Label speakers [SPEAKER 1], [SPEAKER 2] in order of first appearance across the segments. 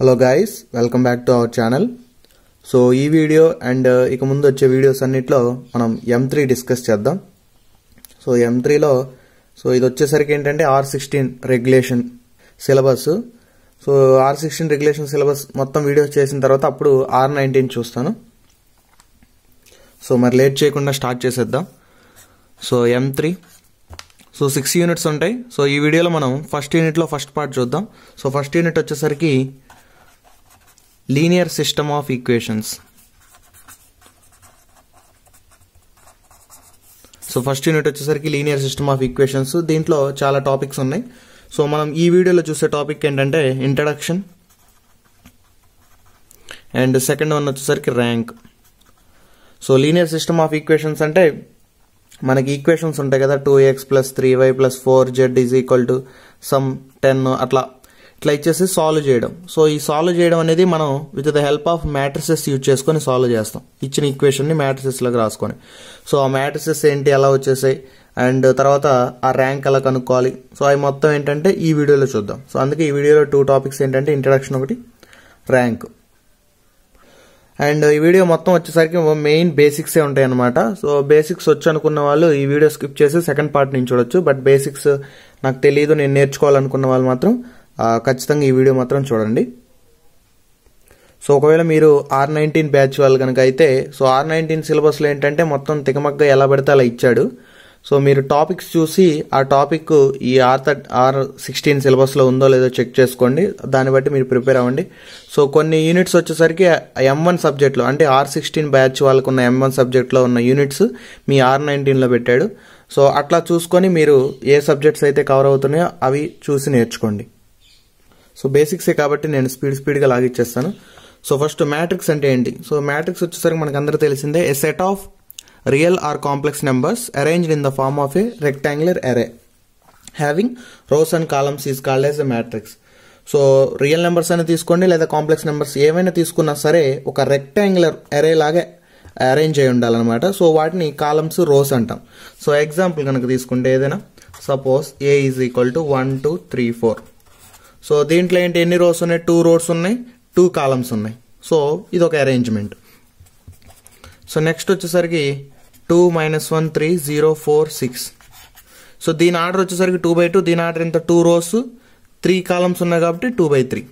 [SPEAKER 1] Hello guys welcome back to our channel so ఈ video and uh, ఇక ముందు వచ్చే వీడియోస్ అన్నిట్లో మనం ఎం త్రీ డిస్కస్ చేద్దాం. సో ఎం త్రీలో సో ఇది వచ్చేసరికి ఏంటంటే R sixteen regulation syllabus so R sixteen regulation syllabus మొత్తం వీడియోస్ చేసిన తర్వాత అప్పుడు ఆర్ నైన్టీన్ చూస్తాను. సో మరి లేట్ చేయకుండా స్టార్ట్ చేసేద్దాం. So M three so six units ఉంటాయి. సో ఈ వీడియోలో మనం ఫస్ట్ యూనిట్లో ఫస్ట్ పార్ట్ చూద్దాం. సో ఫస్ట్ యూనిట్ వచ్చేసరికి linear system of equations so first unit వచ్చేసరికి లీనియర్ సిస్టమ్ ఆఫ్ ఈక్వేషన్స్ దీంట్లో చాలా టాపిక్స్ ఉన్నాయి. సో మనం ఈ వీడియోలో చూసే టాపిక్ ఏంటంటే ఇంట్రడక్షన్ అండ్ సెకండ్ వన్ వచ్చేసరికి rank so linear system of equations అంటే మనకి ఈక్వేషన్స్ ఉంటాయి కదా two X plus three Y plus four Z is equal to some ten అట్లా ఇట్లా ఇచ్చేసి సాల్వ్ చేయడం. సో ఈ సాల్వ్ చేయడం అనేది మనం with the help of matrices use చేసుకొని సాల్వ్ చేస్తాం. ఇచ్చిన ఈక్వేషన్ని మ్యాట్రిసెస్లోకి రాసుకొని. సో ఆ మ్యాట్రిసెస్ ఏంటి ఎలా వచ్చేసాయి? అండ్ తర్వాత ఆ ర్యాంక్ ఎలా కనుక్కోవాలి? సో అవి మొత్తం ఏంటంటే ఈ వీడియోలో చూద్దాం. సో అందుకే ఈ వీడియోలో టూ టాపిక్స్ ఏంటంటే ఇంట్రడక్షన్ ఒకటి ర్యాంక్ అండ్ ఈ వీడియో మొత్తం వచ్చేసరికి మెయిన్ బేసిక్సే ఉంటాయి అనమాట సో బేసిక్స్ వచ్చనుకున్న వాళ్ళు ఈ వీడియో స్కిప్ చేసి సెకండ్ పార్ట్ నుంచి చూడొచ్చు. బట్ బేసిక్స్ నాకు తెలియదు నేను నేర్చుకోవాలనుకున్న వాళ్ళు మాత్రం ఖచ్చితంగా ఈ వీడియో మాత్రం చూడండి. సో ఒకవేళ మీరు ఆర్ నైన్టీన్ బ్యాచ్ వాళ్ళు కనుక అయితే సో ఆర్ నైన్టీన్ సిలబస్లో ఏంటంటే మొత్తం తికమగ్గ ఎలా పడితే అలా ఇచ్చాడు. సో మీరు టాపిక్స్ చూసి ఆ టాపిక్ ఈ ఆర్ థర్ట్ ఆర్ సిక్స్టీన్ సిలబస్లో ఉందో లేదో చెక్ చేసుకోండి. దాన్ని బట్టి మీరు ప్రిపేర్ అవ్వండి. సో కొన్ని యూనిట్స్ వచ్చేసరికి ఎం వన్ సబ్జెక్ట్లో అంటే ఆర్ సిక్స్టీన్ బ్యాచ్ వాళ్ళకు ఉన్న ఎం వన్ సబ్జెక్ట్లో ఉన్న యూనిట్స్ మీ ఆర్ నైన్టీన్లో పెట్టాడు. సో అట్లా చూసుకొని మీరు ఏ సబ్జెక్ట్స్ అయితే కవర్ అవుతున్నాయో అవి చూసి నేర్చుకోండి. సో బేసిక్సే కాబట్టి నేను స్పీడ్ స్పీడ్గా లాగిచ్చేస్తాను సో ఫస్ట్ మ్యాట్రిక్స్ అంటే ఏంటి? సో మ్యాట్రిక్స్ వచ్చేసరికి మనకు అందరూ తెలిసిందే a set of real or complex numbers arranged in the form of a rectangular array having rows and columns is called as a matrix so real numbers అయినా తీసుకోండి లేదా complex numbers ఏమైనా తీసుకున్నా సరే ఒక రెక్టాంగులర్ అరే లాగా అరేంజ్ అయి ఉండాలన్నమాట. సో వాటిని కాలమ్స్ రోస్ అంటాం. సో ఎగ్జాంపుల్ కనుక తీసుకుంటే ఏదైనా suppose A is equal to one two three four so దీంట్లో ఏంటి? ఎన్ని రోస్ ఉన్నాయి? టూ రోడ్స్ ఉన్నాయి. టూ కాలమ్స్ ఉన్నాయి. సో ఇది ఒక అరేంజ్మెంట్ సో నెక్స్ట్ వచ్చేసరికి two minus one three zero four six so దీని ఆర్డర్ వచ్చేసరికి టూ బై టూ దీని ఆర్డర్ ఎంత? టూ రోస్ త్రీ కాలమ్స్ ఉన్నాయి కాబట్టి టూ బై త్రీ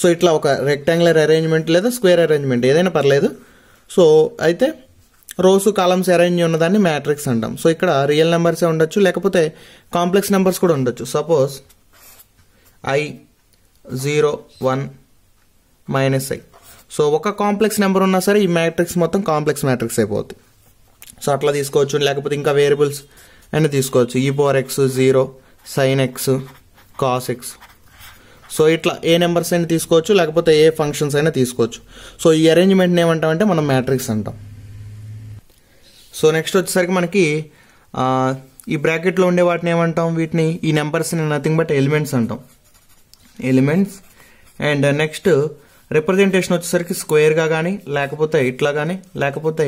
[SPEAKER 1] సో ఇట్లా ఒక రెక్టాంగులర్ అరేంజ్మెంట్ లేదా స్క్వేర్ అరేంజ్మెంట్ ఏదైనా పర్లేదు. సో అయితే రోస్ కాలమ్స్ అరేంజ్ ఉన్నదాన్ని మ్యాట్రిక్స్ అంటాం. సో ఇక్కడ రియల్ నెంబర్సే ఉండొచ్చు లేకపోతే కాంప్లెక్స్ నెంబర్స్ కూడా ఉండొచ్చు. Suppose I zero one minus I so ఒక కాంప్లెక్స్ నెంబర్ ఉన్నా సరే ఈ మ్యాట్రిక్స్ మొత్తం కాంప్లెక్స్ మ్యాట్రిక్స్ అయిపోద్ది. సో అట్లా తీసుకోవచ్చు. లేకపోతే ఇంకా వేరియబుల్స్ అయినా తీసుకోవచ్చు. E power X zero sine X cos X so ఇట్లా ఏ నెంబర్స్ అయినా తీసుకోవచ్చు. లేకపోతే ఏ ఫంక్షన్స్ అయినా తీసుకోవచ్చు. సో ఈ అరేంజ్మెంట్ని ఏమంటామంటే మనం మ్యాట్రిక్స్ అంటాం. సో నెక్స్ట్ వచ్చేసరికి మనకి ఈ బ్రాకెట్లో ఉండే వాటిని ఏమంటాం వీటిని? ఈ నెంబర్స్ని నథింగ్ బట్ ఎలిమెంట్స్ అంటాం. Elements. And uh, next representation వచ్చేసరికి స్క్వేర్గా కానీ లేకపోతే ఇట్లా కానీ లేకపోతే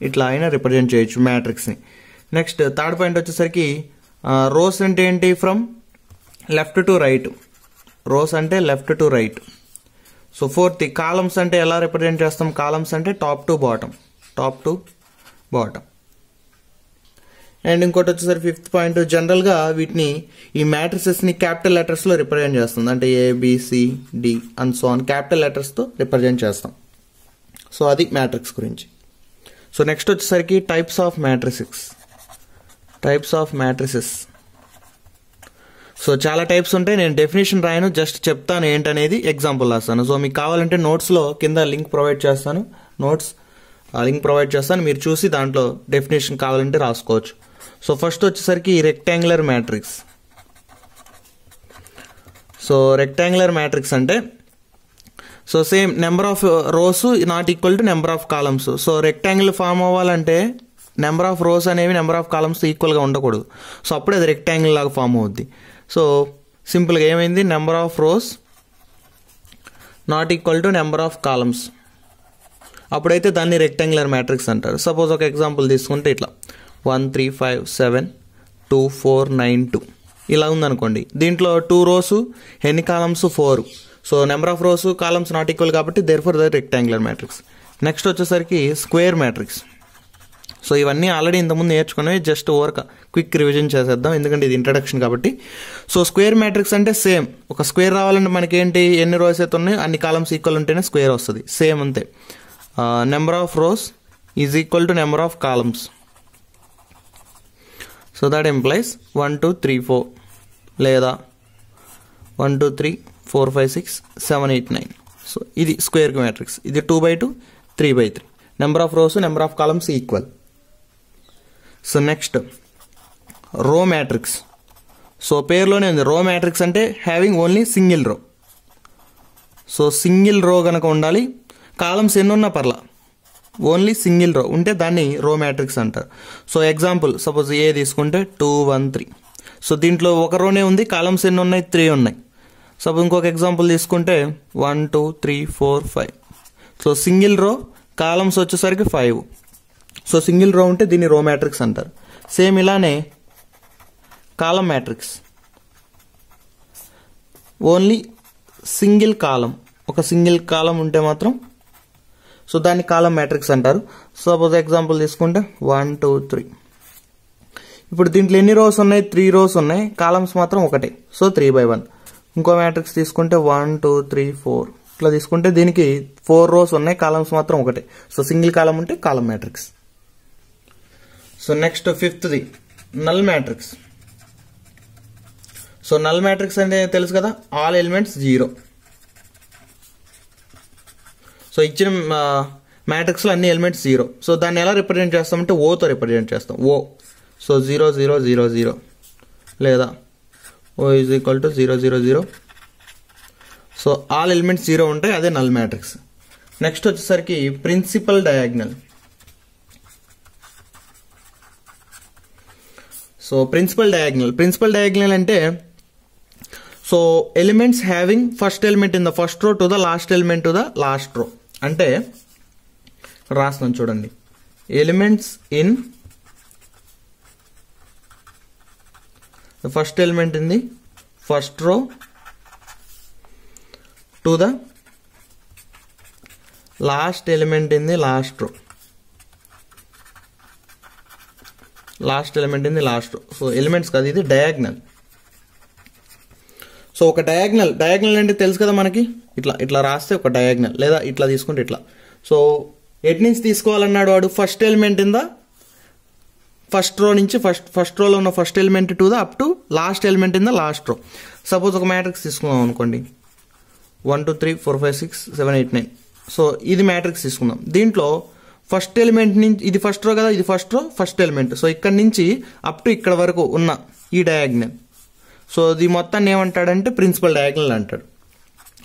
[SPEAKER 1] ఇట్లా అయినా రిప్రజెంట్ చేయొచ్చు మ్యాట్రిక్స్ని నెక్స్ట్ థర్డ్ పాయింట్ వచ్చేసరికి uh, రోస్ అంటే ఏంటి from left to right rows అంటే left to right so fourth columns అంటే ఎలా రిప్రజెంట్ చేస్తాం? కాలమ్స్ అంటే top to bottom top to bottom and ఇంకోటి వచ్చేసరికి ఫిఫ్త్ పాయింట్ జనరల్గా వీటిని ఈ మ్యాట్రిసెస్ని క్యాపిటల్ లెటర్స్లో రిప్రజెంట్ చేస్తుంది అంటే A B C D and so on capital లెటర్స్తో represent చేస్తాం. సో అది మ్యాట్రిక్స్ గురించి. సో నెక్స్ట్ వచ్చేసరికి types of matrices types of matrices. So చాలా టైప్స్ ఉంటాయి. నేను డెఫినేషన్ రాయను జస్ట్ చెప్తాను ఏంటనేది ఎగ్జాంపుల్ రాస్తాను. సో మీకు కావాలంటే నోట్స్లో కింద లింక్ ప్రొవైడ్ చేస్తాను. నోట్స్ లింక్ ప్రొవైడ్ చేస్తాను. మీరు చూసి దాంట్లో డెఫినేషన్ కావాలంటే రాసుకోవచ్చు. సో ఫస్ట్ వచ్చేసరికి rectangular matrix so rectangular matrix అంటే so same number of rows not equal to number of columns so rectangle form అవ్వాలంటే నెంబర్ ఆఫ్ రోస్ అనేవి నెంబర్ ఆఫ్ కాలమ్స్ ఈక్వల్గా ఉండకూడదు. సో అప్పుడే అది రెక్టాంగిల్ లాగా ఫామ్ అవుద్ది. సో సింపుల్గా ఏమైంది? Number of rows not equal to number of columns అప్పుడైతే దాన్ని రెక్టాంగులర్ మ్యాట్రిక్స్ అంటారు. సపోజ్ ఒక ఎగ్జాంపుల్ తీసుకుంటే ఇట్లా. One three five seven two four nine two ఇలా ఉందనుకోండి. దీంట్లో టూ రోస్ ఎన్ని columns four so number of rows columns not equal కాబట్టి therefore the rectangular matrix next వచ్చేసరికి స్క్వేర్ మ్యాట్రిక్స్ సో ఇవన్నీ ఆల్రెడీ ఇంతకుముందు నేర్చుకునేవి జస్ట్ ఓవర్క క్విక్ రివిజన్ చేసేద్దాం. ఎందుకంటే ఇది ఇంట్రడక్షన్ కాబట్టి. సో స్క్వేర్ మ్యాట్రిక్స్ అంటే సేమ్ ఒక స్క్వేర్ రావాలంటే మనకి ఏంటి ఎన్ని రోస్ అయితే ఉన్నాయి? అన్ని కాలమ్స్ ఈక్వల్ ఉంటేనే స్క్వేర్ వస్తుంది. సేమ్ అంతే. Number of rows is equal to number of columns so that implies one two three four లేదా one two three four five six seven eight nine so ఇది square matrix ఇది two by two three by three number of rows number of columns equal so next row matrix so పేరులోనే ఉంది. Row matrix అంటే having only single row so single row కనుక ఉండాలి columns ఎన్ని ఉన్నా పర్లా. ఓన్లీ సింగిల్ రో ఉంటే దాన్ని రో మ్యాట్రిక్స్ అంటారు. సో ఎగ్జాంపుల్ సపోజ్ ఏ తీసుకుంటే టూ వన్ త్రీ. సో దీంట్లో ఒక రోనే ఉంది కాలమ్స్ ఎన్ని ఉన్నాయి? త్రీ ఉన్నాయి. సపోజ్ ఇంకొక ఎగ్జాంపుల్ తీసుకుంటే one two three four five. So single row columns వచ్చేసరికి ఫైవ్. సో సింగిల్ రో ఉంటే దీన్ని రో మ్యాట్రిక్స్ అంటారు. సేమ్ ఇలానే column matrix. Only single column ఒక సింగిల్ కాలం ఉంటే మాత్రం సో దాన్ని కాలం మ్యాట్రిక్స్ అంటారు. సపోజ్ ఎగ్జాంపుల్ తీసుకుంటే వన్ టూ త్రీ. ఇప్పుడు దీంట్లో ఎన్ని రోస్ ఉన్నాయి? త్రీ రోస్ ఉన్నాయి. కాలమ్స్ మాత్రం ఒకటే. So three by one. ఇంకో మ్యాట్రిక్స్ తీసుకుంటే వన్ టూ త్రీ ఫోర్. ఇట్లా తీసుకుంటే దీనికి ఫోర్ రోస్ ఉన్నాయి. కాలమ్స్ మాత్రం ఒకటే. సో సింగిల్ కాలం ఉంటే column matrix. So next ఫిఫ్త్ది null matrix. So null matrix అంటే తెలుసు కదా? All elements zero. సో ఇచ్చిన మ్యాట్రిక్స్లో అన్ని ఎలిమెంట్స్ జీరో. సో దాన్ని ఎలా రిప్రజెంట్ చేస్తామంటే ఓతో రిప్రజెంట్ చేస్తాం. O. So zero zero zero zero. లేదా? O is equal to zero zero zero. So all elements zero ఉంటాయి అదే నల్ మ్యాట్రిక్స్ నెక్స్ట్ వచ్చేసరికి principal diagonal so principal diagonal principal diagonal అంటే so elements having first element in the first row to the last element to the last row. అంటే రాస్తున్నాను చూడండి. Elements in first element in the first row to the last element in the last row last element in last row so elements కాదు ఇది diagonal so ఒక diagonal diagonal అంటే తెలుసు కదా మనకి? ఇట్లా ఇట్లా రాస్తే ఒక డయాగ్నల్ లేదా ఇట్లా తీసుకుంటే ఇట్లా. సో ఎట్ నుంచి తీసుకోవాలన్నాడు వాడు? First element in the first row నుంచి ఫస్ట్ ఫస్ట్ రోలో ఉన్న first element to the up to last element in the last row suppose ఒక మ్యాట్రిక్స్ తీసుకుందాం అనుకోండి. One two three four five six seven eight nine so ఇది matrix తీసుకుందాం. దీంట్లో first element నుంచి ఇది ఫస్ట్ రో కదా ఇది first row first element so ఇక్కడ నుంచి అప్ టు ఇక్కడ వరకు ఉన్న ఈ డయాగ్నల్ సో ఇది మొత్తాన్ని ఏమంటాడంటే ప్రిన్సిపల్ డయాగ్నల్ అంటాడు.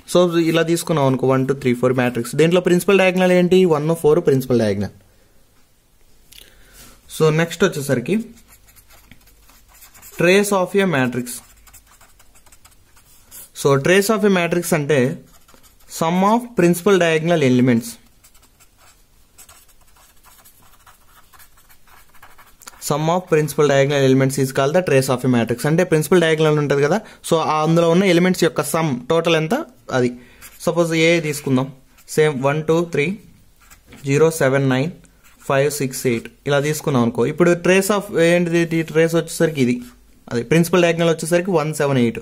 [SPEAKER 1] సో ఇలా తీసుకున్నాం అనుకో one two three four matrix దీంట్లో ప్రిన్సిపల్ డయాగ్నల్ ఏంటి? One four principal diagonal so next వచ్చేసరికి trace of A matrix so trace of A matrix అంటే sum of principal diagonal elements sum of principal diagonal elements is call the trace of a matrix. అంటే principal diagonal ఉంటుంది కదా so అందులో ఉన్న elements యొక్క sum total ఎంత? అది. Suppose A తీసుకుందాం. Same one two three zero seven nine five six eight. ఇలా తీసుకున్నాం అనుకో. ఇప్పుడు ట్రేస్ ఆఫ్ ఏంటిది? ట్రేస్ వచ్చేసరికి ఇది. అది ప్రిన్సిపల్ డయాగ్నల్ వచ్చేసరికి one seven eight.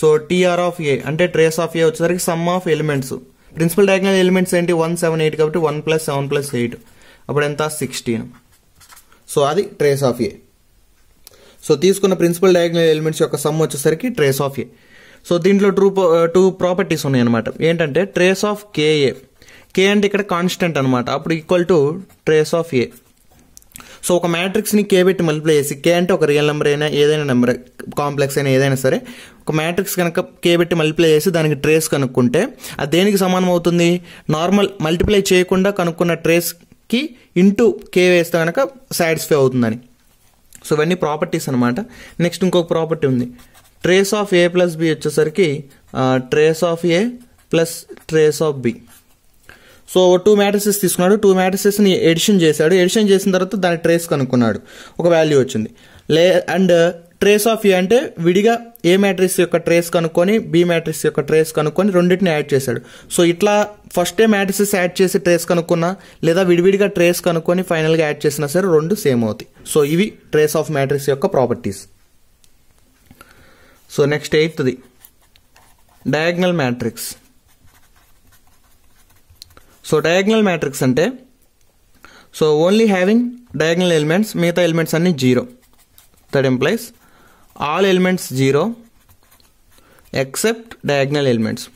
[SPEAKER 1] So TR of A అంటే ట్రేస్ ఆఫ్ ఏ వచ్చేసరికి sum of elements. Principal diagonal elements ఏంటి? వన్ సెవెన్ ఎయిట్ కాబట్టి one plus seven plus eight. అప్పుడు ఎంత? సిక్స్టీన్. సో అది ట్రేస్ ఆఫ్ ఏ సో తీసుకున్న principal diagonal elements యొక్క sum వచ్చేసరికి ట్రేస్ ఆఫ్ ఏ సో దీంట్లో టూ టూ ప్రాపర్టీస్ ఉన్నాయి అనమాట ఏంటంటే ట్రేస్ ఆఫ్ కేఏ కే అంటే ఇక్కడ కాన్స్టెంట్ అనమాట అప్పుడు equal to trace of A so ఒక మ్యాట్రిక్స్ని కే పెట్టి మల్టిప్లై చేసి కే అంటే ఒక రియల్ నెంబర్ అయినా ఏదైనా నెంబర్ కాంప్లెక్స్ అయినా ఏదైనా సరే ఒక మ్యాట్రిక్స్ కనుక కే పెట్టి మల్టిప్లై చేసి దానికి ట్రేస్ కనుక్కుంటే అది దేనికి సమానం అవుతుంది? నార్మల్ మల్టిప్లై చేయకుండా కనుక్కున్న ట్రేస్ కి ఇంటూ కే వేస్తే కనుక సాటిస్ఫై అవుతుందని. సో ఇవన్నీ ప్రాపర్టీస్ అనమాట నెక్స్ట్ ఇంకొక ప్రాపర్టీ ఉంది. Trace of A plus B వచ్చేసరికి trace of A plus trace of B so two matrices తీసుకున్నాడు. టూ మ్యాట్రిసెస్ని ఎడిషన్ చేశాడు. ఎడిషన్ చేసిన తర్వాత దాని ట్రేస్ కనుక్కున్నాడు. ఒక వాల్యూ వచ్చింది. లే అండ్ ట్రేస్ ఆఫ్ ఏ అంటే విడిగా ఏ మ్యాట్రిక్స్ యొక్క ట్రేస్ కనుక్కొని బి మ్యాట్రిక్స్ యొక్క ట్రేస్ కనుక్కొని రెండింటిని యాడ్ చేశాడు. సో ఇట్లా ఫస్ట్ ఏ మ్యాట్రిక్స్ యాడ్ చేసి ట్రేస్ కనుక్కున్నా లేదా విడివిడిగా ట్రేస్ కనుక్కొని ఫైనల్గా యాడ్ చేసినా సరే రెండు సేమ్ అవుతాయి. సో ఇవి ట్రేస్ ఆఫ్ మ్యాట్రిక్స్ యొక్క properties so next ఎయిత్ది diagonal matrix so diagonal matrix అంటే so only having diagonal elements మిగతా ఎలిమెంట్స్ అన్ని zero that implies all elements zero except diagonal elements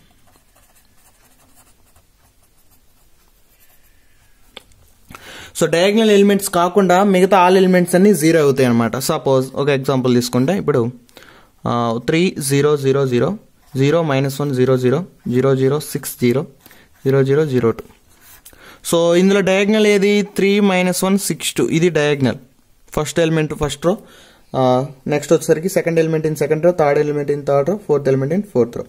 [SPEAKER 1] so diagonal elements కాకుండా మిగతా all elements అన్ని zero అవుతాయి అనమాట suppose ఒక ఎగ్జాంపుల్ తీసుకుంటే ఇప్పుడు three zero zero zero zero minus one zero zero zero zero six zero zero zero zero two so ఇందులో diagonal ఏది? Three minus one six two ఇది diagonal first element first row next వచ్చేసరికి second element in second row third element in third row fourth element in fourth row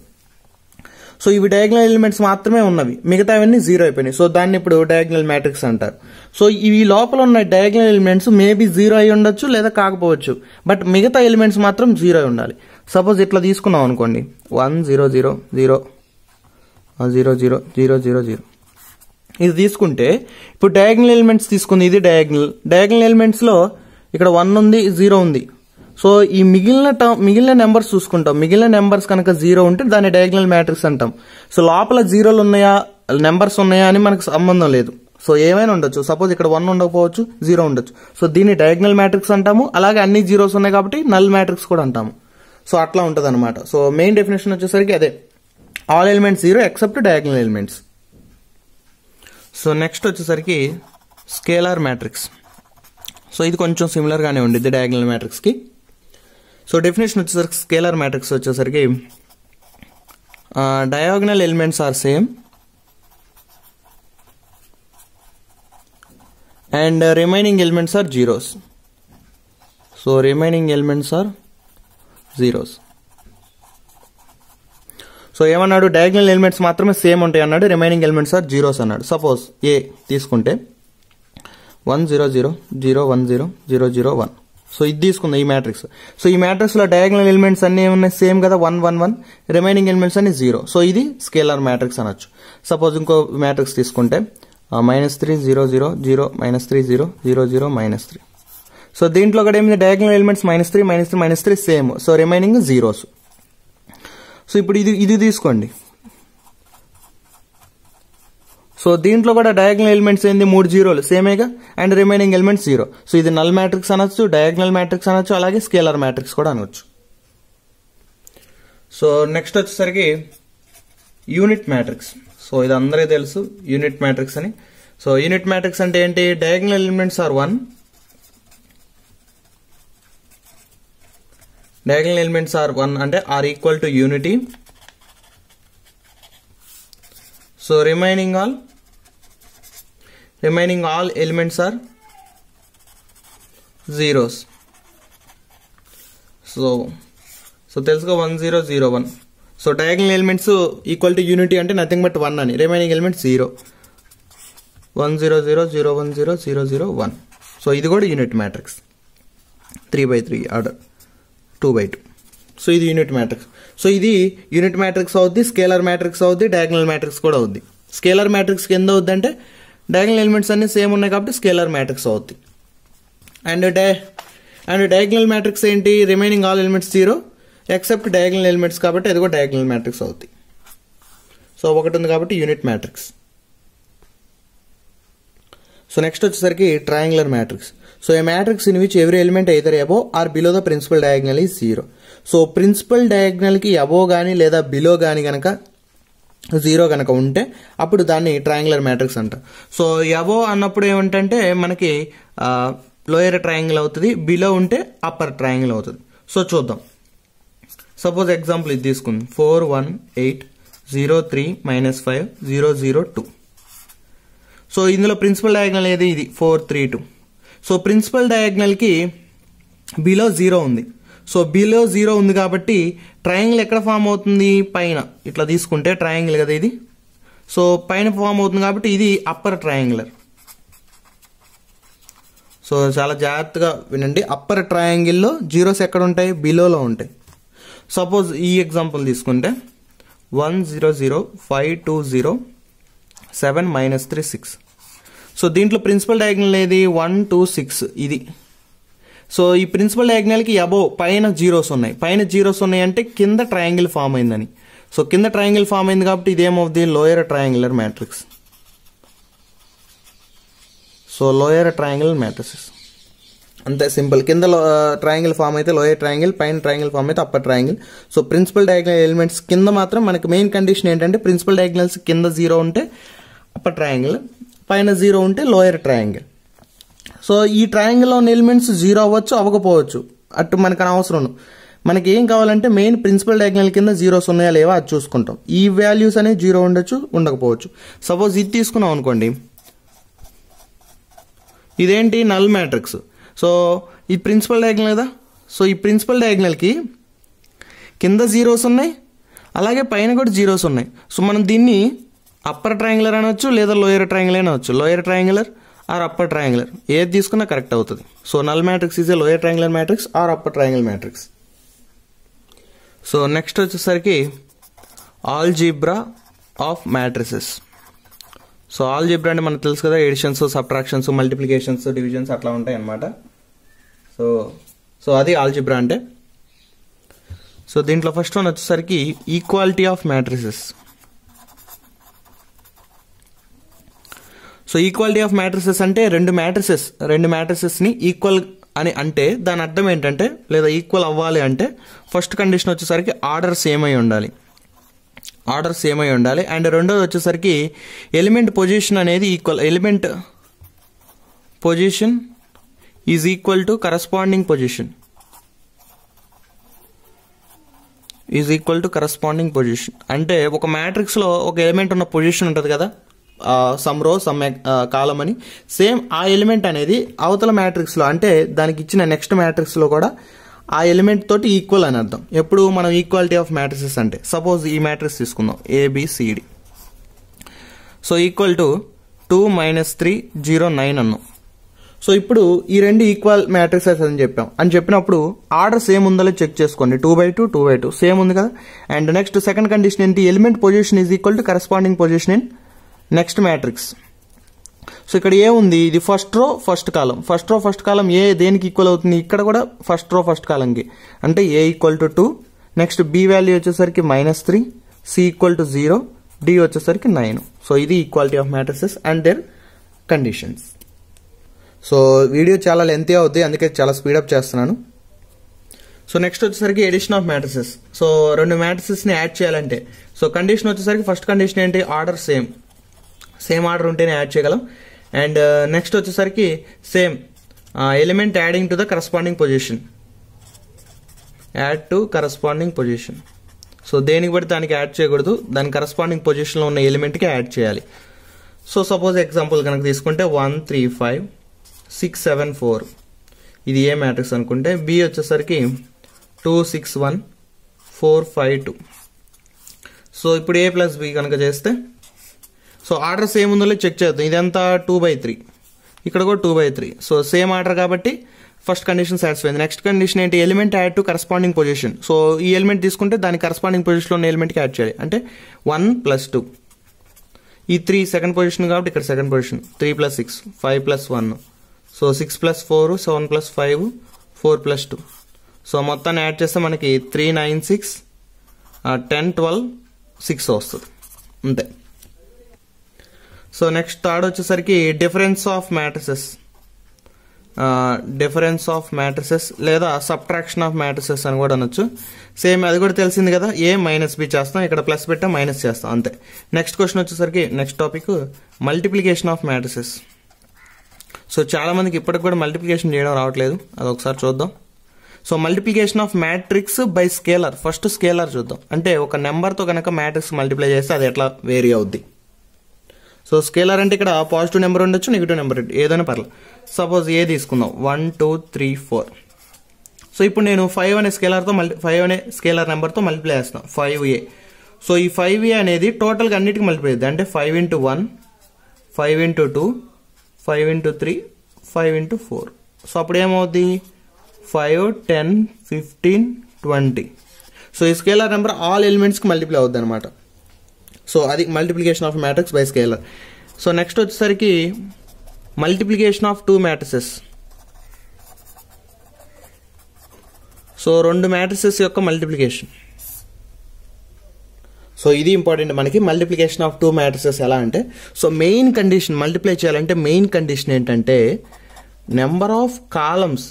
[SPEAKER 1] so ఇవి diagonal elements మాత్రమే ఉన్నవి. మిగతావన్నీ zero అయిపోయినాయి. So దాన్ని ఇప్పుడు diagonal matrix అంటారు. సో ఇవి లోపల ఉన్న డయాగ్నల్ ఎలిమెంట్స్ మేబీ జీరో అయి ఉండొచ్చు లేదా కాకపోవచ్చు. బట్ మిగతా ఎలిమెంట్స్ మాత్రం జీరో అయి ఉండాలి. సపోజ్ ఇట్లా తీసుకున్నాం అనుకోండి. One zero zero zero zero zero zero zero zero ఇది తీసుకుంటే ఇప్పుడు డయాగ్నల్ ఎలిమెంట్స్ తీసుకుంది. ఇది డయాగ్నల్ డయాగ్నల్ ఎలిమెంట్స్లో ఇక్కడ వన్ ఉంది జీరో ఉంది. సో ఈ మిగిలిన టర్మ్ మిగిలిన నెంబర్స్ చూసుకుంటాం. మిగిలిన నెంబర్స్ కనుక జీరో ఉంటే దాన్ని డయాగ్నల్ మ్యాట్రిక్స్ అంటాం. సో లోపల జీరోలు ఉన్నాయా నెంబర్స్ ఉన్నాయా అని మనకు సంబంధం లేదు. సో ఏమైనా ఉండొచ్చు. సపోజ్ ఇక్కడ వన్ ఉండకపోవచ్చు జీరో ఉండొచ్చు. సో దీన్ని డయాగ్నల్ మ్యాట్రిక్స్ అంటాము. అలాగే అన్ని జీరోస్ ఉన్నాయి కాబట్టి నల్ మ్యాట్రిక్స్ కూడా అంటాము. సో అట్లా ఉంటుంది అనమాట సో మెయిన్ డెఫినేషన్ వచ్చేసరికి అదే. All elements zero except diagonal elements so next వచ్చేసరికి స్కేలార్ మ్యాట్రిక్స్ సో ఇది కొంచెం సిమిలర్గానే ఉండిద్ది డయాగ్నల్ మ్యాట్రిక్స్కి సో డెఫినేషన్ వచ్చేసరికి స్కేలార్ మ్యాట్రిక్స్ వచ్చేసరికి diagonal elements are same and remaining elements are zeros so remaining elements are zeros so ఏమన్నాడు? Diagonal elements మాత్రమే సేమ్ ఉంటాయి అన్నాడు. రిమైనింగ్ ఎలిమెంట్స్ ఆర్ జీరోస్ అన్నాడు. సపోజ్ ఏ తీసుకుంటే. One zero zero zero one zero zero zero one so ఇది తీసుకుందాం ఈ matrix so ఈ మ్యాట్రిక్స్లో డయాగ్నల్ ఎలిమెంట్స్ అన్ని ఉన్నాయి సేమ్ కదా? One one one remaining elements అన్ని జీరో సో ఇది స్కేలర్ మ్యాట్రిక్స్ అనొచ్చు. సపోజ్ ఇంకో మ్యాట్రిక్స్ తీసుకుంటే minus three zero zero zero minus three zero zero zero minus three so దీంట్లో కూడా ఏమైంది? Diagonal elements minus three minus three minus three same so remaining zeros so ఇప్పుడు ఇది ఇది తీసుకోండి. సో దీంట్లో కూడా డయాగ్నల్ ఎలిమెంట్స్ ఏంది? మూడు జీరోలు సేమేగా and remaining elements zero so ఇది నల్ మ్యాట్రిక్స్ అనొచ్చు డయాగ్నల్ మ్యాట్రిక్స్ అనొచ్చు అలాగే స్కేలర్ మ్యాట్రిక్స్ కూడా అనొచ్చు. సో నెక్స్ట్ వచ్చేసరికి యూనిట్ మ్యాట్రిక్స్ సో ఇది అందరికీ తెలుసు యూనిట్ మ్యాట్రిక్స్ అని. సో యూనిట్ మ్యాట్రిక్స్ అంటే ఏంటి? Diagonal elements are one diagonal elements are one అంటే are equal to unity so remaining all remaining all elements are zeros so so తెలుసుకో one zero zero one so diagonal elements equal to unity అంటే nothing but one అని. Remaining element zero one zero zero zero one zero zero zero one so ఇది కూడా unit matrix three by three order two by two so ఇది unit matrix so ఇది unit matrix అవుద్ది scalar matrix అవుద్ది diagonal matrix కూడా అవుద్ది. Scalar matrix కింద అవుద్ది అంటే డయాగ్నల్ ఎలిమెంట్స్ అన్ని సేమ్ ఉన్నాయి కాబట్టి స్కేలర్ మ్యాట్రిక్స్ అవుద్ది. అండ్ డై అండ్ డయాగ్నల్ మ్యాట్రిక్స్ ఏంటి? Remaining all elements zero except diagonal elements కాబట్టి అది కూడా డయాగ్నల్ మ్యాట్రిక్స్ అవుద్ది. సో ఒకటి ఉంది కాబట్టి యూనిట్ మ్యాట్రిక్స్ సో నెక్స్ట్ వచ్చేసరికి triangular matrix so a matrix in which every element అయితే above or below the principal diagonal ఈ జీరో సో ప్రిన్సిపల్ డయాగ్నల్కి అబో కానీ లేదా బిలో కానీ కనుక జీరో కనుక ఉంటే అప్పుడు దాన్ని ట్రయాంగులర్ మ్యాట్రిక్స్ అంటారు సో ఎవో అన్నప్పుడు ఏమిటంటే మనకి లోయర్ ట్రయాంగిల్ అవుతుంది బిలో ఉంటే అప్పర్ ట్రయాంగిల్ అవుతుంది. సో చూద్దాం. సపోజ్ ఎగ్జాంపుల్ ఇది తీసుకుంది. Four one eight zero three minus five zero zero two. So ఇందులో ప్రిన్సిపల్ డయాగ్నల్ ఏది? ఇది four three two. So principal డయాగ్నల్కి below zero ఉంది. సో బిలో జీరో ఉంది కాబట్టి ట్రయాంగిల్ ఎక్కడ ఫామ్ అవుతుంది? పైన. ఇట్లా తీసుకుంటే ట్రయాంగిల్ కదా ఇది. సో పైన ఫామ్ అవుతుంది కాబట్టి ఇది అప్పర్ ట్రయాంగులర్ సో చాలా జాగ్రత్తగా వినండి. అప్పర్ ట్రయాంగిల్లో జీరోస్ ఎక్కడ ఉంటాయి? బిలోలో ఉంటాయి. సపోజ్ ఈ ఎగ్జాంపుల్ తీసుకుంటే one zero zero five two zero seven minus three six so దీంట్లో ప్రిన్సిపల్ డయాగ్నల్ ఏది? వన్ టూ సిక్స్ ఇది. సో ఈ ప్రిన్సిపల్ డయాగ్నల్కి అబోవ్ పైన జీరోస్ ఉన్నాయి. పైన జీరోస్ ఉన్నాయి అంటే కింద ట్రయాంగిల్ ఫామ్ అయిందని. సో కింద ట్రయాంగిల్ ఫామ్ అయింది కాబట్టి ఇదేమవుతుంది lower triangular matrix. So lower triangle matrices. అంతే సింపుల్. కింద ట్రయాంగిల్ ఫామ్ అయితే లోయర్ ట్రయాంగిల్ పైన ట్రయాంగిల్ ఫామ్ అయితే upper triangle. So principal diagonal elements కింద మాత్రం మనకి మెయిన్ కండిషన్ ఏంటంటే ప్రిన్సిపల్ డయాగ్నల్స్ కింద జీరో ఉంటే అప్పర్ ట్రయాంగిల్ పైన జీరో ఉంటే లోయర్ ట్రయాంగిల్. సో ఈ ట్రయాంగిల్లో ఉన్న ఎలిమెంట్స్ జీరో అవ్వచ్చు అవ్వకపోవచ్చు. అటు మనకు అనవసరం మనకి ఏం కావాలంటే మెయిన్ ప్రిన్సిపల్ డయాగ్నల్ కింద జీరోస్ ఉన్నాయా లేవా అది చూసుకుంటాం. ఈ వాల్యూస్ అనేవి జీరో ఉండొచ్చు ఉండకపోవచ్చు. సపోజ్ ఇది తీసుకున్నాం అనుకోండి. ఇదేంటి? నల్ మ్యాట్రిక్స్ సో ఈ ప్రిన్సిపల్ డయాగ్నల్ కదా? సో ఈ ప్రిన్సిపల్ డయాగ్నల్కి కింద జీరోస్ ఉన్నాయి అలాగే పైన కూడా జీరోస్ ఉన్నాయి. సో మనం దీన్ని అప్పర్ ట్రయాంగులర్ అనవచ్చు లేదా లోయర్ ట్రయాంగులర్ అనవచ్చు lower triangular or upper triangular. ఏది తీసుకున్నా కరెక్ట్ అవుతుంది. So null matrix is a lower triangular matrix or upper triangle matrix so next వచ్చేసరికి algebra of matrices so algebra అంటే మనకు తెలుసు కదా ఎడిషన్స్ సబ్ట్రాక్షన్స్ మల్టిప్లికేషన్స్ డివిజన్స్ అట్లా ఉంటాయి అన్నమాట. సో సో అది ఆల్జీబ్రా అంటే. సో దీంట్లో ఫస్ట్ వన్ వచ్చేసరికి equality of matrices so equality of matrices అంటే రెండు మ్యాట్రిసెస్ రెండు మ్యాట్రిసెస్ని ఈక్వల్ అని అంటే దాని అర్థం ఏంటంటే లేదా ఈక్వల్ అవ్వాలి అంటే ఫస్ట్ కండిషన్ వచ్చేసరికి ఆర్డర్ సేమ్ అయి ఉండాలి. ఆర్డర్ సేమ్ అయి ఉండాలి. అండ్ రెండోది వచ్చేసరికి ఎలిమెంట్ పొజిషన్ అనేది equal element position is equal to corresponding position is equal to corresponding position అంటే ఒక మ్యాట్రిక్స్లో ఒక ఎలిమెంట్ ఉన్న పొజిషన్ ఉంటుంది కదా? సమ్ రో సమ్ కాలం అని సేమ్ ఆ ఎలిమెంట్ అనేది అవతల మ్యాట్రిక్స్లో అంటే దానికి ఇచ్చిన నెక్స్ట్ మ్యాట్రిక్స్లో కూడా ఆ ఎలిమెంట్ తోటి ఈక్వల్ అని అర్థం. ఎప్పుడు మనం ఈక్వాలిటీ ఆఫ్ మ్యాట్రిసెస్ అంటే సపోజ్ ఈ మ్యాట్రిక్స్ తీసుకుందాం ABCD so equal to two minus three zero nine అన్నాం. సో ఇప్పుడు ఈ రెండు ఈక్వల్ మ్యాట్రిసెస్ అని చెప్పాం. అని చెప్పినప్పుడు ఆర్డర్ సేమ్ ఉందో చెక్ చేసుకోండి. Two by two two by two. Same ఉంది కదా? అండ్ నెక్స్ట్ సెకండ్ కండిషన్ ఏంటి? Element position is equal to corresponding position in next matrix. So ఇక్కడ ఏ ఉంది? ఇది first row first column. First row first column A దేనికి equal అవుతుంది? ఇక్కడ కూడా ఫస్ట్ రో ఫస్ట్ కాలంకి. అంటే A equal to two next B value వచ్చేసరికి minus three C equal to zero D వచ్చేసరికి నైన్. సో ఇది equality of matrices and their conditions. So video చాలా లెంతీ అవుద్ది అందుకే చాలా స్పీడప్ చేస్తున్నాను. సో నెక్స్ట్ వచ్చేసరికి ఎడిషన్ ఆఫ్ మ్యాట్రిసెస్ సో రెండు మ్యాట్రిసెస్ని యాడ్ చేయాలంటే. సో కండిషన్ వచ్చేసరికి ఫస్ట్ కండిషన్ ఏంటి? ఆర్డర్ సేమ్ సేమ్ ఆర్డర్ ఉంటేనే యాడ్ చేయగలం. అండ్ నెక్స్ట్ uh, వచ్చేసరికి same element adding to the corresponding position add to corresponding position so దేనికి బట్టి దానికి యాడ్ చేయకూడదు. దాని కరస్పాండింగ్ పొజిషన్లో ఉన్న ఎలిమెంట్కి యాడ్ చేయాలి. సో సపోజ్ ఎగ్జాంపుల్ కనుక తీసుకుంటే one three five six seven four ఇది ఏ మ్యాట్రిక్స్ అనుకుంటే బి వచ్చేసరికి two six one four five two so ఇప్పుడు ఏ ప్లస్ బి కనుక చేస్తే సో ఆర్డర్ సేమ్ ఉందో చెక్ చేద్దాం. ఇదంతా టూ బై త్రీ ఇక్కడ కూడా two by three so same order కాబట్టి ఫస్ట్ కండిషన్ సాటిస్ఫై అయింది నెక్స్ట్ కండిషన్ ఏంటి? Element add to corresponding position so ఈ ఎలిమెంట్ తీసుకుంటే దాని కరస్పాండింగ్ పొజిషన్లో ఉన్న ఎలిమెంట్కి యాడ్ చేయాలి. అంటే వన్ ప్లస్ టూ ఈ త్రీ సెకండ్ పొజిషన్ కాబట్టి ఇక్కడ second position three plus six five plus one so six plus four seven plus five four plus two so మొత్తాన్ని యాడ్ చేస్తే మనకి three nine six ten twelve six వస్తుంది. అంతే. So next third వచ్చేసరికి difference of matrices. Difference of matrices లేదా subtraction of matrices అని కూడా అనొచ్చు. సేమ్ అది కూడా తెలిసింది కదా ఏ మైనస్ బి చేస్తాం ఇక్కడ ప్లస్ పెట్టా మైనస్ చేస్తాం అంతే. నెక్స్ట్ క్వశ్చన్ వచ్చేసరికి next topic multiplication of matrices. So చాలా మందికి ఇప్పటికి కూడా మల్టిప్లికేషన్ చేయడం రావట్లేదు అది ఒకసారి చూద్దాం. So multiplication of matrix by scalar first scalar చూద్దాం. అంటే ఒక నెంబర్తో కనుక మ్యాట్రిక్స్ మల్టిప్లై చేస్తే అది ఎట్లా వేరీ అవుద్ది? సో స్కేలర్ అంటే ఇక్కడ పాజిటివ్ నెంబర్ ఉండొచ్చు నెగిటివ్ నెంబర్ ఏదైనా పర్లేదు సపోజ్ ఏ తీసుకుందాం. One two three four. So ఇప్పుడు నేను ఫైవ్ అనే స్కేలర్తో మల్టీ ఫైవ్ అనే స్కేలర్ నెంబర్తో మల్టిప్లై చేస్తాను ఫైవ్ ఏ. సో ఈ ఫైవ్ ఏ అనేది టోటల్గా అన్నిటికీ మల్టిప్లై అవుతుంది అంటే five into one five into two five into three five into four. So అప్పుడు ఏమవుద్ది? Five ten fifteen twenty. So ఈ స్కేలర్ నెంబర్ ఆల్ ఎలిమెంట్స్కి మల్టిప్లై అవుద్ది అనమాట సో అది multiplication of matrix by scalar so next వచ్చేసరికి multiplication of two matrices so రెండు matrices యొక్క మల్టిప్లికేషన్ సో ఇది ఇంపార్టెంట్ మనకి మల్టిప్లికేషన్ ఆఫ్ టూ మ్యాట్రిసెస్ ఎలా అంటే సో మెయిన్ కండిషన్ మల్టిప్లై చేయాలంటే మెయిన్ కండిషన్ ఏంటంటే number of columns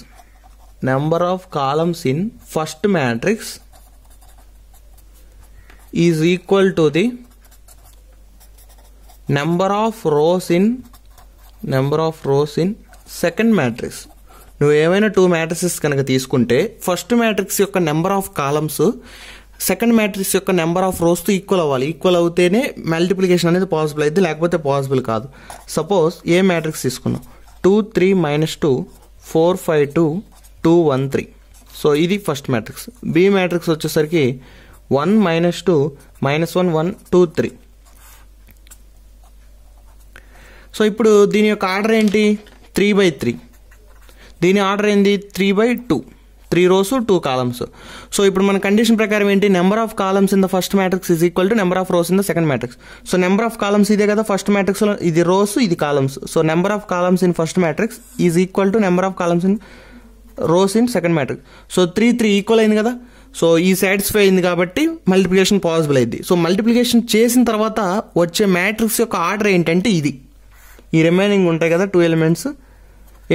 [SPEAKER 1] number of columns in first matrix is equal to the number of rows in number of rows in second matrix నువ్వు ఏమైనా two matrices కనుక తీసుకుంటే first matrix యొక్క number of columns second matrix యొక్క number of రోస్తో equal అవ్వాలి. Equal అవుతేనే multiplication అనేది పాసిబుల్ అయితే లేకపోతే పాసిబుల్ కాదు. సపోజ్ ఏ మ్యాట్రిక్స్ తీసుకున్నాం two three minus two four five two two one three so ఇది ఫస్ట్ మ్యాట్రిక్స్ బి మ్యాట్రిక్స్ వచ్చేసరికి one minus two minus one one two three so ఇప్పుడు దీని యొక్క ఆర్డర్ ఏంటి? Three by three. దీని order ఏంది? Three by two. Three rows two columns so ఇప్పుడు మన కండిషన్ ప్రకారం ఏంటి? Number of columns in the first matrix is equal to number of rows in the second matrix so number of columns ఇదే కదా first మ్యాట్రిక్స్లో ఇది rows ఇది columns so number of columns in first matrix is equal to number of columns in rows in second matrix so three three equal అయింది కదా? So ఈ satisfy అయింది కాబట్టి మల్టిప్లికేషన్ పాసిబుల్ అయింది. సో మల్టిప్లికేషన్ చేసిన తర్వాత వచ్చే మ్యాట్రిక్స్ యొక్క ఆర్డర్ ఏంటంటే ఇది. ఈ రిమైనింగ్ ఉంటాయి కదా టూ ఎలిమెంట్స్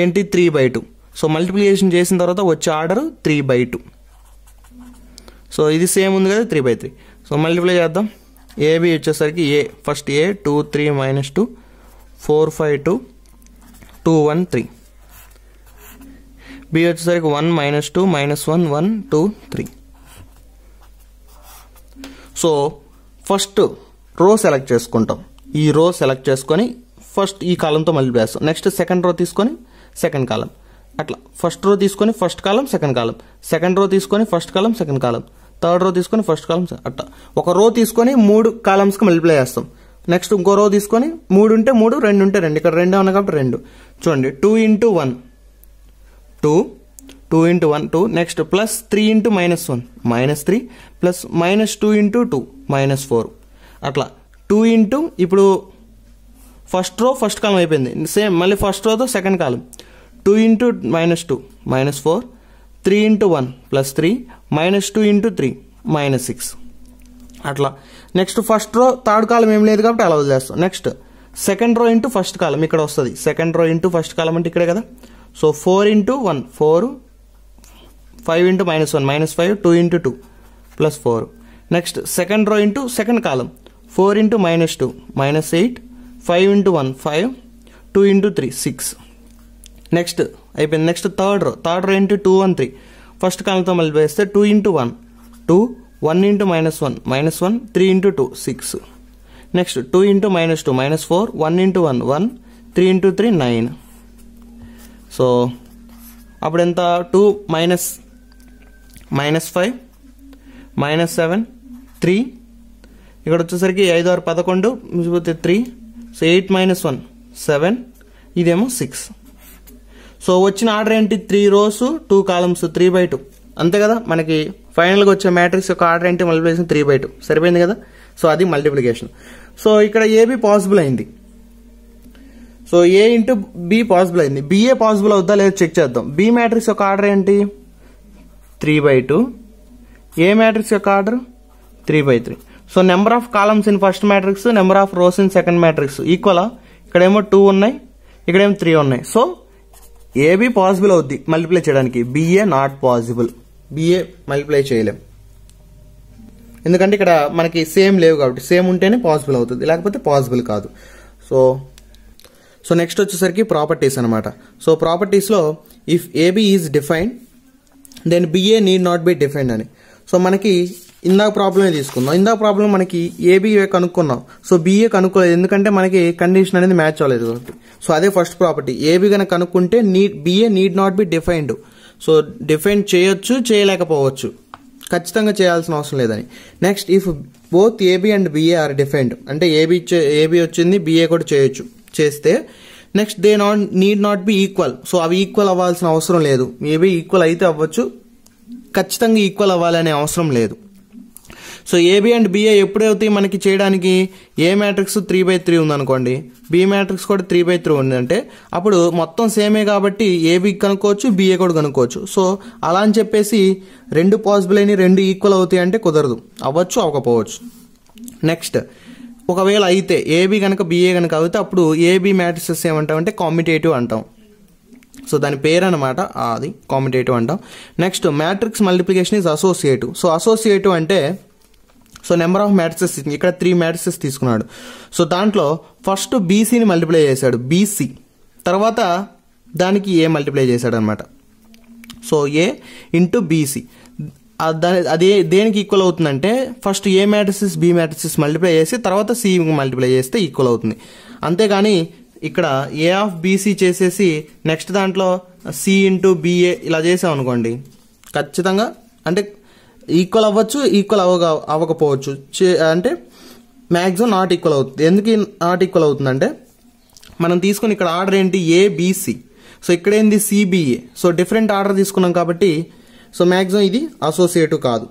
[SPEAKER 1] ఏంటి? Three by two so multiplication చేసిన తర్వాత వచ్చే order three by two so ఇది సేమ్ ఉంది కదా three by three so multiply చేద్దాం. ఏబి వచ్చేసరికి A first A two three minus two four five two two one three B వచ్చేసరికి one minus two minus one one two three so first row select చేసుకుంటాం. ఈ రో select చేసుకొని first ఈ కాలంతో multiply next second row తీసుకొని second column అట్లా. First row తీసుకొని first column second column second row తీసుకొని first column second column third row తీసుకొని ఫస్ట్ కాలం అట్లా. ఒక రో తీసుకొని మూడు కాలమ్స్కి మల్టిప్లై చేస్తాం. నెక్స్ట్ ఇంకో రో తీసుకొని మూడు ఉంటే మూడు రెండు ఉంటే రెండు. ఇక్కడ రెండు ఉన్నాయి కాబట్టి రెండు. చూడండి. Two into one two two into one two next plus three into minus one minus three plus minus two into two minus four అట్లా. టూ ఇంటూ ఇప్పుడు ఫస్ట్ రో ఫస్ట్ కాలం అయిపోయింది. సేమ్ మళ్ళీ first రోతో second column. Two into minus two minus four three into one plus three minus two into three minus six. అట్లా. Next first row third column ఏం లేదు కాబట్టి అలా వదిలేస్తాం next second row into first column ఇక్కడ వస్తుంది. Second row into first కాలం అంటే ఇక్కడే కదా. So four into one four five into minus one minus five two into two plus four. Next second row into second column. Four into minus two minus eight five into one five. Two into three six. Next అయిపోయింది. Next third row. Third row into two one three. First కాలంతో మళ్ళీ వేస్తే two into one. Two one into minus one. Minus one three into two six. Next two into minus two minus four one into one one three into three nine. So అప్పుడు ఎంత two minus minus five minus seven three. ఇక్కడ వచ్చేసరికి ఐదు ఆరు పదకొండు మిగిలిపోతే three. So eight minus one seven ఇదేమో six so వచ్చిన ఆర్డర్ ఏంటి? Three rows two columns three by two అంతే కదా? మనకి ఫైనల్గా వచ్చే మ్యాట్రిక్స్ యొక్క ఆర్డర్ ఏంటి? మల్టిప్లికేషన్ త్రీ బై టూ సరిపోయింది కదా? సో అది మల్టిప్లికేషన్ సో ఇక్కడ ఏబి పాసిబుల్ అయింది. So A into B possible అయింది. బిఏ పాసిబుల్ అవుద్దా? లేదో చెక్ చేద్దాం. బి మ్యాట్రిక్స్ యొక్క ఆర్డర్ ఏంటి? Three by two A matrix యొక్క order three by three so number of columns in first matrix number of rows in second matrix ఈక్వలా ఇక్కడేమో two ఉన్నాయి ఇక్కడేమో త్రీ ఉన్నాయి. సో ఏబి పాసిబుల్ అవుద్ది multiply చేయడానికి. BA not possible BA multiply చేయలేం. ఎందుకంటే ఇక్కడ మనకి సేమ్ లేవు కాబట్టి సేమ్ ఉంటేనే పాసిబుల్ అవుతుంది లేకపోతే పాసిబుల్ కాదు. సో సో నెక్స్ట్ వచ్చేసరికి ప్రాపర్టీస్ అనమాట so ప్రాపర్టీస్లో if AB is defined then BA need not be defined అని. సో మనకి ఇందాక ప్రాబ్లమే తీసుకుందాం. ఇందాక ప్రాబ్లం మనకి ఏబీఏ కనుక్కున్నాం. So BA కనుక్కోలేదు. ఎందుకంటే మనకి కండిషన్ అనేది మ్యాచ్ అవ్వలేదు కాబట్టి. సో అదే ఫస్ట్ ప్రాపర్టీ ఏబి కనుక కనుక్కుంటే need BA need not be defined so define చేయొచ్చు చేయలేకపోవచ్చు. ఖచ్చితంగా చేయాల్సిన అవసరం లేదని. Next if both AB and BA are defined అంటే ఏబి ఏబి వచ్చింది బిఏ కూడా చేయొచ్చు చేస్తే. Next they not need not be equal so అవి ఈక్వల్ అవ్వాల్సిన అవసరం లేదు. మేబీ ఈక్వల్ అయితే అవ్వచ్చు. ఖచ్చితంగా ఈక్వల్ అవ్వాలనే అవసరం లేదు. సో ఏబి అండ్ బిఏ ఎప్పుడైతే మనకి చేయడానికి? A matrix three by three ఉందనుకోండి. బి మ్యాట్రిక్స్ కూడా త్రీ బై త్రీ ఉందంటే అప్పుడు మొత్తం సేమే కాబట్టి ఏబి కనుక్కోవచ్చు బిఏ కూడా కనుక్కోవచ్చు. సో అలా అని చెప్పేసి రెండు పాసిబుల్ అయిన రెండు ఈక్వల్ అవుతాయి అంటే కుదరదు. అవ్వచ్చు అవ్వకపోవచ్చు. నెక్స్ట్ ఒకవేళ అయితే ఏబి కనుక బిఏ కనుక అవుతే అప్పుడు ఏబి మ్యాట్రిసెస్ ఏమంటామంటే కాంపిటేటివ్ అంటాం. సో దాని పేరు అనమాట అది కాంపిటేటివ్ అంటాం. Next matrix multiplication is associative so associative అంటే సో నెంబర్ ఆఫ్ మ్యాట్రిసెస్ ఇక్కడ త్రీ మ్యాట్రిసెస్ తీసుకున్నాడు. సో దాంట్లో ఫస్ట్ బీసీని మల్టిప్లై చేశాడు. బీసీ తర్వాత దానికి ఏ మల్టిప్లై చేశాడు అనమాట సో ఏ ఇంటూ బీసీ దాని అదే దేనికి ఈక్వల్ అవుతుందంటే first A matrices B matrices multiply చేసి తర్వాత సి మల్టిప్లై చేస్తే ఈక్వల్ అవుతుంది. అంతేగాని ఇక్కడ ఏ ఆఫ్ బీసీ చేసేసి నెక్స్ట్ దాంట్లో సి ఇంటూ బిఏ ఇలా చేసాం అనుకోండి ఖచ్చితంగా అంటే ఈక్వల్ అవ్వచ్చు ఈక్వల్ అవ్వక అవ్వకపోవచ్చు. చే- అంటే మ్యాక్సిమం నాట్ ఈక్వల్ అవుతుంది. ఎందుకు నాట్ ఈక్వల్ అవుతుందంటే మనం తీసుకుని ఇక్కడ ఆర్డర్ ఏంటి? ఏబిసి సో ఇక్కడ ఏంది? సిబిఏ సో డిఫరెంట్ ఆర్డర్ తీసుకున్నాం కాబట్టి సో మ్యాక్సిమం ఇది అసోసియేటివ్ కాదు.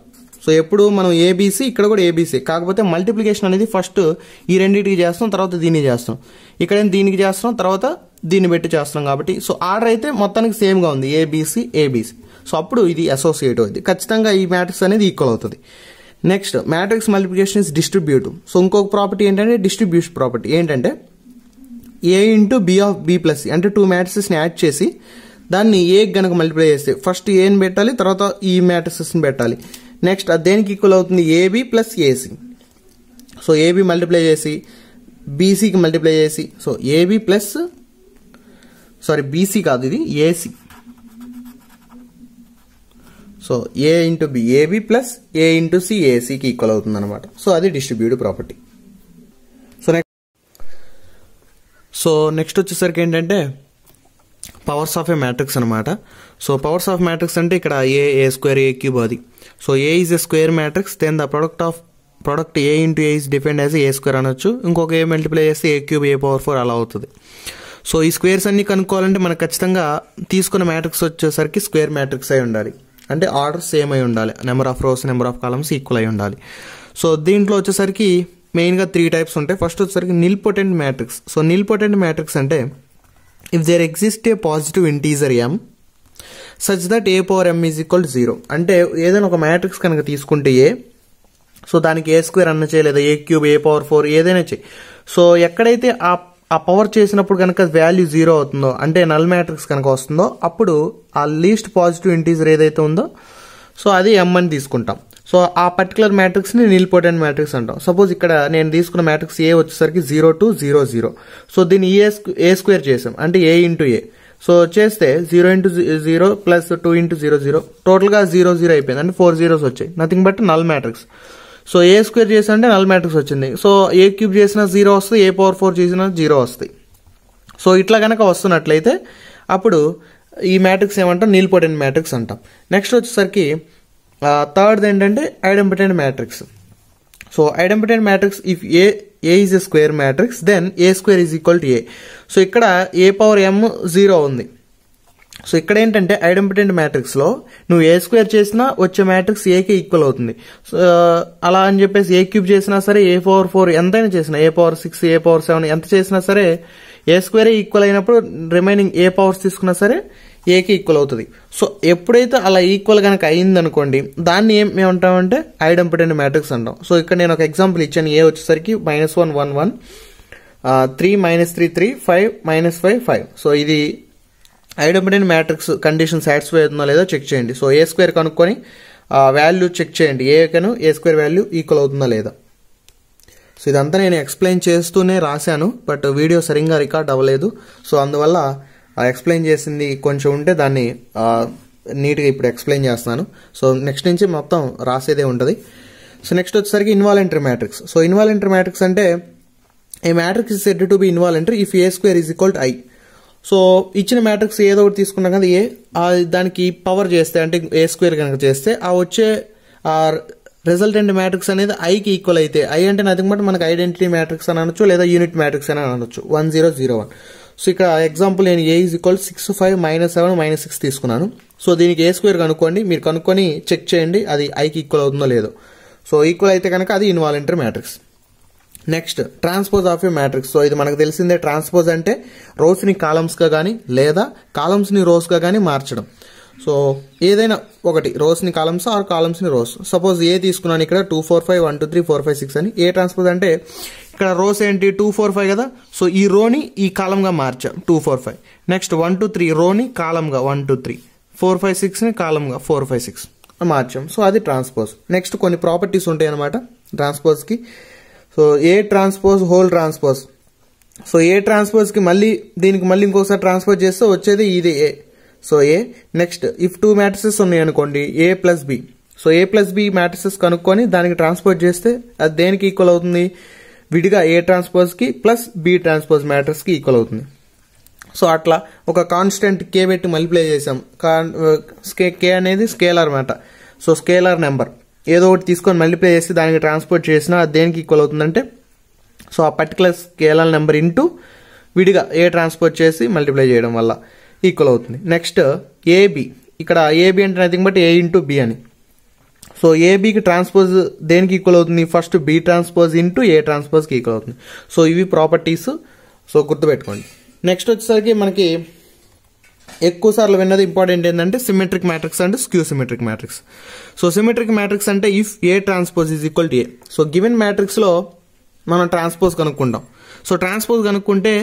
[SPEAKER 1] సో ఎప్పుడు మనం ఏబీసీ ఇక్కడ కూడా ఏబీసీ కాకపోతే మల్టిప్లికేషన్ అనేది ఫస్ట్ ఈ రెండింటికి చేస్తాం తర్వాత దీన్ని చేస్తాం ఇక్కడ ఏం దీనికి చేస్తాం తర్వాత దీన్ని పెట్టి చేస్తాం కాబట్టి. సో ఆర్డర్ అయితే మొత్తానికి సేమ్గా ఉంది. ఏబీసీ ఏబీసీ సో అప్పుడు ఇది అసోసియేట్ అవుతుంది ఖచ్చితంగా ఈ మ్యాట్రిక్స్ అనేది ఈక్వల్ అవుతుంది. Next matrix multiplication is distributive so ఇంకొక ప్రాపర్టీ ఏంటంటే డిస్ట్రిబ్యూషన్ ప్రాపర్టీ ఏంటంటే A into B of B plus అంటే టూ మ్యాట్రిసెస్ని యాడ్ చేసి దాన్ని ఏ గనక మల్టిప్లై చేస్తే ఫస్ట్ ఏని పెట్టాలి తర్వాత ఈ మ్యాట్రిసెస్ని పెట్టాలి. నెక్స్ట్ అది దేనికి ఈక్వల్ అవుతుంది? AB plus AC so AB multiply చేసి బీసీకి మల్టిప్లై చేసి so AB plus sorry BC కాదు ఇది AC so A into B AB plus A into C ఏసీకి ఈక్వల్ అవుతుంది అనమాట సో అది distributive property so next so next వచ్చేసరికి ఏంటంటే పవర్స్ ఆఫ్ ఏ మ్యాట్రిక్స్ అనమాట సో పవర్స్ ఆఫ్ మ్యాట్రిక్స్ అంటే ఇక్కడ A A square A cube అది. So A is A square matrix then the product of product A into A is depend as A square అనొచ్చు. ఇంకొక A multiply చేస్తే A cube A power four అలా అవుతుంది. So ఈ squares అన్ని కనుక్కోవాలంటే మనకు ఖచ్చితంగా తీసుకున్న మ్యాట్రిక్స్ వచ్చేసరికి స్క్వేర్ మ్యాట్రిక్స్ అయి ఉండాలి. అంటే ఆర్డర్ సేమ్ అయి ఉండాలి. Number of rows number of columns equal అయి ఉండాలి. సో దీంట్లో వచ్చేసరికి మెయిన్గా త్రీ టైప్స్ ఉంటాయి. ఫస్ట్ వచ్చేసరికి nilpotent matrix so nilpotent matrix అంటే if there exist A positive integer M such that A power M is equal zero అంటే ఏదైనా ఒక మ్యాట్రిక్స్ కనుక తీసుకుంటే ఏ సో దానికి ఏ స్క్వేర్ అన్న చేయలేదా A cube A power four ఏదైనా చేయి. సో ఎక్కడైతే ఆ ఆ పవర్ చేసినప్పుడు కనుక వాల్యూ జీరో అవుతుందో అంటే నల్ మ్యాట్రిక్స్ కనుక వస్తుందో అప్పుడు ఆ లీస్ట్ పాజిటివ్ ఇంటీజర్ ఏదైతే ఉందో సో అది ఎం అని తీసుకుంటాం. సో ఆ పర్టికులర్ మ్యాట్రిక్స్ని నిల్పోటెంట్ మ్యాట్రిక్స్ అంటాం. సపోజ్ ఇక్కడ నేను తీసుకున్న మ్యాట్రిక్స్ ఏ వచ్చేసరికి zero two zero zero so దీన్ని ఏ ఏ స్క్వేర్ చేసాం. అంటే ఏ ఇంటూ ఏ సో చేస్తే zero into zero plus two into zero zero టోటల్గా జీరో జీరో అయిపోయింది. అంటే ఫోర్ జీరోస్ వచ్చాయి. Nothing but null matrix so A square చేసా అంటే నల్ మ్యాట్రిక్స్ వచ్చింది. సో ఏ క్యూబ్ చేసినా జీరో వస్తుంది ఏ పవర్ ఫోర్ చేసినా జీరో వస్తాయి సో ఇట్లా కనుక వస్తున్నట్లయితే అప్పుడు ఈ మ్యాట్రిక్స్ ఏమంటాం? నీల్పొటెంట్ మ్యాట్రిక్స్ అంటాం. నెక్స్ట్ వచ్చేసరికి థర్డ్ ఏంటంటే idempotent matrix so idempotent matrix if A A is a square matrix then A square is equal to A so ఇక్కడ ఏ పవర్ ఎమ్ జీరో ఉంది. సో ఇక్కడ ఏంటంటే ఐడెంపిటెంట్ మ్యాట్రిక్స్లో నువ్వు ఏ స్క్వేర్ చేసినా వచ్చే మ్యాట్రిక్స్ ఏకి ఈక్వల్ అవుతుంది. సో అలా అని చెప్పేసి ఏ క్యూబ్ చేసినా సరే ఏ పవర్ ఫోర్ ఎంతైనా చేసినా A power six A power seven ఎంత చేసినా సరే ఏ స్క్వేర్ ఈక్వల్ అయినప్పుడు రిమైనింగ్ ఏ పవర్స్ తీసుకున్నా సరే ఏకి ఈక్వల్ అవుతుంది. సో ఎప్పుడైతే అలా ఈక్వల్ కనుక అయిందనుకోండి దాన్ని ఏం ఏమంటామంటే ఐడెంపిటెంట్ మ్యాట్రిక్స్ అంటాం. సో ఇక్కడ నేను ఒక ఎగ్జాంపుల్ ఇచ్చాను. ఏ వచ్చేసరికి minus one one one three minus three three five minus five five so ఇది ఐడెంటిటీ మ్యాట్రిక్స్ కండిషన్ సాటిస్ఫై అవుతుందో లేదో చెక్ చేయండి. సో ఏ స్క్వేర్ కనుక్కొని వాల్యూ చెక్ చేయండి. ఏ కను ఏ స్క్వేర్ వాల్యూ ఈక్వల్ అవుతుందా లేదా. సో ఇదంతా నేను ఎక్స్ప్లెయిన్ చేస్తూనే రాశాను బట్ వీడియో సరిగ్గా రికార్డ్ అవ్వలేదు. సో అందువల్ల ఎక్స్ప్లెయిన్ చేసింది కొంచెం ఉంటే దాన్ని నీట్గా ఇప్పుడు ఎక్స్ప్లెయిన్ చేస్తున్నాను. సో నెక్స్ట్ నుంచి మొత్తం రాసేదే ఉంటుంది. సో నెక్స్ట్ వచ్చేసరికి involuntary matrix. So involuntary matrix అంటే A matrix is said to be involuntary if A square is equal to I. So ఇచ్చిన మ్యాట్రిక్స్ ఏదో ఒకటి తీసుకున్నాం కదా ఏ దానికి పవర్ చేస్తే అంటే ఏ స్క్వేర్ కనుక చేస్తే ఆ వచ్చే ఆ రిజల్టెంట్ మ్యాట్రిక్స్ అనేది ఐకి ఈక్వల్ అయితే ఐ అంటే నథింగ్ బట్ మనకు ఐడెంటిటీ మ్యాట్రిక్స్ అని అనొచ్చు లేదా యూనిట్ మ్యాట్రిక్స్ అని అనొచ్చు. One zero zero one so ఇక్కడ ఎగ్జాంపుల్ నేను A is equal six five minus seven minus six తీసుకున్నాను. సో దీనికి ఏ స్క్వేర్ కనుక్కోండి. మీరు కనుక్కొని చెక్ చేయండి అది ఐకి ఈక్వల్ అవుతుందో లేదో. సో ఈక్వల్ అయితే కనుక అది involuntary matrix next transpose of A matrix so ఇది మనకు తెలిసిందే ట్రాన్స్పోజ్ అంటే రోస్ని కాలమ్స్గా కానీ లేదా కాలమ్స్ని రోస్గా కానీ మార్చడం. సో ఏదైనా ఒకటి రోస్ని కాలమ్స్ ఆర్ కాలమ్స్ని రోస్ సపోజ్ ఏ తీసుకున్నాను ఇక్కడ two four five one two three four five six అని. ఏ ట్రాన్స్పోజ్ అంటే ఇక్కడ రోస్ ఏంటి? టూ ఫోర్ ఫైవ్ కదా? సో ఈ రోని ఈ కాలంగా మార్చాం. Two four five next one two three రోని కాలంగా one two three four five సిక్స్ని కాలంగా ఫోర్ ఫైవ్ సిక్స్ మార్చాం. సో అది ట్రాన్స్పోజ్ నెక్స్ట్ కొన్ని ప్రాపర్టీస్ ఉంటాయి అనమాట ట్రాన్స్పోజ్కి so A transpose whole transpose. So A ట్రాన్స్పోజ్కి మళ్ళీ దీనికి మళ్ళీ ఇంకోసారి ట్రాన్స్పోజ్ చేస్తే వచ్చేది ఇది A. So A next if two matrices ఉన్నాయి అనుకోండి A plus B so A plus B matrices కనుక్కొని దానికి ట్రాన్స్పోజ్ చేస్తే అది దేనికి ఈక్వల్ అవుతుంది? విడిగా ఏ ట్రాన్స్పోజ్కి ప్లస్ బి ట్రాన్స్పోజ్ మ్యాట్రిక్స్కి ఈక్వల్ అవుతుంది. సో అట్లా ఒక కాన్స్టెంట్ కే పెట్టి మల్టిప్లై చేసాం కే అనేది scalar matter so scalar number ఏదో ఒకటి తీసుకొని మల్టిప్లై చేసి దానికి ట్రాన్స్పోర్ట్ చేసినా అది దేనికి ఈక్వల్ అవుతుందంటే సో ఆ పర్టికులర్ స్కేలర్ నెంబర్ ఇంటూ విడిగా ఏ ట్రాన్స్పోర్ట్ చేసి మల్టిప్లై చేయడం వల్ల ఈక్వల్ అవుతుంది. నెక్స్ట్ ఏబి ఇక్కడ ఏబి అంటే nothing but A into B అని. సో ఏబికి ట్రాన్స్పోజ్ దేనికి ఈక్వల్ అవుతుంది? First B transpose into A ట్రాన్స్పోజ్కి equal అవుతుంది. సో ఇవి ప్రాపర్టీస్ సో గుర్తుపెట్టుకోండి. నెక్స్ట్ వచ్చేసరికి మనకి ఎక్కువ సార్లు విన్నది ఇంపార్టెంట్ ఏంటంటే symmetric matrix and skew symmetric matrix so symmetric matrix అంటే if A transpose is equal to A so given మ్యాట్రిక్స్లో మనం ట్రాన్స్పోజ్ కనుక్కుంటాం. సో ట్రాన్స్పోజ్ కనుక్కుంటే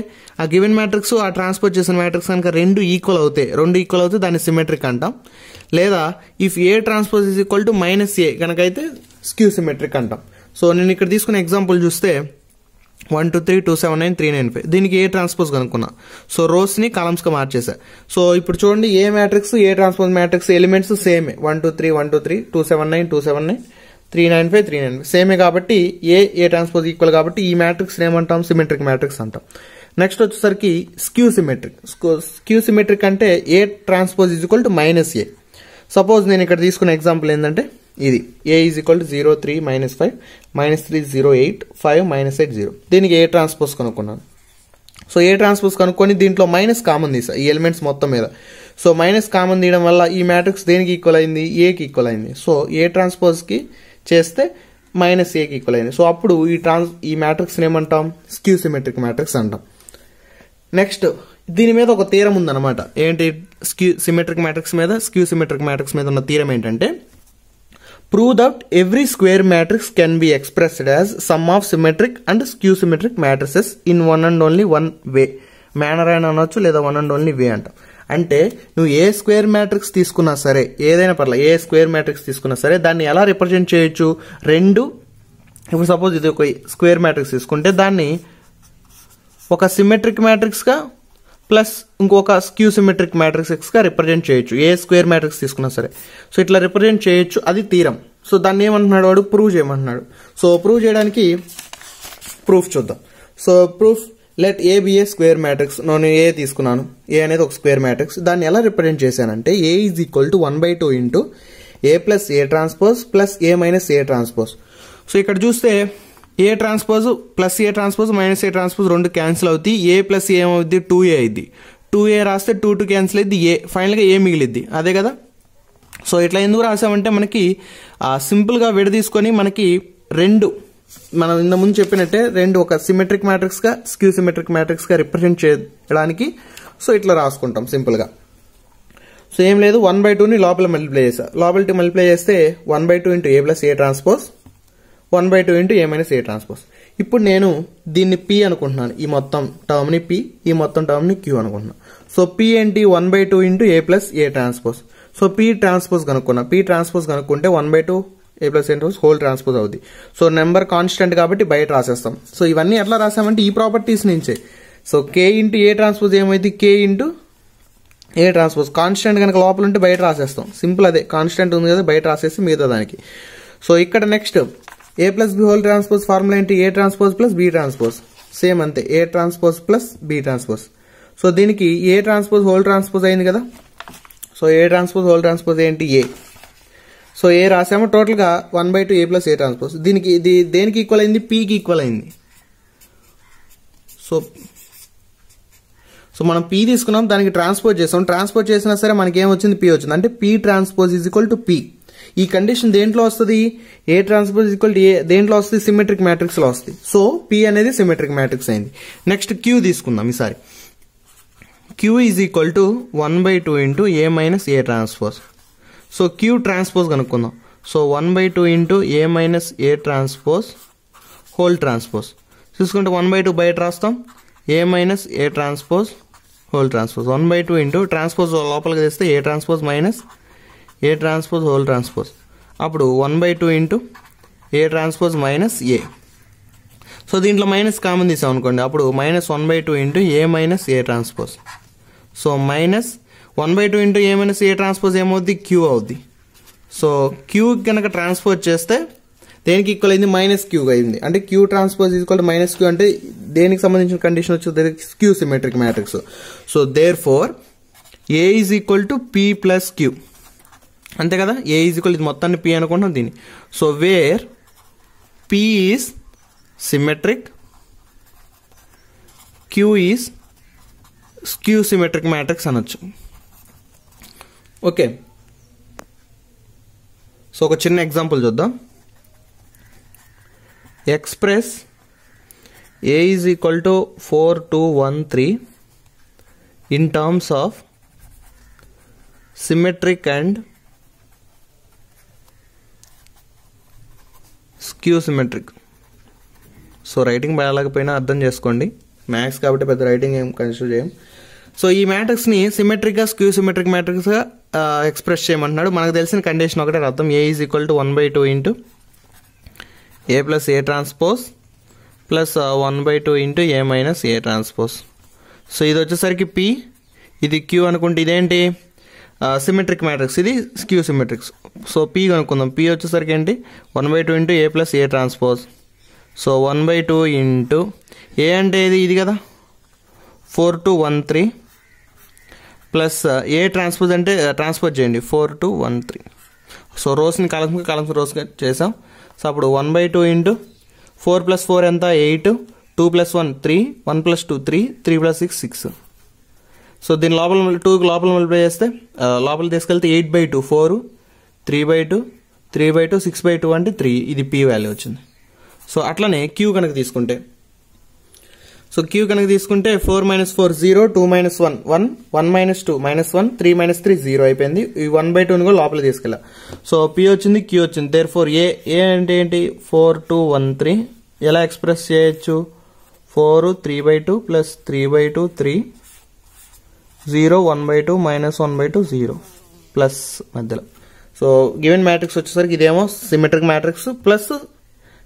[SPEAKER 1] ఆ గివెన్ మ్యాట్రిక్స్ ఆ ట్రాన్స్పోజ్ చేసిన మ్యాట్రిక్స్ కనుక రెండు ఈక్వల్ అవుతాయి. రెండు ఈక్వల్ అవుతాయి దాన్ని సిమెట్రిక్ అంటాం. లేదా if A transpose is equal to minus A కనుక అయితే స్క్యూ సిమెట్రిక్ అంటాం. సో నేను ఇక్కడ తీసుకున్న ఎగ్జాంపుల్ చూస్తే one two three two seven nine three nine five దీనికి ఏ ట్రాన్స్పోజ్ కనుక్కున్నా. సో రోస్ని కాలమ్స్గా మార్చేసా సో ఇప్పుడు చూడండి A matrix A transpose matrix elements సేమే one two three one two three two seven nine two seven nine three nine five three nine సేమే కాబట్టి ఏ ఏ ట్రాన్స్పోజ్ ఈక్వల్ కాబట్టి ఈ మ్యాట్రిక్స్ ఏమంటాం? సిమెట్రిక్ మ్యాట్రిక్స్ అంటాం. నెక్స్ట్ వచ్చేసరికి స్క్యూ సిమెట్రిక్ స్క్యూ సిమెట్రిక్ అంటే A transpose is equal to minus A suppose నేను ఇక్కడ తీసుకున్న ఎగ్జాంపుల్ ఏంటంటే ఇది. A is equal to zero three minus five minus three zero eight five minus eight zero దీనికి A transpose కనుక్కున్నాను. So A transpose కనుక్కొని దీంట్లో మైనస్ కామన్ తీసా. ఈ ఎలిమెంట్స్ మొత్తం మీద. సో మైనస్ కామన్ తీయడం వల్ల ఈ మ్యాట్రిక్స్ దేనికి ఈక్వల్ అయింది? ఏకి ఈక్వల్ అయింది. సో ఏ ట్రాన్స్పోజ్కి చేస్తే మైనస్ ఏకి ఈక్వల్ అయింది. సో అప్పుడు ఈ ట్రాన్స్ ఈ మ్యాట్రిక్స్ని ఏమంటాం? స్క్యూ సిమెట్రిక్ మ్యాట్రిక్స్ అంటాం. నెక్స్ట్ దీని మీద ఒక తీరం ఉందన్నమాట. ఏంటి? స్క్యూ సిమెట్రిక్ మ్యాట్రిక్స్ మీద స్క్యూ సిమెట్రిక్ మ్యాట్రిక్స్ మీద ఉన్న తీరం ఏంటంటే Prove that every square matrix can be expressed as sum of symmetric and skew symmetric matrices in one and only one way manner అని అనొచ్చు లేదా one and only way అంటాం. అంటే నువ్వు ఏ square matrix తీసుకున్నా సరే ఏదైనా పర్లేదు ఏ స్క్వేర్ మ్యాట్రిక్స్ తీసుకున్నా సరే దాన్ని ఎలా రిప్రజెంట్ చేయొచ్చు? రెండు ఇప్పుడు సపోజ్ ఇది ఒక స్క్వేర్ మ్యాట్రిక్స్ తీసుకుంటే దాన్ని ఒక సిమెట్రిక్ మ్యాట్రిక్స్గా ప్లస్ ఇంకొక స్క్యూ సిమెట్రిక్ మ్యాట్రిక్స్గా రిప్రజెంట్ చేయొచ్చు. ఏ స్క్వేర్ మ్యాట్రిక్స్ తీసుకున్నా సరే. సో ఇట్లా రిప్రజెంట్ చేయొచ్చు. అది తీరం. సో దాన్ని ఏమంటున్నాడు వాడు? ప్రూవ్ చేయమంటున్నాడు. సో ప్రూవ్ చేయడానికి ప్రూఫ్ చూద్దాం. So proof let A be a square matrix నేను ఏ తీసుకున్నాను. ఏ అనేది ఒక స్క్వేర్ మ్యాట్రిక్స్ దాన్ని ఎలా రిప్రజెంట్ చేశానంటే A is equal to one by two into A plus A transpose plus A minus A transpose so ఇక్కడ చూస్తే A transpose plus A transpose minus A transpose రెండు క్యాన్సిల్ అవుతాయి ఏ ప్లస్ ఏ ఏమవుద్ది? Two ఏ అయింది two ఏ రాస్తే two two cancel అయింది ఏ ఫైనల్గా ఏ మిగిలిద్ది. అదే కదా? సో ఇట్లా ఎందుకు రాసామంటే మనకి సింపుల్గా విడదీసుకొని మనకి రెండు మనం ఇంత ముందు చెప్పినట్టే రెండు ఒక సిమెట్రిక్ మ్యాట్రిక్స్గా స్క్యూ సిమెట్రిక్ మ్యాట్రిక్స్గా రిప్రజెంట్ చేయడానికి సో ఇట్లా రాసుకుంటాం సింపుల్గా సో ఏం లేదు? వన్ బై టూని లోపల మల్టిప్లై చేసా లోపల మల్టిప్లై చేస్తే one by two into A plus A transpose one by two into A minus A transpose. ఇప్పుడు నేను దీన్ని పి అనుకుంటున్నాను. ఈ మొత్తం టర్మ్ని పి ఈ మొత్తం టర్మ్ని క్యూ అనుకుంటున్నాను. సో పి ఏంటి? One by two into A plus A transpose. So P transpose కనుక్కున్నా. P transpose కనుక్కుంటే one by two A plus A trans whole transpose అవుతుంది సో నెంబర్ కాన్స్టెంట్ కాబట్టి బయట రాసేస్తాం. సో ఇవన్నీ ఎట్లా రాసామంటే ఈ ప్రాపర్టీస్ నుంచే. So K into A transpose ఏమైంది K into A transpose? Constant కనుక లోపల ఉంటే బయట రాసేస్తాం. సింపుల్ అదే. కాన్స్టెంట్ ఉంది కదా బయట రాసేసి మిగతా దానికి. సో ఇక్కడ next A plus B whole transpose formula ఏంటి A transpose plus B transpose same అంతే A transpose plus B transpose so దీనికి ఏ ట్రాన్స్పోజ్ హోల్ ట్రాన్స్పోజ్ అయింది కదా? So A transpose whole transpose ఏంటి? ఏ సో ఏ రాసామో. టోటల్గా one by two A plus A transpose దీనికి ఇది దేనికి ఈక్వల్ అయింది? పీకి ఈక్వల్ అయింది. సో సో మనం పీ తీసుకున్నాం. దానికి ట్రాన్స్పోర్ట్ చేస్తాం ట్రాన్స్పోర్ట్ చేసినా సరే మనకి ఏం వచ్చింది? పీ వచ్చింది. అంటే P transpose is equal to P ఈ కండిషన్ దేంట్లో వస్తుంది? ఏ ట్రాన్స్పోజ్ ఈక్వల్ ఏ దేంట్లో వస్తుంది? సిమెట్రిక్ మ్యాట్రిక్స్లో వస్తుంది. సో పి అనేది సిమెట్రిక్ మ్యాట్రిక్స్ అయింది. నెక్స్ట్ క్యూ తీసుకుందాం ఈసారి. Q is equal to one by two into A minus A transpose so Q transpose కనుక్కుందాం. So one by two into A minus A transpose whole transpose చూసుకుంటే one by two బయట రాస్తాం? A minus A transpose whole transpose one by two into transpose లోపలికి తెస్తే A transpose minus A transpose whole transpose అప్పుడు one by two into A transpose minus A so దీంట్లో minus common తీసాం అనుకోండి. అప్పుడు minus one by two into A minus A transpose so minus one by two into A minus A transpose ఏమవుద్ది? Q అవుద్ది. So Q కనుక transpose చేస్తే దేనికి equal అయింది? మైనస్ క్యూ అయింది. అంటే Q transpose equal minus Q అంటే దేనికి సంబంధించిన కండిషన్ వచ్చి Q symmetric matrix so therefore A is equal to P plus Q అంతే కదా? ఏ ఈజ్ ఇది మొత్తాన్ని పి అనుకుంటాం దీన్ని. So where P is symmetric Q is skew symmetric matrix అనొచ్చు. ఓకే సో ఒక చిన్న ఎగ్జాంపుల్ చూద్దాం. Express A is equal to four two one three in terms of symmetric and skew symmetric so writing బాగాలేకపోయినా అర్థం చేసుకోండి. Maths కాబట్టి పెద్ద writing ఏం consider చేయం. సో ఈ మ్యాట్రిక్స్ని సిమెట్రిక్గా స్క్యూ సిమెట్రిక్ మ్యాట్రిక్స్గా ఎక్స్ప్రెస్ చేయమంటున్నాడు. మనకు తెలిసిన కండిషన్ ఒకటే అర్థం. A is equal to one by two into A plus A transpose plus one by two into A minus A transpose so ఇది వచ్చేసరికి పి ఇది క్యూ అనుకుంటే ఇదేంటి? సిమెట్రిక్ మ్యాట్రిక్స్ ఇది స్క్యూ సిమెట్రిక్స్ సో పి కనుక్కుందాం. P వచ్చేసరికి ఏంటి? One by two into A plus A transpose so one by two into A అంటే ఇది ఇది కదా? Four two one three plus A transpose అంటే ట్రాన్స్పోజ్ చేయండి. Four two one three so రోస్ని కలమ్స్కి కలమ్స్ రోస్గా చేసాం. సో అప్పుడు one by two into four plus four ఎంత? Eight two plus one three one plus two three three plus six six so దీని లోపల two లోపల మల్టిప్లై చేస్తే లోపల తీసుకెళ్తే eight by two four three by two three by two six by two అంటే three ఇది P value వచ్చింది. So అట్లనే క్యూ కనుక తీసుకుంటే సో క్యూ కనుక తీసుకుంటే four minus four zero two minus one one one minus two minus one three minus three zero అయిపోయింది. ఈ వన్ బై టూని కూడా లోపల తీసుకెళ్ళా. సో పి వచ్చింది క్యూ వచ్చింది. దేర్ ఫోర్ ఏ ఏ అంటే ఏంటి? ఫోర్ టూ వన్ త్రీ ఎలా ఎక్స్ప్రెస్ చేయొచ్చు? Four three by two plus three by two three zero one by two minus one by two zero. Plus మధ్యలో. So given matrix వచ్చేసరికి ఇదేమో symmetric matrix plus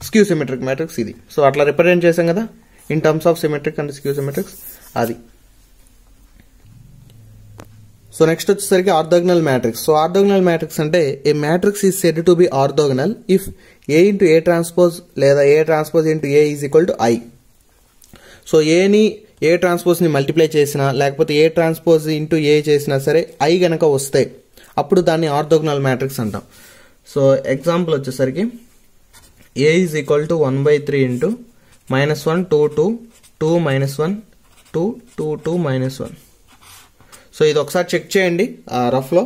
[SPEAKER 1] skew symmetric matrix ఇది. So అట్లా represent చేసాం కదా? In terms of symmetric and skew symmetrics అది. So next వచ్చేసరికి orthogonal matrix. So orthogonal matrix అంటే A matrix is said to be orthogonal if A into A transpose లేదా A transpose into A is equal to I so ఏని A ట్రాన్స్పోజ్ని multiply చేసినా లేకపోతే ఏ transpose into ఏ చేసినా సరే I గనక వస్తే అప్పుడు దాన్ని ఆర్థోగనల్ మ్యాట్రిక్స్ అంటాం. సో ఎగ్జాంపుల్ వచ్చేసరికి A is equal to one by three into minus one two two two minus one two two two minus one so ఇది ఒకసారి చెక్ చేయండి రఫ్లో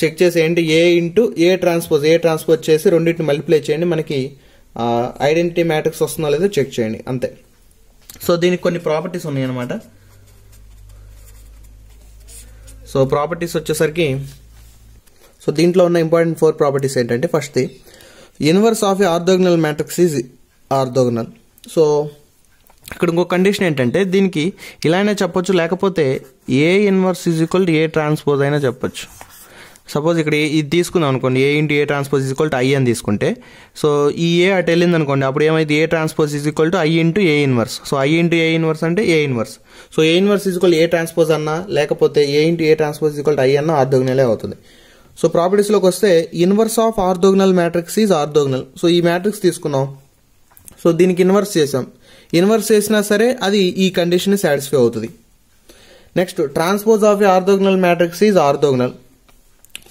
[SPEAKER 1] చెక్ చేసి ఏంటి A into A transpose A transpose చేసి రెండింటిని multiply చేయండి మనకి ఐడెంటిటీ మ్యాట్రిక్స్ వస్తుందో లేదో చెక్ చేయండి అంతే. సో దీనికి కొన్ని ప్రాపర్టీస్ ఉన్నాయన్నమాట. సో ప్రాపర్టీస్ వచ్చేసరికి సో దీంట్లో ఉన్న ఇంపార్టెంట్ ఫోర్ ప్రాపర్టీస్ ఏంటంటే ఫస్ట్ది inverse of A orthogonal matrix is orthogonal so ఇక్కడ ఇంకో కండిషన్ ఏంటంటే దీనికి ఇలానే చెప్పొచ్చు లేకపోతే A inverse is equal A transpose అయినా చెప్పొచ్చు. సపోజ్ ఇక్కడ ఇది తీసుకుందాం అనుకోండి A into A transpose equal to I అని తీసుకుంటే సో ఈ ఏ అటు వెళ్ళింది అనుకోండి అప్పుడు ఏమైంది? A transpose is equal to I into A inverse so I into A inverse అంటే A inverse so A inverse is equal A transpose అన్నా లేకపోతే A into A transpose equal to I అన్న ఆర్థోగ్నలే అవుతుంది. సో ప్రాపర్టీస్లోకి వస్తే inverse of orthogonal matrix is orthogonal so ఈ matrix తీసుకున్నాం. సో దీనికి ఇన్వర్స్ చేసాం ఇన్వర్స్ చేసినా సరే అది ఈ కండిషన్ సాటిస్ఫై అవుతుంది. Next transpose of orthogonal matrix is orthogonal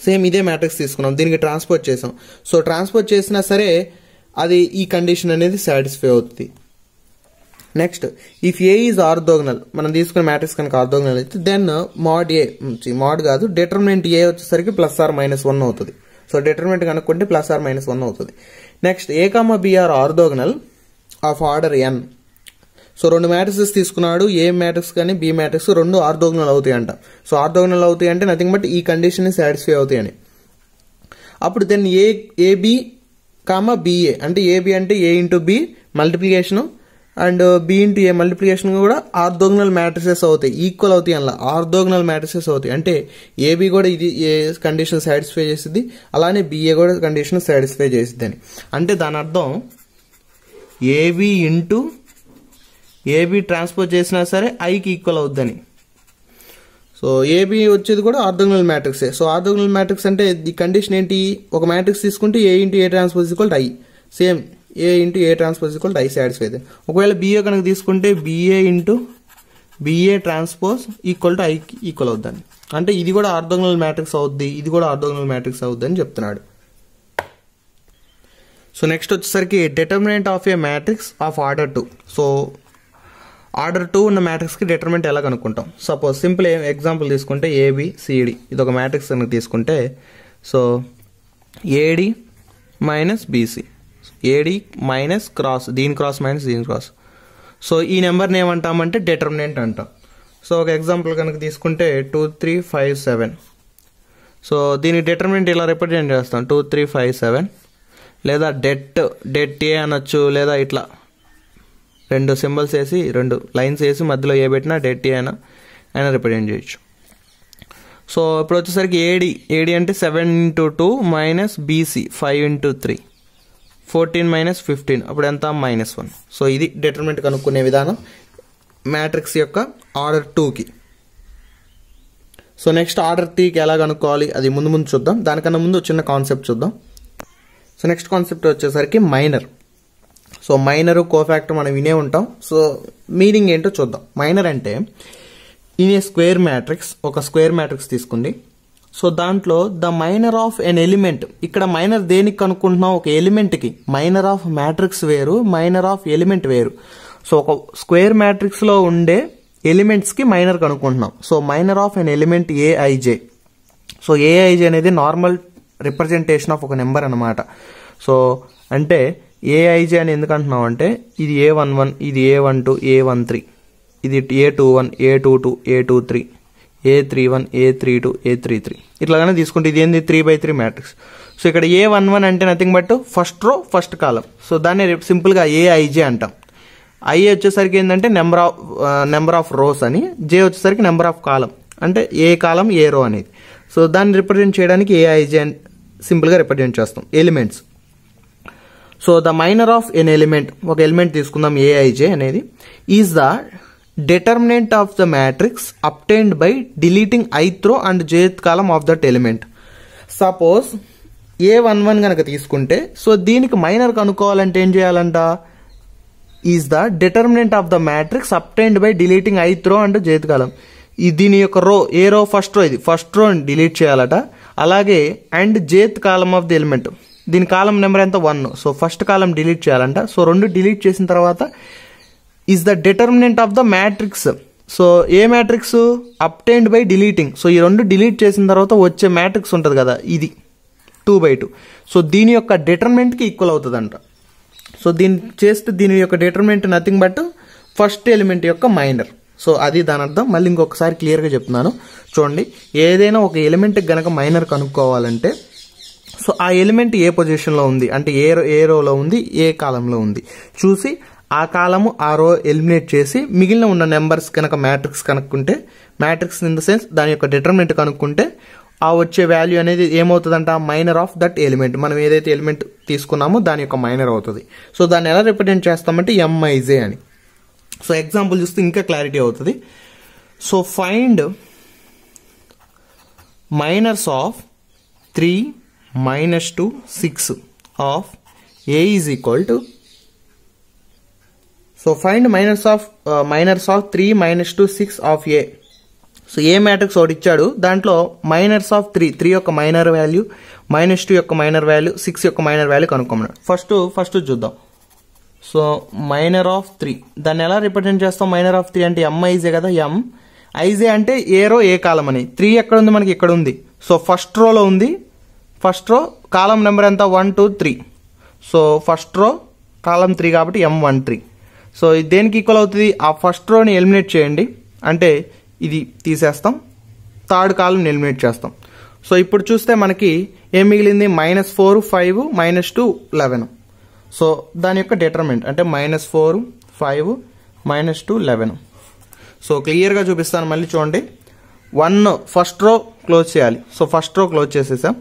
[SPEAKER 1] same ఇదే మ్యాట్రిక్స్ తీసుకున్నాం. దీనికి ట్రాన్స్పోర్ట్ చేసాం. సో ట్రాన్స్పోర్ట్ చేసినా సరే అది ఈ కండిషన్ అనేది సాటిస్ఫై అవుతుంది next if A is orthogonal మనం తీసుకున్న మ్యాట్రిక్స్ కనుక ఆర్థోగనల్ అయితే దెన్ మాడ్ ఏ మాడ్ కాదు డిటర్మినెంట్ ఏ వచ్చేసరికి ప్లస్ ఆర్ మైనస్ వన్ అవుతుంది. సో డిటర్మినెంట్ కనుక్కుంటే ప్లస్ ఆర్ మైనస్ వన్ అవుతుంది. Next A comma B are orthogonal of order N so రెండు మ్యాట్రిక్స్ తీసుకున్నాడు ఏ మ్యాట్రిక్స్ కానీ బి మ్యాట్రిక్స్ రెండు orthogonal అవుతాయి అంట సో ఆర్థోగనల్ అవుతాయి అంటే నథింగ్ బట్ ఈ కండిషన్ సాటిస్ఫై అవుతాయి అని అప్పుడు then A AB comma BA అంటే ఏబి అంటే A into B multiplication and B into A multiplication కూడా ఆర్థోగనల్ మ్యాట్రిసెస్ అవుతాయి. ఈక్వల్ అవుతాయి అలా. ఆర్థోగనల్ మ్యాట్రిసెస్ అవుతాయి. అంటే ఏబి కూడా ఇది ఏ కండిషన్ సాటిస్ఫై చేసింది అలానే బిఏ కూడా కండిషన్ సాటిస్ఫై చేసిద్ది అని అంటే దాని అర్థం ఏబి ఇంటూ ఏబి ట్రాన్స్పోజ్ చేసినా సరే ఐకి ఈక్వల్ అవుద్దని. సో ఏబి వచ్చేది కూడా ఆర్థోగనల్ మ్యాట్రిక్సే. సో ఆర్థోగనల్ మ్యాట్రిక్స్ అంటే ది కండిషన్ ఏంటి? ఒక మ్యాట్రిక్స్ తీసుకుంటే A into A transpose equal I same A into A transpose equal I satisfy అయితే ఒకవేళ బిఏ కనుక తీసుకుంటే BA into BA transpose equal to ఐకి ఈక్వల్ అవుద్దని. అంటే ఇది కూడా ఆర్థోగనల్ మ్యాట్రిక్స్ అవుద్ది ఇది కూడా ఆర్థోగనల్ మ్యాట్రిక్స్ అవుద్ది అని చెప్తున్నాడు. సో నెక్స్ట్ వచ్చేసరికి determinant of A matrix of order two so order two ఉన్న మ్యాట్రిక్స్కి డిటర్మెంట్ ఎలా కనుక్కుంటాం? సపోజ్ సింపుల్ ఎగ్జాంపుల్ తీసుకుంటే ఏబి సిడి ఇది ఒక మ్యాట్రిక్స్ కనుక తీసుకుంటే so AD minus BC AD minus cross దీని క్రాస్ మైనస్ దీని క్రాస్ సో ఈ నెంబర్ని ఏమంటామంటే డిటర్మినెంట్ అంటాం. సో ఒక ఎగ్జాంపుల్ కనుక తీసుకుంటే two three five seven so దీనికి డిటర్మినెంట్ ఇలా రిప్రజెంట్ చేస్తాం. టూ త్రీ ఫైవ్ సెవెన్ లేదా డెట్ డెట్ ఏ అనొచ్చు లేదా ఇట్లా. రెండు సింబల్స్ వేసి రెండు లైన్స్ వేసి మధ్యలో ఏ పెట్టినా డేట్ అయినా అయినా రిప్రజెంట్ చేయొచ్చు. సో ఇప్పుడు వచ్చేసరికి ఏడి ఏడి అంటే seven into two minus BC five into three fourteen minus fifteen అప్పుడు ఎంత? మైనస్ వన్ సో ఇది డిటర్మెంట్ కనుక్కునే విధానం మ్యాట్రిక్స్ యొక్క ఆర్డర్ టూకి సో నెక్స్ట్ ఆర్డర్ త్రీకి ఎలా కనుక్కోవాలి? అది ముందు ముందు చూద్దాం. దానికన్నా ముందు చిన్న కాన్సెప్ట్ చూద్దాం. సో నెక్స్ట్ కాన్సెప్ట్ వచ్చేసరికి మైనర్ సో మైనర్ కోఫాక్టర్ మనం వినే ఉంటాం. సో మీనింగ్ ఏంటో చూద్దాం. మైనర్ అంటే ఇన్ ఏ స్క్వేర్ మ్యాట్రిక్స్ ఒక స్క్వేర్ మ్యాట్రిక్స్ తీసుకుంది. సో దాంట్లో the minor of an element ఇక్కడ మైనర్ దేనికి కనుక్కుంటున్నాం ఒక ఎలిమెంట్కి. మైనర్ ఆఫ్ మ్యాట్రిక్స్ వేరు మైనర్ ఆఫ్ ఎలిమెంట్ వేరు. సో ఒక స్క్వేర్ మ్యాట్రిక్స్లో ఉండే ఎలిమెంట్స్కి minor కనుక్కుంటున్నాం so minor of an element AIJ so AIJ అనేది నార్మల్ రిప్రజెంటేషన్ ఆఫ్ ఒక నెంబర్ అనమాట సో అంటే ఏఐజే అని ఎందుకు అంటున్నాం అంటే ఇది ఏ వన్ వన్ ఇది A one two A one three ఇది A two one A two two A two three A three one A three two A three three ఇట్లాగానే తీసుకుంటే ఇది ఏంది? Three by three matrix so ఇక్కడ A one one అంటే nothing but first row first column so దాన్ని సింపుల్గా AIJ అంటాం. I వచ్చేసరికి ఏంటంటే number of number of rows అని. జే వచ్చేసరికి నెంబర్ ఆఫ్ కాలం అంటే ఏ కాలం ఏ రో అనేది. సో దాన్ని రిప్రజెంట్ చేయడానికి ఏఐజే అని సింపుల్గా రిప్రజెంట్ చేస్తాం. Elements so the minor of an element ఒక ఎలిమెంట్ తీసుకుందాం ఏఐజే అనేది is the determinant of the matrix obtained by deleting ith row and jth column of that element suppose A one one కనుక తీసుకుంటే so దీనికి minor కనుక్కోవాలంటే ఏం చేయాలంట? Is the determinant of the matrix obtained by deleting ith row and jth column ఈ దీని యొక్క రో ఏ రో ఫస్ట్ రో ఇది. ఫస్ట్ రో డిలీట్ చేయాలట. అలాగే and jth column of the element దీని కాలం నెంబర్ ఎంత? One. So first column delete చేయాలంట. సో రెండు డిలీట్ చేసిన తర్వాత is the determinant of the matrix so A matrix obtained by deleting so ఈ రెండు డిలీట్ చేసిన తర్వాత వచ్చే మ్యాట్రిక్స్ ఉంటుంది కదా ఇది. టూ బై టూ సో దీని యొక్క డిటర్మినెంట్కి ఈక్వల్ అవుతుందంట. సో దీన్ని చేస్తే దీని యొక్క determinant nothing but first element యొక్క మైనర్ సో అది దాని అర్థం. మళ్ళీ ఇంకొకసారి క్లియర్గా చెప్తున్నాను. చూడండి ఏదైనా ఒక ఎలిమెంట్కి గనక మైనర్ కనుక్కోవాలంటే సో ఆ ఎలిమెంట్ ఏ పొజిషన్లో ఉంది? అంటే ఏ రో ఏ రోలో ఉంది? ఏ కాలంలో ఉంది? చూసి ఆ కాలము ఆ రో ఎలిమినేట్ చేసి మిగిలిన ఉన్న నెంబర్స్ కనుక మ్యాట్రిక్స్ కనుక్కుంటే మ్యాట్రిక్స్ ఇన్ ద సెన్స్ దాని యొక్క డిటర్మినెంట్ కనుక్కుంటే ఆ వచ్చే వాల్యూ అనేది ఏమవుతుందంట? Minor of that element. మనం ఏదైతే ఎలిమెంట్ తీసుకున్నామో దాని యొక్క మైనర్ అవుతుంది. సో దాన్ని ఎలా రిప్రజెంట్ చేస్తామంటే ఎంఐజే అని. సో ఎగ్జాంపుల్ చూస్తే ఇంకా క్లారిటీ అవుతుంది. So find minors of three minus two six of A is equal to so find minors of minors of three minus two six of A so A matrix ఒకటి ఇచ్చాడు. దాంట్లో minors of three three యొక్క minor value minus two యొక్క minor value six యొక్క minor value కనుక్కోమన్నాడు. First first చూద్దాం. So minor of three దాన్ని ఎలా రిప్రజెంట్ చేస్తాం? మైనర్ ఆఫ్ త్రీ అంటే ఎంఐజే కదా? ఎం ఐజే అంటే ఏ రో ఏ కాలం అని త్రీ ఎక్కడ ఉంది? మనకి ఇక్కడ ఉంది. సో ఫస్ట్ రోలో ఉంది. ఫస్ట్ రో కాలం నెంబర్ ఎంత? One two three so first row column three కాబట్టి ఎం వన్ త్రీ సో ఇది దేనికి ఈక్వల్ అవుతుంది? ఆ ఫస్ట్ రోని ఎలిమినేట్ చేయండి. అంటే ఇది తీసేస్తాం. థర్డ్ కాలం ఎలిమినేట్ చేస్తాం. సో ఇప్పుడు చూస్తే మనకి ఏం మిగిలింది? Minus four five minus two eleven so దాని యొక్క డిటర్మెంట్ అంటే minus four five minus two eleven so క్లియర్గా చూపిస్తాను. మళ్ళీ చూడండి. వన్ ఫస్ట్ రో క్లోజ్ చేయాలి. సో ఫస్ట్ రో క్లోజ్ చేసేసాం.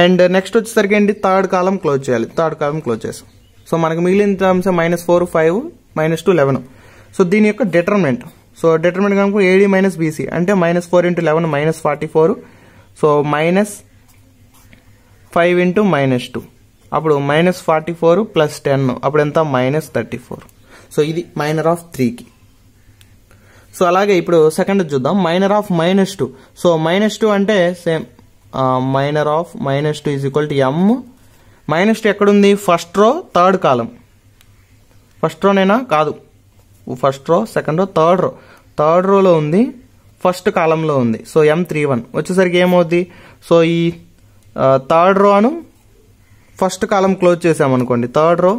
[SPEAKER 1] అండ్ నెక్స్ట్ వచ్చేసరికి ఏంటి? థర్డ్ కాలం క్లోజ్ చేయాలి. థర్డ్ కాలం క్లోజ్ చేసాం. సో మనకు మిగిలిన terms minus four five minus two eleven. So దీని యొక్క డిటర్మెంట్ సో డిటర్మెంట్ కనుక ఏడీ మైనస్ బీసీ. అంటే minus four into eleven minus forty four. So minus five into minus two. అప్పుడు minus forty four plus ten. అప్పుడు ఎంత? Minus thirty four. So ఇది minor of త్రీకి so అలాగే ఇప్పుడు second చూద్దాం. Minor of minus two. So minus two అంటే same minor of minus two is equal to M minus two ఎక్కడుంది? First row third column first రోనేనా కాదు. First row second row third row third రోలో ఉంది first కాలంలో ఉంది. So M three one వచ్చేసరికి ఏమవుద్ది? So ఈ థర్డ్ రో అను ఫస్ట్ కాలం క్లోజ్ చేసామనుకోండి. Third row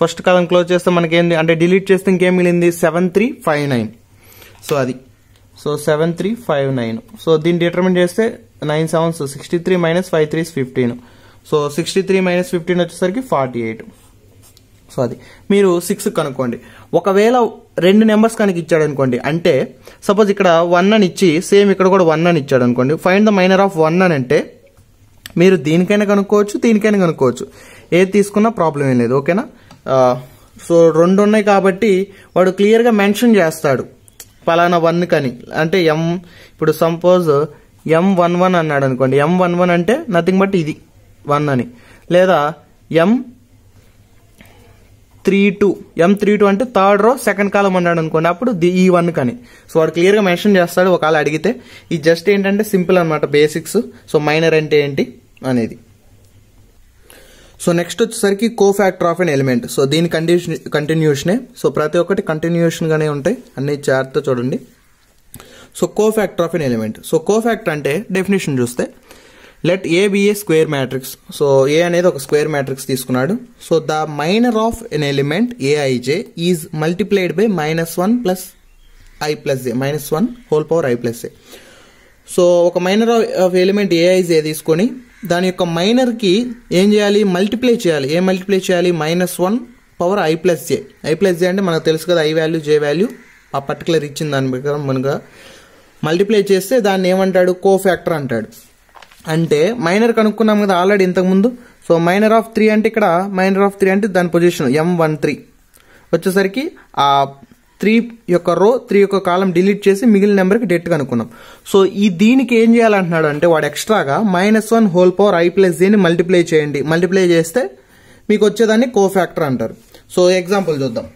[SPEAKER 1] first column close చేస్తే మనకేంది? అంటే డిలీట్ చేస్తే ఇంకేం మిగిలింది? Seven three five nine so అది. So seven three five nine so దీన్ని డిటర్మిన్ చేస్తే nine sevens sixty three minus five threes fifteen so sixty three minus fifteen వచ్చేసరికి ఫార్టీ ఎయిట్ సో అది. మీరు సిక్స్ కనుక్కోండి. ఒకవేళ రెండు నెంబర్స్ కనుక ఇచ్చాడు అనుకోండి అంటే సపోజ్ ఇక్కడ వన్ అని ఇచ్చి సేమ్ ఇక్కడ కూడా వన్ అని ఇచ్చాడు అనుకోండి find the minor of one అని అంటే మీరు దీనికైనా కనుక్కోవచ్చు దీనికైనా కనుక్కోవచ్చు. ఏది తీసుకున్నా ప్రాబ్లం ఏం లేదు ఓకేనా సో రెండు ఉన్నాయి కాబట్టి వాడు క్లియర్గా మెన్షన్ చేస్తాడు. పలానా వన్ కని. అంటే ఎం ఇప్పుడు సపోజ్ ఎం వన్ వన్ అన్నాడు అనుకోండి ఎం వన్ వన్ అంటే నథింగ్ బట్ ఇది. వన్ అని. లేదా M three two M three two అంటే థర్డ్ రో సెకండ్ కాలం అన్నాడు అనుకోండి అప్పుడు ది ఈ వన్ కని. సో వాడు క్లియర్గా మెన్షన్ చేస్తాడు ఒకవేళ అడిగితే. ఇది జస్ట్ ఏంటంటే సింపుల్ అనమాట బేసిక్స్ సో మైనర్ అంటే ఏంటి అనేది. సో నెక్స్ట్ వచ్చేసరికి cofactor of an element so దీని కండిషన్ కంటిన్యూషనే సో ప్రతి ఒక్కటి కంటిన్యూషన్గానే ఉంటాయి. అన్ని జాగ్రత్త చూడండి. So cofactor of an element so cofactor అంటే డెఫినేషన్ చూస్తే let A be a square matrix so A అనేది ఒక స్క్వేర్ మ్యాట్రిక్స్ తీసుకున్నాడు. So the minor of an element AIJ is multiplied by minus one plus I plus A minus one whole power I plus A so ఒక minor of element AIJ తీసుకొని దాని యొక్క మైనర్కి ఏం చేయాలి? మల్టిప్లై చేయాలి. ఏ మల్టిప్లై చేయాలి? Minus one power I plus J I plus J అంటే మనకు తెలుసు కదా ఐ వాల్యూ జే వాల్యూ ఆ పర్టికులర్ ఇచ్చిన దాని ప్రకారం మనగా మల్టిప్లై చేస్తే దాన్ని ఏమంటాడు? కో ఫ్యాక్టర్ అంటాడు. అంటే మైనర్ కనుక్కున్నాం కదా ఆల్రెడీ ఇంతకుముందు. సో మైనర్ ఆఫ్ త్రీ అంటే ఇక్కడ మైనర్ ఆఫ్ త్రీ అంటే దాని పొజిషన్ ఎం వన్ త్రీ వచ్చేసరికి ఆ త్రీ యొక్క రో త్రీ యొక్క కాలం డిలీట్ చేసి మిగిలిన నెంబర్కి డెట్ కనుక్కున్నాం. సో ఈ దీనికి ఏం చేయాలంటున్నాడు అంటే వాడు ఎక్స్ట్రాగా minus one whole power I plus దీన్ని మల్టిప్లై చేయండి. మల్టిప్లై చేస్తే మీకు వచ్చేదాన్ని కో ఫ్యాక్టర్ అంటారు. సో ఎగ్జాంపుల్ చూద్దాం.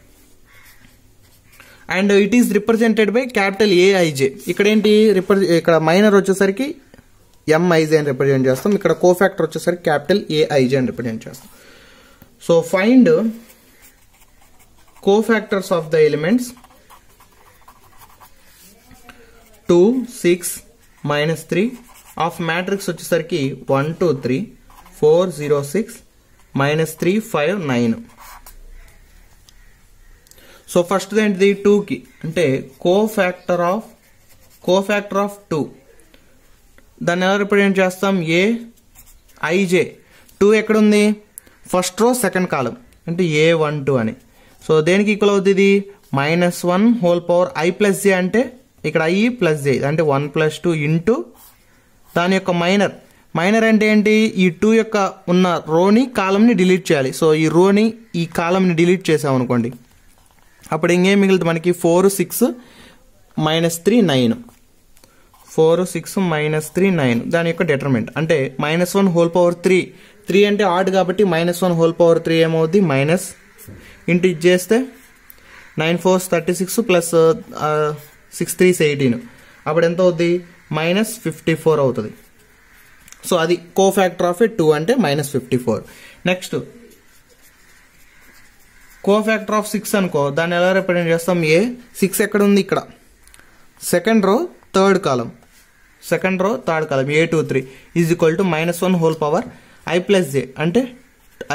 [SPEAKER 1] And it is represented by capital AIJ ఇక్కడ ఏంటి రిప్ర ఇక్కడ మైనర్ వచ్చేసరికి ఎంఐజే అని రిప్రజెంట్ చేస్తాం. ఇక్కడ కో ఫ్యాక్టర్ వచ్చేసరికి క్యాపిటల్ ఏఐజే అని రిప్రజెంట్ చేస్తాం. So find cofactors of the elements two six minus three of matrix వచ్చేసరికి one two three four zero six minus three five nine so first ఏంటిది టూకి అంటే cofactor of cofactor of two దాన్ని ఎలా represent చేస్తాం? A IJ two ఎక్కడుంది? First row second column అంటే A one two అని. సో దేనికి ఈక్వల్ అవుతుంది minus one whole power I plus J అంటే ఇక్కడ ఐ ప్లస్ జే అంటే వన్ ప్లస్ టూ ఇంటూ దాని యొక్క మైనర్ మైనర్ అంటే ఏంటి? ఈ టూ యొక్క ఉన్న రోని కాలంని డిలీట్ చేయాలి. సో ఈ రోని ఈ కాలంని డిలీట్ చేసాం అనుకోండి అప్పుడు ఇంకేం మిగులుతుంది? మనకి four six minus three nine. Four six minus three nine. దాని యొక్క డిటర్మెంట్ అంటే minus one whole power three. Three అంటే ఆడ్ కాబట్టి minus one whole power three ఏమవుద్ది? మైనస్ ఇంటూ ఇది చేస్తే nine fours thirty six plus six threes eighteen. అప్పుడు ఎంత అవుద్ది? మైనస్ ఫిఫ్టీ ఫోర్ అవుతుంది. సో అది cofactor of A two అంటే minus fifty four. Next cofactor of six అనుకో. దాన్ని ఎలా రిప్రజెంట్ చేస్తాం? ఏ సిక్స్ ఎక్కడ ఉంది ఇక్కడ. Second row third column second row third column A two three is equal to minus one whole power I plus J అంటే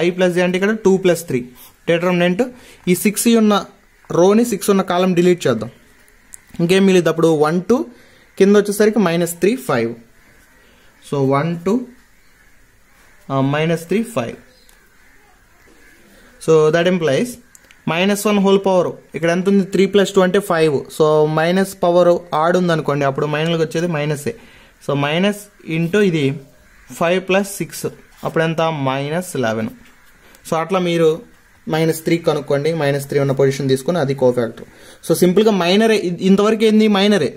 [SPEAKER 1] I plus J అంటే ఇక్కడ టూ ప్లస్ త్రీ డిటర్మినెంట్ ఈ సిక్స్ ఉన్న రోని సిక్స్ ఉన్న కాలం డిలీట్ చేద్దాం. ఇంకేం మిగిలింది? అప్పుడు వన్ టూ కింద వచ్చేసరికి minus three five so one two minus three five so that employees minus one whole power ఇక్కడ ఎంత ఉంది? త్రీ ప్లస్ టూ అంటే five so minus power odd ఉంది అనుకోండి అప్పుడు మైనస్కి వచ్చేది మైనసే సో మైనస్ ఇంటూ ఇది ఫైవ్ ప్లస్ సిక్స్ అప్పుడు ఎంత? మైనస్ లెవెన్ సో అట్లా మీరు మైనస్ త్రీ కనుక్కోండి. మైనస్ త్రీ ఉన్న పొజిషన్ తీసుకుని అది కో ఫ్యాక్టర్ సో సింపుల్గా మైనరే ఇంతవరకు ఏంది? మైనరే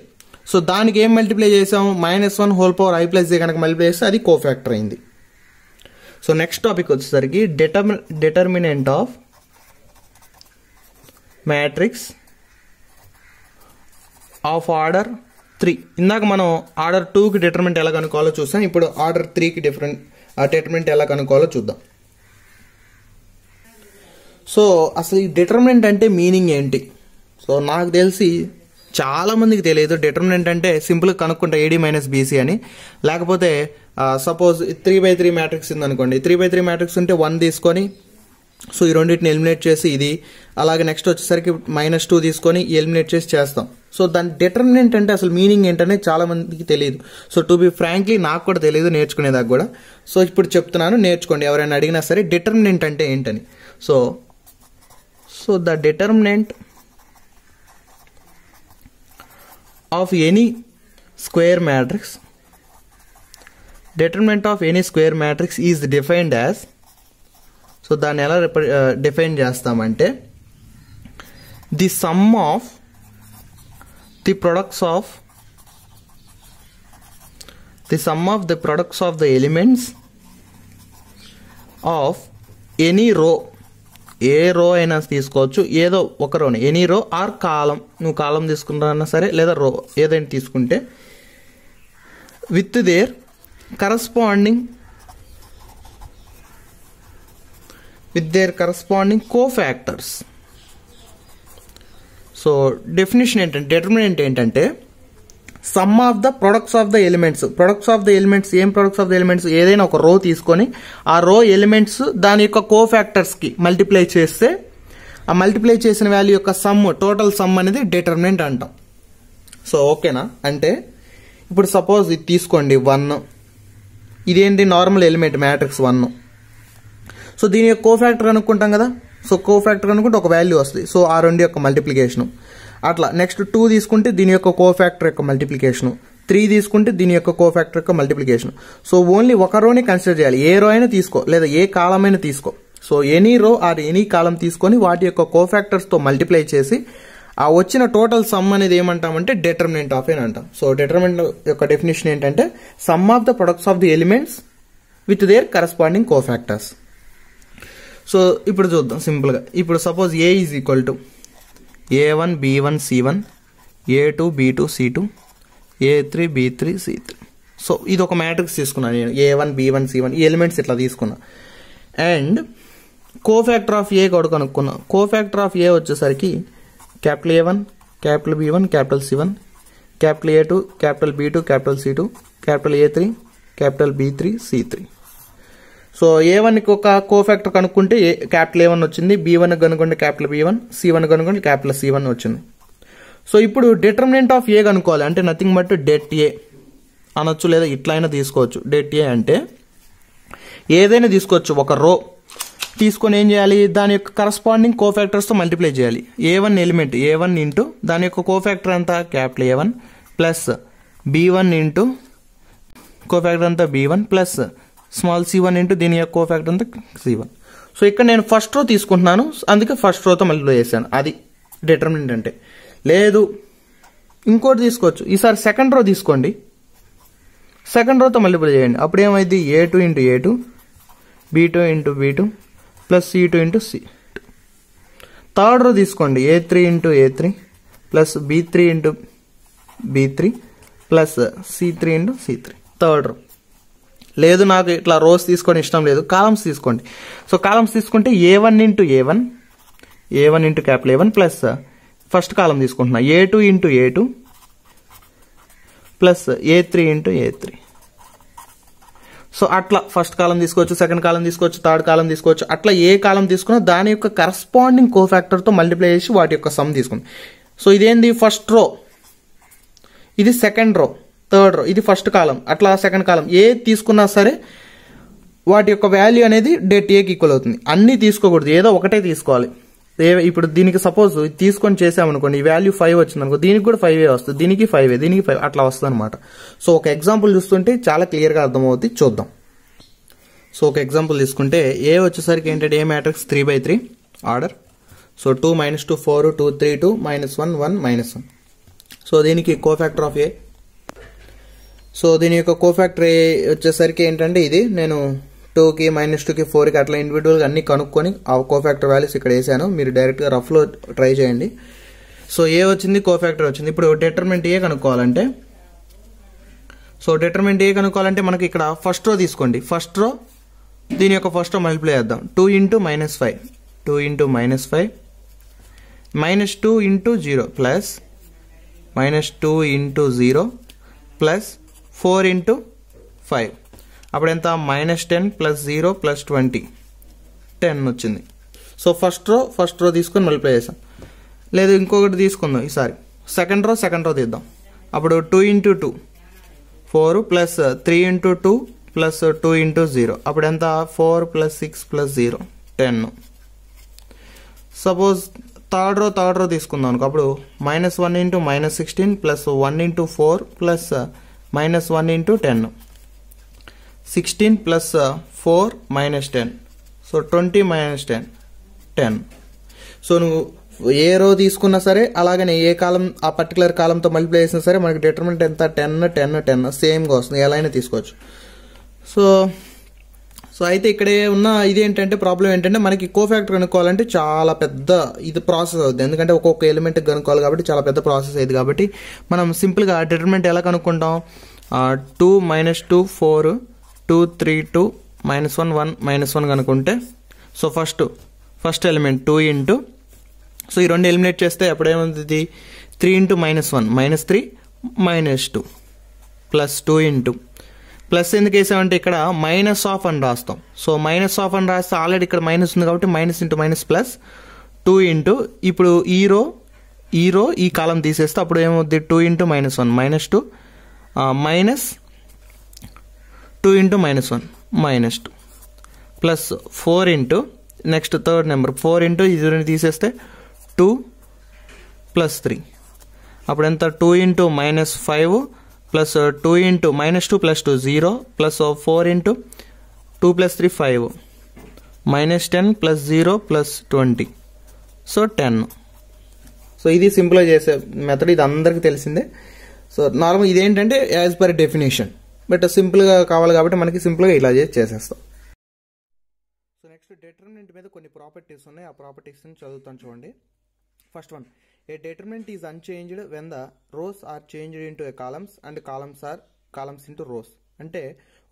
[SPEAKER 1] సో దానికి ఏం మల్టిప్లై చేసాము? Minus one whole power I plus J కనుక మల్టిప్లై చేస్తే అది కో ఫ్యాక్టర్ అయింది. సో నెక్స్ట్ టాపిక్ వచ్చేసరికి డెటర్మి determinant of matrix of order three ఇందాక మనం ఆర్డర్ టూకి డిటర్మెంట్ ఎలా కనుక్కోవాలో చూసాం. ఇప్పుడు ఆర్డర్ త్రీకి డిఫరెంట్ డిటర్మెంట్ ఎలా కనుక్కోవాలో చూద్దాం. సో అసలు ఈ డిటర్మినెంట్ అంటే మీనింగ్ ఏంటి? సో నాకు తెలిసి చాలా మందికి తెలియదు. డిటర్మినెంట్ అంటే సింపుల్గా కనుక్కుంటా ఏడీ మైనస్ బీసీ అని. లేకపోతే suppose three by three matrix ఉంది అనుకోండి త్రీ బై త్రీ మ్యాట్రిక్స్ ఉంటే వన్ తీసుకొని సో ఈ రెండింటిని ఎలిమినేట్ చేసి ఇది అలాగే నెక్స్ట్ వచ్చేసరికి మైనస్ టూ తీసుకొని ఎలిమినేట్ చేసి చేస్తాం. సో దాని డిటర్మినెంట్ అంటే అసలు మీనింగ్ ఏంటనే చాలా మందికి తెలియదు. సో టు బి ఫ్రాంక్లీ నాకు కూడా తెలియదు నేర్చుకునేదాకా కూడా. సో ఇప్పుడు చెప్తున్నాను నేర్చుకోండి. ఎవరైనా అడిగినా సరే డిటర్మినెంట్ అంటే ఏంటని. So so the determinant of any square matrix determinant of any square matrix is defined as so దాన్ని ఎలా డిఫైన్ చేస్తామంటే the sum of the products of the sum of the products of the elements of any row ఏ row అయినా తీసుకోవచ్చు. ఏదో ఒక రోని. Any row or కాలం. నువ్వు కాలం తీసుకుంటానన్నా సరే లేదా రో ఏదైనా తీసుకుంటే. With their corresponding with their corresponding cofactors so definition ఏంటంటే డెటర్మినెంట్ ఏంటంటే sum of the products of the elements. Products of the elements ఏం ప్రొడక్ట్స్ ఆఫ్ ద ఎలిమెంట్స్ ఏదైనా ఒక రో తీసుకొని ఆ రో ఎలిమెంట్స్ దాని యొక్క కో ఫ్యాక్టర్స్కి మల్టిప్లై చేస్తే ఆ మల్టిప్లై చేసిన వాల్యూ యొక్క సమ్ టోటల్ సమ్ అనేది డిటర్మినెంట్ అంటాం. సో ఓకేనా అంటే ఇప్పుడు సపోజ్ ఇది తీసుకోండి వన్ ఇదేంటి normal element matrix one so దీని యొక్క కో ఫ్యాక్టర్ అనుకుంటాం కదా? సో కో ఫ్యాక్టర్ అనుకుంటే ఒక వాల్యూ వస్తుంది. సో ఆ రెండు యొక్క మల్టిప్లికేషన్ అట్లా నెక్స్ట్ టూ తీసుకుంటే దీని యొక్క కో ఫ్యాక్టర్ యొక్క మల్టిప్లికేషన్ త్రీ తీసుకుంటే దీని యొక్క కో ఫ్యాక్టర్ యొక్క మల్టిప్లికేషన్ సో ఓన్లీ ఒక రోని కన్సిడర్ చేయాలి. ఏ రో అయినా తీసుకో. లేదా ఏ కాలం అయినా తీసుకో. So any row or any column తీసుకొని వాటి యొక్క కో ఫ్యాక్టర్స్తో మల్టిప్లై చేసి ఆ వచ్చిన టోటల్ సమ్ అనేది ఏమంటామంటే డెటర్మినెంట్ ఆఫ్ అని అంటాం. సో డెటర్మినెంట్ యొక్క డెఫినేషన్ ఏంటంటే sum of the products of the elements with their corresponding cofactors so ఇప్పుడు చూద్దాం సింపుల్గా. ఇప్పుడు suppose A is equal to A one B one C one A two B two C two A three B three C three so ఇది ఒక matrix తీసుకున్నాను నేను. A one B one C one ఈ elements ఇట్లా తీసుకున్నా. And cofactor of A కూడా కనుక్కున్నా. Cofactor of A వచ్చేసరికి capital A one capital B one capital C one capital A two capital B two capital C two capital A three capital B three C three so A వన్కి ఒక cofactor కనుక్కుంటే A capital A one వచ్చింది B one కనుక్కుంటే capital B one C one కనుక్కుంటే capital C one వచ్చింది. So ఇప్పుడు determinant of A కనుక్కోవాలి. అంటే నథింగ్ బట్ డెట్ ఏ అనొచ్చు లేదా ఇట్లా అయినా తీసుకోవచ్చు. డెట్ ఏ అంటే ఏదైనా తీసుకోవచ్చు. ఒక రో తీసుకొని ఏం చేయాలి? దాని యొక్క కరస్పాండింగ్ కో ఫ్యాక్టర్స్తో మల్టిప్లై చేయాలి. A one element A one into దాని యొక్క కో ఫ్యాక్టర్ అంతా capital A one plus B one into cofactor అంతా B one plus small C one into దీని యొక్క కో ఫ్యాక్టర్ అంతా సి వన్ సో ఇక్కడ నేను ఫస్ట్ రో తీసుకుంటున్నాను. అందుకే ఫస్ట్ రోతో మళ్ళీ చేశాను. అది డిటర్మినెంట్ అంటే. లేదు. ఇంకోటి తీసుకోవచ్చు. ఈసారి సెకండ్ రో తీసుకోండి. సెకండ్ రోతో మళ్ళీ చేయండి. అప్పుడు ఏమైంది? A two into A two B two into B two plus C two into C third row తీసుకోండి. A three into A three plus B three into B three plus C three into C three third row లేదు నాకు ఇట్లా rose తీసుకొని ఇష్టం లేదు. Columns తీసుకోండి. So columns తీసుకుంటే A one into A one A one into capital A one plus first column తీసుకుంటున్నా. A two into A two plus A three into A three so అట్లా ఫస్ట్ కాలం తీసుకోవచ్చు second కాలం తీసుకోవచ్చు third కాలం తీసుకోవచ్చు. అట్లా ఏ కాలం తీసుకున్నా దాని యొక్క కరస్పాండింగ్ కో ఫ్యాక్టర్తో multiply చేసి వాటి యొక్క సమ్ తీసుకుంది. సో ఇదేంది? ఫస్ట్ రో ఇది సెకండ్ రో థర్డ్ రో ఇది ఫస్ట్ కాలం అట్లా సెకండ్ కాలం. ఏ తీసుకున్నా సరే వాటి యొక్క వాల్యూ అనేది డేట్ ఏకి ఈక్వల్ అవుతుంది. అన్నీ తీసుకోకూడదు ఏదో ఒకటే తీసుకోవాలి. ఏ ఇప్పుడు దీనికి సపోజ్ తీసుకొని చేసామనుకోండి ఈ వాల్యూ ఫైవ్ వచ్చింది అనుకో దీనికి కూడా ఫైవ్ వస్తుంది. దీనికి ఫైవ్ దీనికి ఫైవ్ అట్లా వస్తుంది అనమాట సో ఒక ఎగ్జాంపుల్ చూస్తుంటే చాలా క్లియర్గా అర్థమవుతుంది చూద్దాం. సో ఒక ఎగ్జాంపుల్ తీసుకుంటే ఏ వచ్చేసరికి ఏంటంటే A matrix three by three order so two minus two four two three two minus one one minus one so దీనికి cofactor of A so దీని యొక్క కోఫ్యాక్టర్ వచ్చేసరికి ఏంటంటే ఇది నేను టూకి మైనస్ టూకి ఫోర్కి అట్లా ఇండివిజువల్గా అన్ని కనుక్కొని ఆ కోఫ్యాక్టర్ వాల్యూస్ ఇక్కడ వేసాను. మీరు డైరెక్ట్గా రఫ్లో ట్రై చేయండి. సో ఏ వచ్చింది? కోఫ్యాక్టర్ వచ్చింది. ఇప్పుడు డిటర్మెంట్ ఏ కనుక్కోవాలంటే సో డిటర్మెంట్ ఏ కనుక్కోవాలంటే మనకి ఇక్కడ ఫస్ట్ రో తీసుకోండి. ఫస్ట్ రో దీని యొక్క ఫస్ట్ రో మల్టిప్లై చేద్దాం. Two into minus five two into minus five minus two into zero plus minus two into zero plus four into five. అప్పుడు ఎంత? Minus ten plus zero plus twenty. Ten వచ్చింది. So first row first row తీసుకొని multiply చేసాం లేదు ఇంకొకటి తీసుకుందాం ఈసారి. Second row second row తీద్దాం. అప్పుడు two into two four plus three into two plus two into zero. అప్పుడు ఎంత? Four plus six plus zero ten. Suppose third row third row తీసుకుందాం అనుకో. అప్పుడు minus one into minus sixteen plus one into four plus minus one into ten sixteen plus four minus ten so twenty minus ten ten so నువ్వు ఏ రో తీసుకున్నా సరే అలాగనే ఏ కాలం ఆ పర్టికులర్ కాలంతో మల్టిప్లై చేసినా సరే మనకి డిటర్మెంట్ ఎంత? టెన్ టెన్ టెన్ సేమ్గా వస్తుంది. ఎలా అయినా తీసుకోవచ్చు. సో సో అయితే ఇక్కడ ఉన్న ఇది ఏంటంటే ప్రాబ్లం ఏంటంటే మనకి కో ఫ్యాక్టర్ కనుక్కోవాలంటే చాలా పెద్ద ఇది ప్రాసెస్ అవుతుంది ఎందుకంటే ఒక్కొక్క ఎలిమెంట్ కనుక్కోవాలి కాబట్టి చాలా పెద్ద ప్రాసెస్ అయింది కాబట్టి మనం సింపుల్గా డిటర్మెంట్ ఎలా కనుక్కుంటాం? Two minus two four two three two minus one one minus one కనుక్కుంటే so first first element two into so ఈ రెండు ఎలిమినేట్ చేస్తే అప్పుడేమవుతుంది three into minus one minus three minus two plus two into plus ఎందుకు వేసామంటే ఇక్కడ minus of అని రాస్తాం. సో మైనస్ ఆఫ్ అని రాస్తే ఆల్రెడీ ఇక్కడ మైనస్ ఉంది కాబట్టి minus into minus plus two into ఇప్పుడు ఈ రో ఈ రో ఈ కాలం తీసేస్తే అప్పుడు ఏమవుద్ది? Two into minus one minus two minus two into minus one minus two. Plus four into next third number four into ఇది తీసేస్తే టూ ప్లస్ త్రీ. అప్పుడు ఎంత? Two into minus five plus two into minus two plus two zero plus four into two plus three five minus ten plus zero plus twenty so ten so ఇది సింపుల్గా చేసే method ఇది అందరికీ తెలిసిందే. So normal ఇదేంటంటే as per definition but సింపుల్గా కావాలి కాబట్టి మనకి సింపుల్గా ఇలా చేసి చేసేస్తాం. సో నెక్స్ట్ డిటర్మినెంట్ మీద కొన్ని ప్రాపర్టీస్ ఉన్నాయి. ఆ ప్రాపర్టీస్ని చదువుతాను చూడండి. First one a determinant is unchanged when the rows are changed into a columns and columns are columns into rows అంటే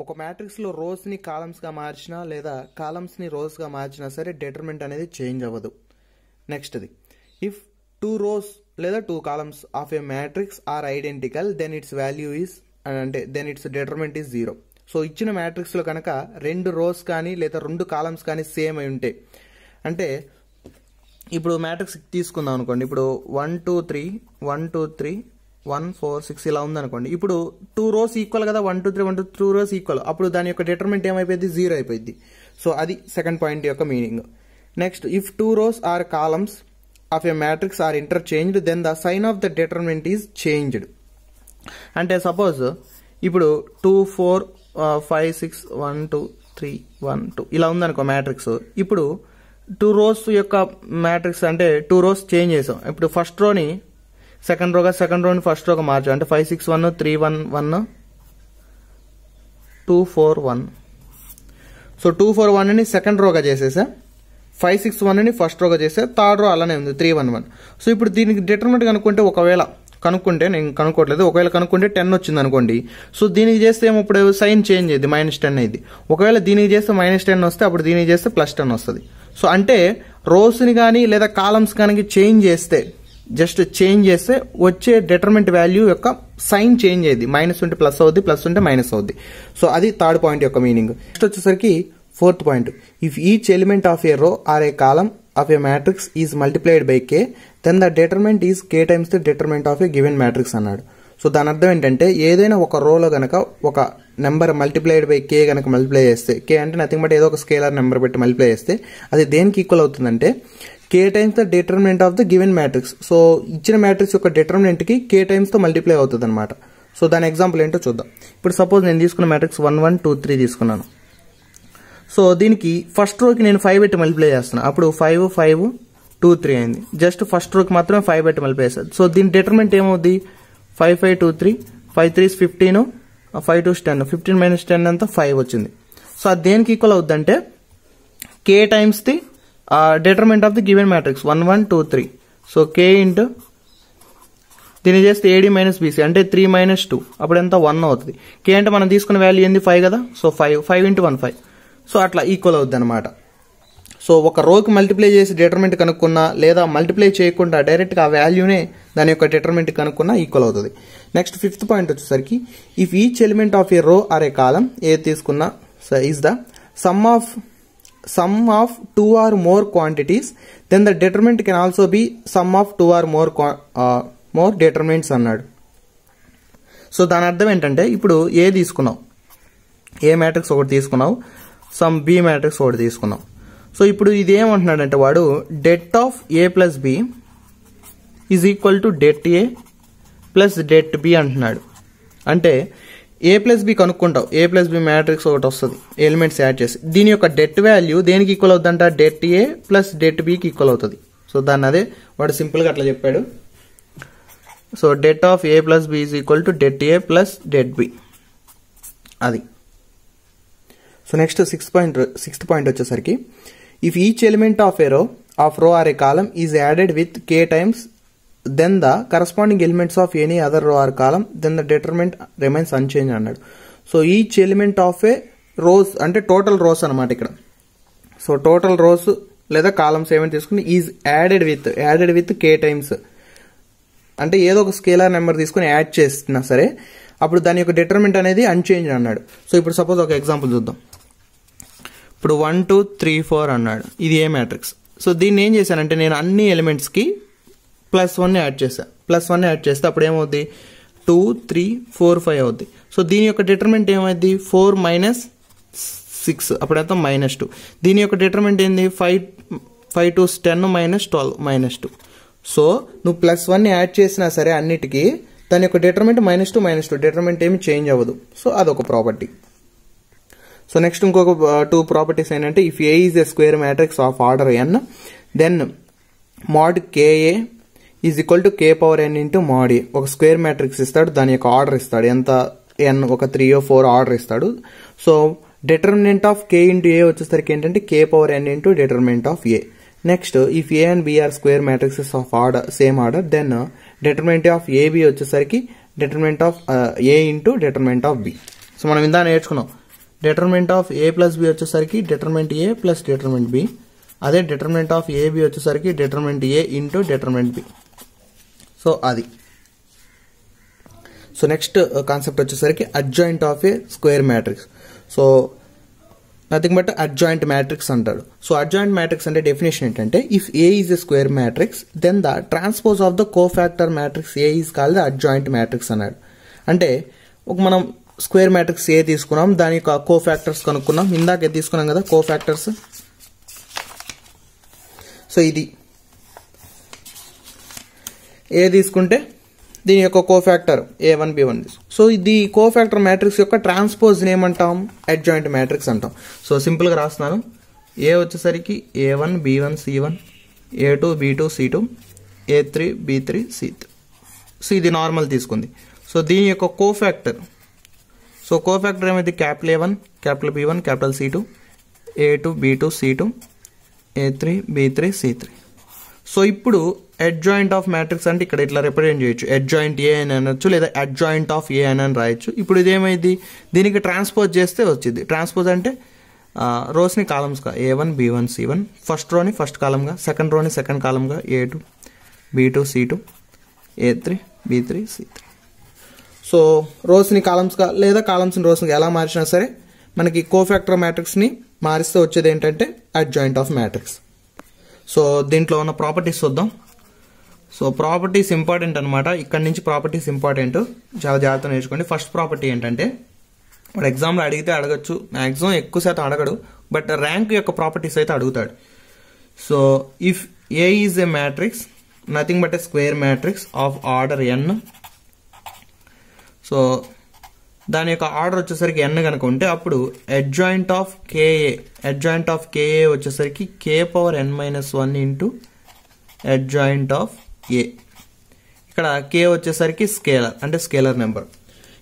[SPEAKER 1] ఒక మ్యాట్రిక్స్లో రోస్ని కాలమ్స్గా మార్చినా లేదా కాలమ్స్ని రోస్గా మార్చినా సరే డెటర్మెంట్ అనేది చేంజ్ అవ్వదు. నెక్స్ట్ది ఇఫ్ టూ రోస్ లేదా two columns of a matrix are identical then its value is అంటే then its determinant is zero so ఇచ్చిన మ్యాట్రిక్స్లో కనుక రెండు రోస్ కానీ లేదా రెండు కాలమ్స్ కానీ సేమ్ అయి ఉంటే అంటే ఇప్పుడు మ్యాట్రిక్స్ తీసుకుందాం అనుకోండి. ఇప్పుడు one two three one two three one four six ఇలా ఉందనుకోండి. ఇప్పుడు టూ రోస్ ఈక్వల్ కదా? One two three one two two rows equal అప్పుడు దాని యొక్క డిటర్మెంట్ ఏమైపోయింది? జీరో అయిపోయింది. సో అది సెకండ్ పాయింట్ యొక్క meaning next if two rows or columns of a matrix are interchanged then the sign of the determinant is changed అంటే suppose ఇప్పుడు two four five six one two three one two ఇలా ఉందనుకో matrix ఇప్పుడు two rows యొక్క matrix అంటే two rows change చేసాం. ఇప్పుడు first రోని సెకండ్ రోగా సెకండ్ రోని ఫస్ట్ రోగా మార్చాం. అంటే five six one three one one two four one. So two four వన్ని సెకండ్ రోగా చేసేసా. ఫైవ్ సిక్స్ వన్ని ఫస్ట్ రోగా చేస్తే థర్డ్ రో అలానే ఉంది. Three one one. సో ఇప్పుడు దీనికి డిటర్మెంట్ కనుక్కుంటే ఒకవేళ కనుక్కుంటే నేను కనుక్కోవట్లేదు. ఒకవేళ కనుక్కుంటే టెన్ వచ్చింది అనుకోండి. సో దీనికి చేస్తే ఏమో ఇప్పుడు సైన్ చేంజ్ అయ్యింది. మైనస్ టెన్ అయింది. ఒకవేళ దీనికి చేస్తే మైనస్ టెన్ వస్తే అప్పుడు దీనికి చేస్తే ప్లస్ టెన్ వస్తుంది. సో అంటే రోస్ని కానీ లేదా కాలమ్స్ కానీ చేంజ్ చేస్తే జస్ట్ చేంజ్ చేస్తే వచ్చే డిటర్మెంట్ వాల్యూ యొక్క సైన్ చేంజ్ అయ్యింది. మైనస్ ఉంటే ప్లస్ అవుద్ది ప్లస్ ఉంటే మైనస్ అవుద్ది. సో అది థర్డ్ పాయింట్ యొక్క మీనింగ్ నెక్స్ట్ వచ్చేసరికి fourth point if each element of a row or a column of a matrix is multiplied by k then the determinant is k times the determinant of a given matrix అన్నాడు. So దాని అర్థం ఏంటంటే ఏదైనా ఒక రోలో గనక ఒక number multiplied by కే గనక మల్టిప్లై చేస్తే కే అంటే నథింగ్ బట్ ఏదో ఒక స్కేలర్ నెంబర్ పెట్టి మల్టిప్లై చేస్తే అది దేనికి ఈక్వల్ అవుతుందంటే k times the determinant of the given matrix so ఇచ్చిన మ్యాట్రిక్స్ యొక్క డిటర్మినెంట్కి కే టైమ్స్తో మల్టిప్లై అవుతుంది అనమాట సో దాని ఎగ్జాంపుల్ ఏంటో చూద్దాం. ఇప్పుడు సపోజ్ నేను తీసుకున్న matrix one one two three తీసుకున్నాను. సో దీనికి ఫస్ట్ రోకి నేను ఫైవ్ పెట్టి మల్టిప్లై చేస్తున్నాను అప్పుడు ఫైవ్ ఫైవ్ టూ త్రీ అయింది. జస్ట్ ఫస్ట్ రోకి మాత్రమే ఫైవ్ పెట్టి మల్టిప్లై చేస్తాను సో దీని డిటర్మెంట్ ఏమవుద్ది? Five five two three five threes fifteen five two ten fifteen minus ten అంతా ఫైవ్ వచ్చింది. సో అది దేనికి equal అవుద్దంటే k times the determinant of the given matrix one one two three so K into దీన్ని చేస్తే AD minus BC అంటే three minus two అప్పుడు ఎంత? One అవుతుంది. కే అంటే మనం తీసుకున్న వాల్యూ ఏంది? ఫైవ్ కదా? So five five into one five so అట్లా ఈక్వల్ అవుద్ది అనమాట సో ఒక రోకి మల్టిప్లై చేసి డిటర్మెంట్ కనుక్కున్నా లేదా మల్టిప్లై చేయకుండా డైరెక్ట్గా ఆ వాల్యూనే దాని యొక్క డిటర్మెంట్ కనుక్కున్నా ఈక్వల్ అవుతుంది. నెక్స్ట్ ఫిఫ్త్ పాయింట్ వచ్చేసరికి if each element of a row or a column a తీసుకున్నా is the sum of sum of two or more quantities then the determinant can also be sum of two or more more determinants అన్నాడు. So దాని అర్థం ఏంటంటే ఇప్పుడు ఏ తీసుకున్నావు? ఏ matrix ఒకటి తీసుకున్నావు? Some B matrix ఒకటి తీసుకున్నావు. సో ఇప్పుడు ఇది ఏమంటున్నాడంటే వాడు det of A plus B is equal to det A plus det B అంటున్నాడు. అంటే ఏ ప్లస్ బి కనుక్కుంటావు ఏ ప్లస్ బి మ్యాట్రిక్స్ ఒకటి వస్తుంది ఎలిమెంట్స్ యాడ్ చేసి. దీని యొక్క డెట్ వాల్యూ దేనికి ఈక్వల్ అవుతుందంట? డెట్ ఏ ప్లస్ డెట్ బికి ఈక్వల్ అవుతుంది. సో దాన్ని అదే వాడు సింపుల్గా అట్లా చెప్పాడు. So det of A plus B is equal to det A plus det B. అది. So next sixth point sixth point వచ్చేసరికి if each element of a row of row or a column is added with k times then the corresponding elements of any other row or column then the determinant remains unchange అన్నాడు. So each element of a rows అంటే total rows అనమాట ఇక్కడ. So total rows లేదా columns ఏమైనా తీసుకుని is added with added with k times అంటే ఏదో ఒక స్కేలార్ నెంబర్ తీసుకుని యాడ్ చేస్తున్నా సరే అప్పుడు దాని యొక్క డిటర్మెంట్ అనేది అన్చేంజ్ అన్నాడు. సో ఇప్పుడు సపోజ్ ఒక ఎగ్జాంపుల్ చూద్దాం. ఇప్పుడు వన్ టూ త్రీ ఫోర్ అన్నాడు. ఇది ఏ మ్యాట్రిక్స్ సో దీన్ని ఏం చేశానంటే నేను అన్ని ఎలిమెంట్స్కి ప్లస్ వన్ యాడ్ చేశాను ప్లస్ వన్ యాడ్ చేస్తే అప్పుడు ఏమవుద్ది? టూ త్రీ ఫోర్ ఫైవ్ అవుద్ది. సో దీని యొక్క డిటర్మెంట్ ఏమైంది ఫోర్ మైనస్ సిక్స్ అప్పుడైతే మైనస్ టూ దీని యొక్క డిటర్మెంట్ ఏంది? Five five two ten minus twelve minus two so నువ్వు ప్లస్ వన్ యాడ్ చేసినా సరే అన్నిటికీ దాని యొక్క determinant minus two minus two determinant ఏమి చేంజ్ అవ్వదు. సో అదొక ప్రాపర్టీ సో నెక్స్ట్ ఇంకొక టూ ప్రాపర్టీస్ ఏంటంటే if A is a square matrix of order n then mod k A is equal to k power n into mod A ఒక square matrix ఇస్తాడు దాని యొక్క order ఇస్తాడు. ఎంత ఎన్ ఒక త్రీ ఓ four order ఇస్తాడు. So determinant of K into A వచ్చేసరికి ఏంటంటే K power N into determinant of A next if A and B are square matrices of order same order then determinant of AB వచ్చేసరికి determinant of A into determinant of B so మనం ఇందా నేర్చుకున్నాం. Determinant of A plus B వచ్చేసరికి determinant A plus determinant B అదే determinant of AB వచ్చేసరికి determinant A into determinant B so అది. So next concept వచ్చేసరికి adjoint of A square matrix so nothing but adjoint matrix అంటాడు so adjoint matrix అంటే definition ఏంటంటే if A is a square matrix then the transpose of the cofactor matrix A is call the adjoint matrix అన్నాడు. అంటే ఒక మనం square matrix ఏ తీసుకున్నాం దాని యొక్క కో ఫ్యాక్టర్స్ కనుక్కున్నాం. ఇందాక తీసుకున్నాం కదా కో ఫ్యాక్టర్స్ సో ఇది. ఏ తీసుకుంటే దీని యొక్క cofactor A one B one so ఇది కో ఫ్యాక్టర్ మ్యాట్రిక్స్ యొక్క ట్రాన్స్పోజ్ ఏమంటాం అడ్జాయింట్ మ్యాట్రిక్స్ అంటాం. సో సింపుల్గా రాస్తున్నాను. ఏ వచ్చేసరికి A one B one C one A two B two C two A three B three C three so ఇది normal తీసుకుంది. So దీని యొక్క కో ఫ్యాక్టర్ సో కో ఏమైతే capital A one capital B one capital C two A two B two C two A three B three C three so ఇప్పుడు adjoint of matrix అంటే ఇక్కడ ఇట్లా represent చేయొచ్చు. Adjoint ఏ అని అనొచ్చు లేదా adjoint of A అని అని రాయొచ్చు. ఇప్పుడు ఇదేమైంది? దీనికి ట్రాన్స్పోజ్ చేస్తే వచ్చింది. ట్రాన్స్పోజ్ అంటే రోస్ని కాలమ్స్గా A one B one C one first రోని first కాలంగా సెకండ్ రోని సెకండ్ కాలంగా A two B two C two A three B three C three so రోస్ని కాలమ్స్గా లేదా కాలమ్స్ని రోస్ని ఎలా మార్చినా సరే మనకి కోఫాక్టర్ మ్యాట్రిక్స్ని మారిస్తే వచ్చేది ఏంటంటే అడ్జాయింట్ ఆఫ్ మ్యాట్రిక్స్ సో దీంట్లో ఉన్న ప్రాపర్టీస్ చూద్దాం. సో ప్రాపర్టీస్ ఇంపార్టెంట్ అనమాట ఇక్కడ నుంచి ప్రాపర్టీస్ ఇంపార్టెంట్ చాలా జాగ్రత్త నేర్చుకోండి. ఫస్ట్ ప్రాపర్టీ ఏంటంటే వాడు ఎగ్జామ్లో అడిగితే అడగచ్చు. మ్యాక్సిమం ఎక్కువ శాతం అడగడు. బట్ ర్యాంక్ యొక్క ప్రాపర్టీస్ అయితే అడుగుతాడు. So if A is a matrix nothing but a square matrix of order n so దాని యొక్క ఆర్డర్ వచ్చేసరికి ఎన్ కనుక ఉంటే అప్పుడు adjoint of k A adjoint of k A వచ్చేసరికి k power n minus one into adjoint of A ఇక్కడ కే వచ్చేసరికి scalar అంటే స్కేలర్ నెంబర్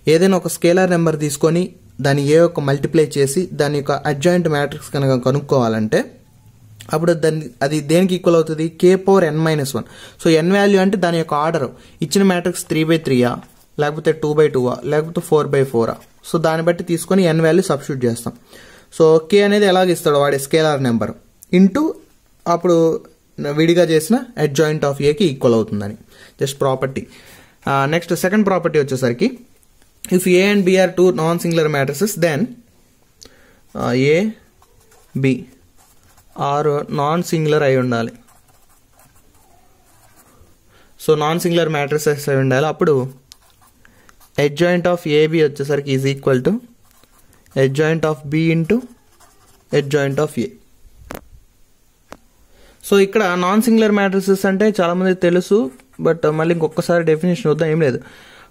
[SPEAKER 1] ఏదైనా ఒక స్కేలర్ నెంబర్ తీసుకొని దాని ఏ యొక్క మల్టిప్లై చేసి దాని యొక్క అడ్జాయింట్ మ్యాట్రిక్స్ కనుక కనుక్కోవాలంటే అప్పుడు దాన్ని అది దేనికి ఈక్వల్ అవుతుంది? K power n minus one so n value అంటే దాని యొక్క ఆర్డర్. ఇచ్చిన మ్యాట్రిక్స్ త్రీ బై త్రీయా లేకపోతే టూ బై టూవా లేకపోతే ఫోర్ బై ఫోరా సో దాన్ని బట్టి తీసుకొని ఎన్ వాల్యూ సబ్స్టిట్యూట్ చేస్తాం. సో కే అనేది ఎలాగ ఇస్తాడు వాడి స్కేలార్ నెంబర్ ఇంటూ అప్పుడు విడిగా చేసిన అడ్జాయింట్ ఆఫ్ ఏకి ఈక్వల్ అవుతుందని. Just property next second property వచ్చేసరికి if A and B are two non singular matrices then AB are non non singular అయి ఉండాలి. సో నాన్ సింగులర్ మ్యాట్రిసెస్ అయి ఉండాలి. అప్పుడు ఎడ్జాయింట్ ఆఫ్ ఏబి వచ్చేసరికి is equal to adjoint of B into adjoint of A so ఇక్కడ non singular matrices అంటే చాలామంది తెలుసు బట్ మళ్ళీ ఇంకొకసారి డెఫినేషన్ వద్దాం ఏం లేదు.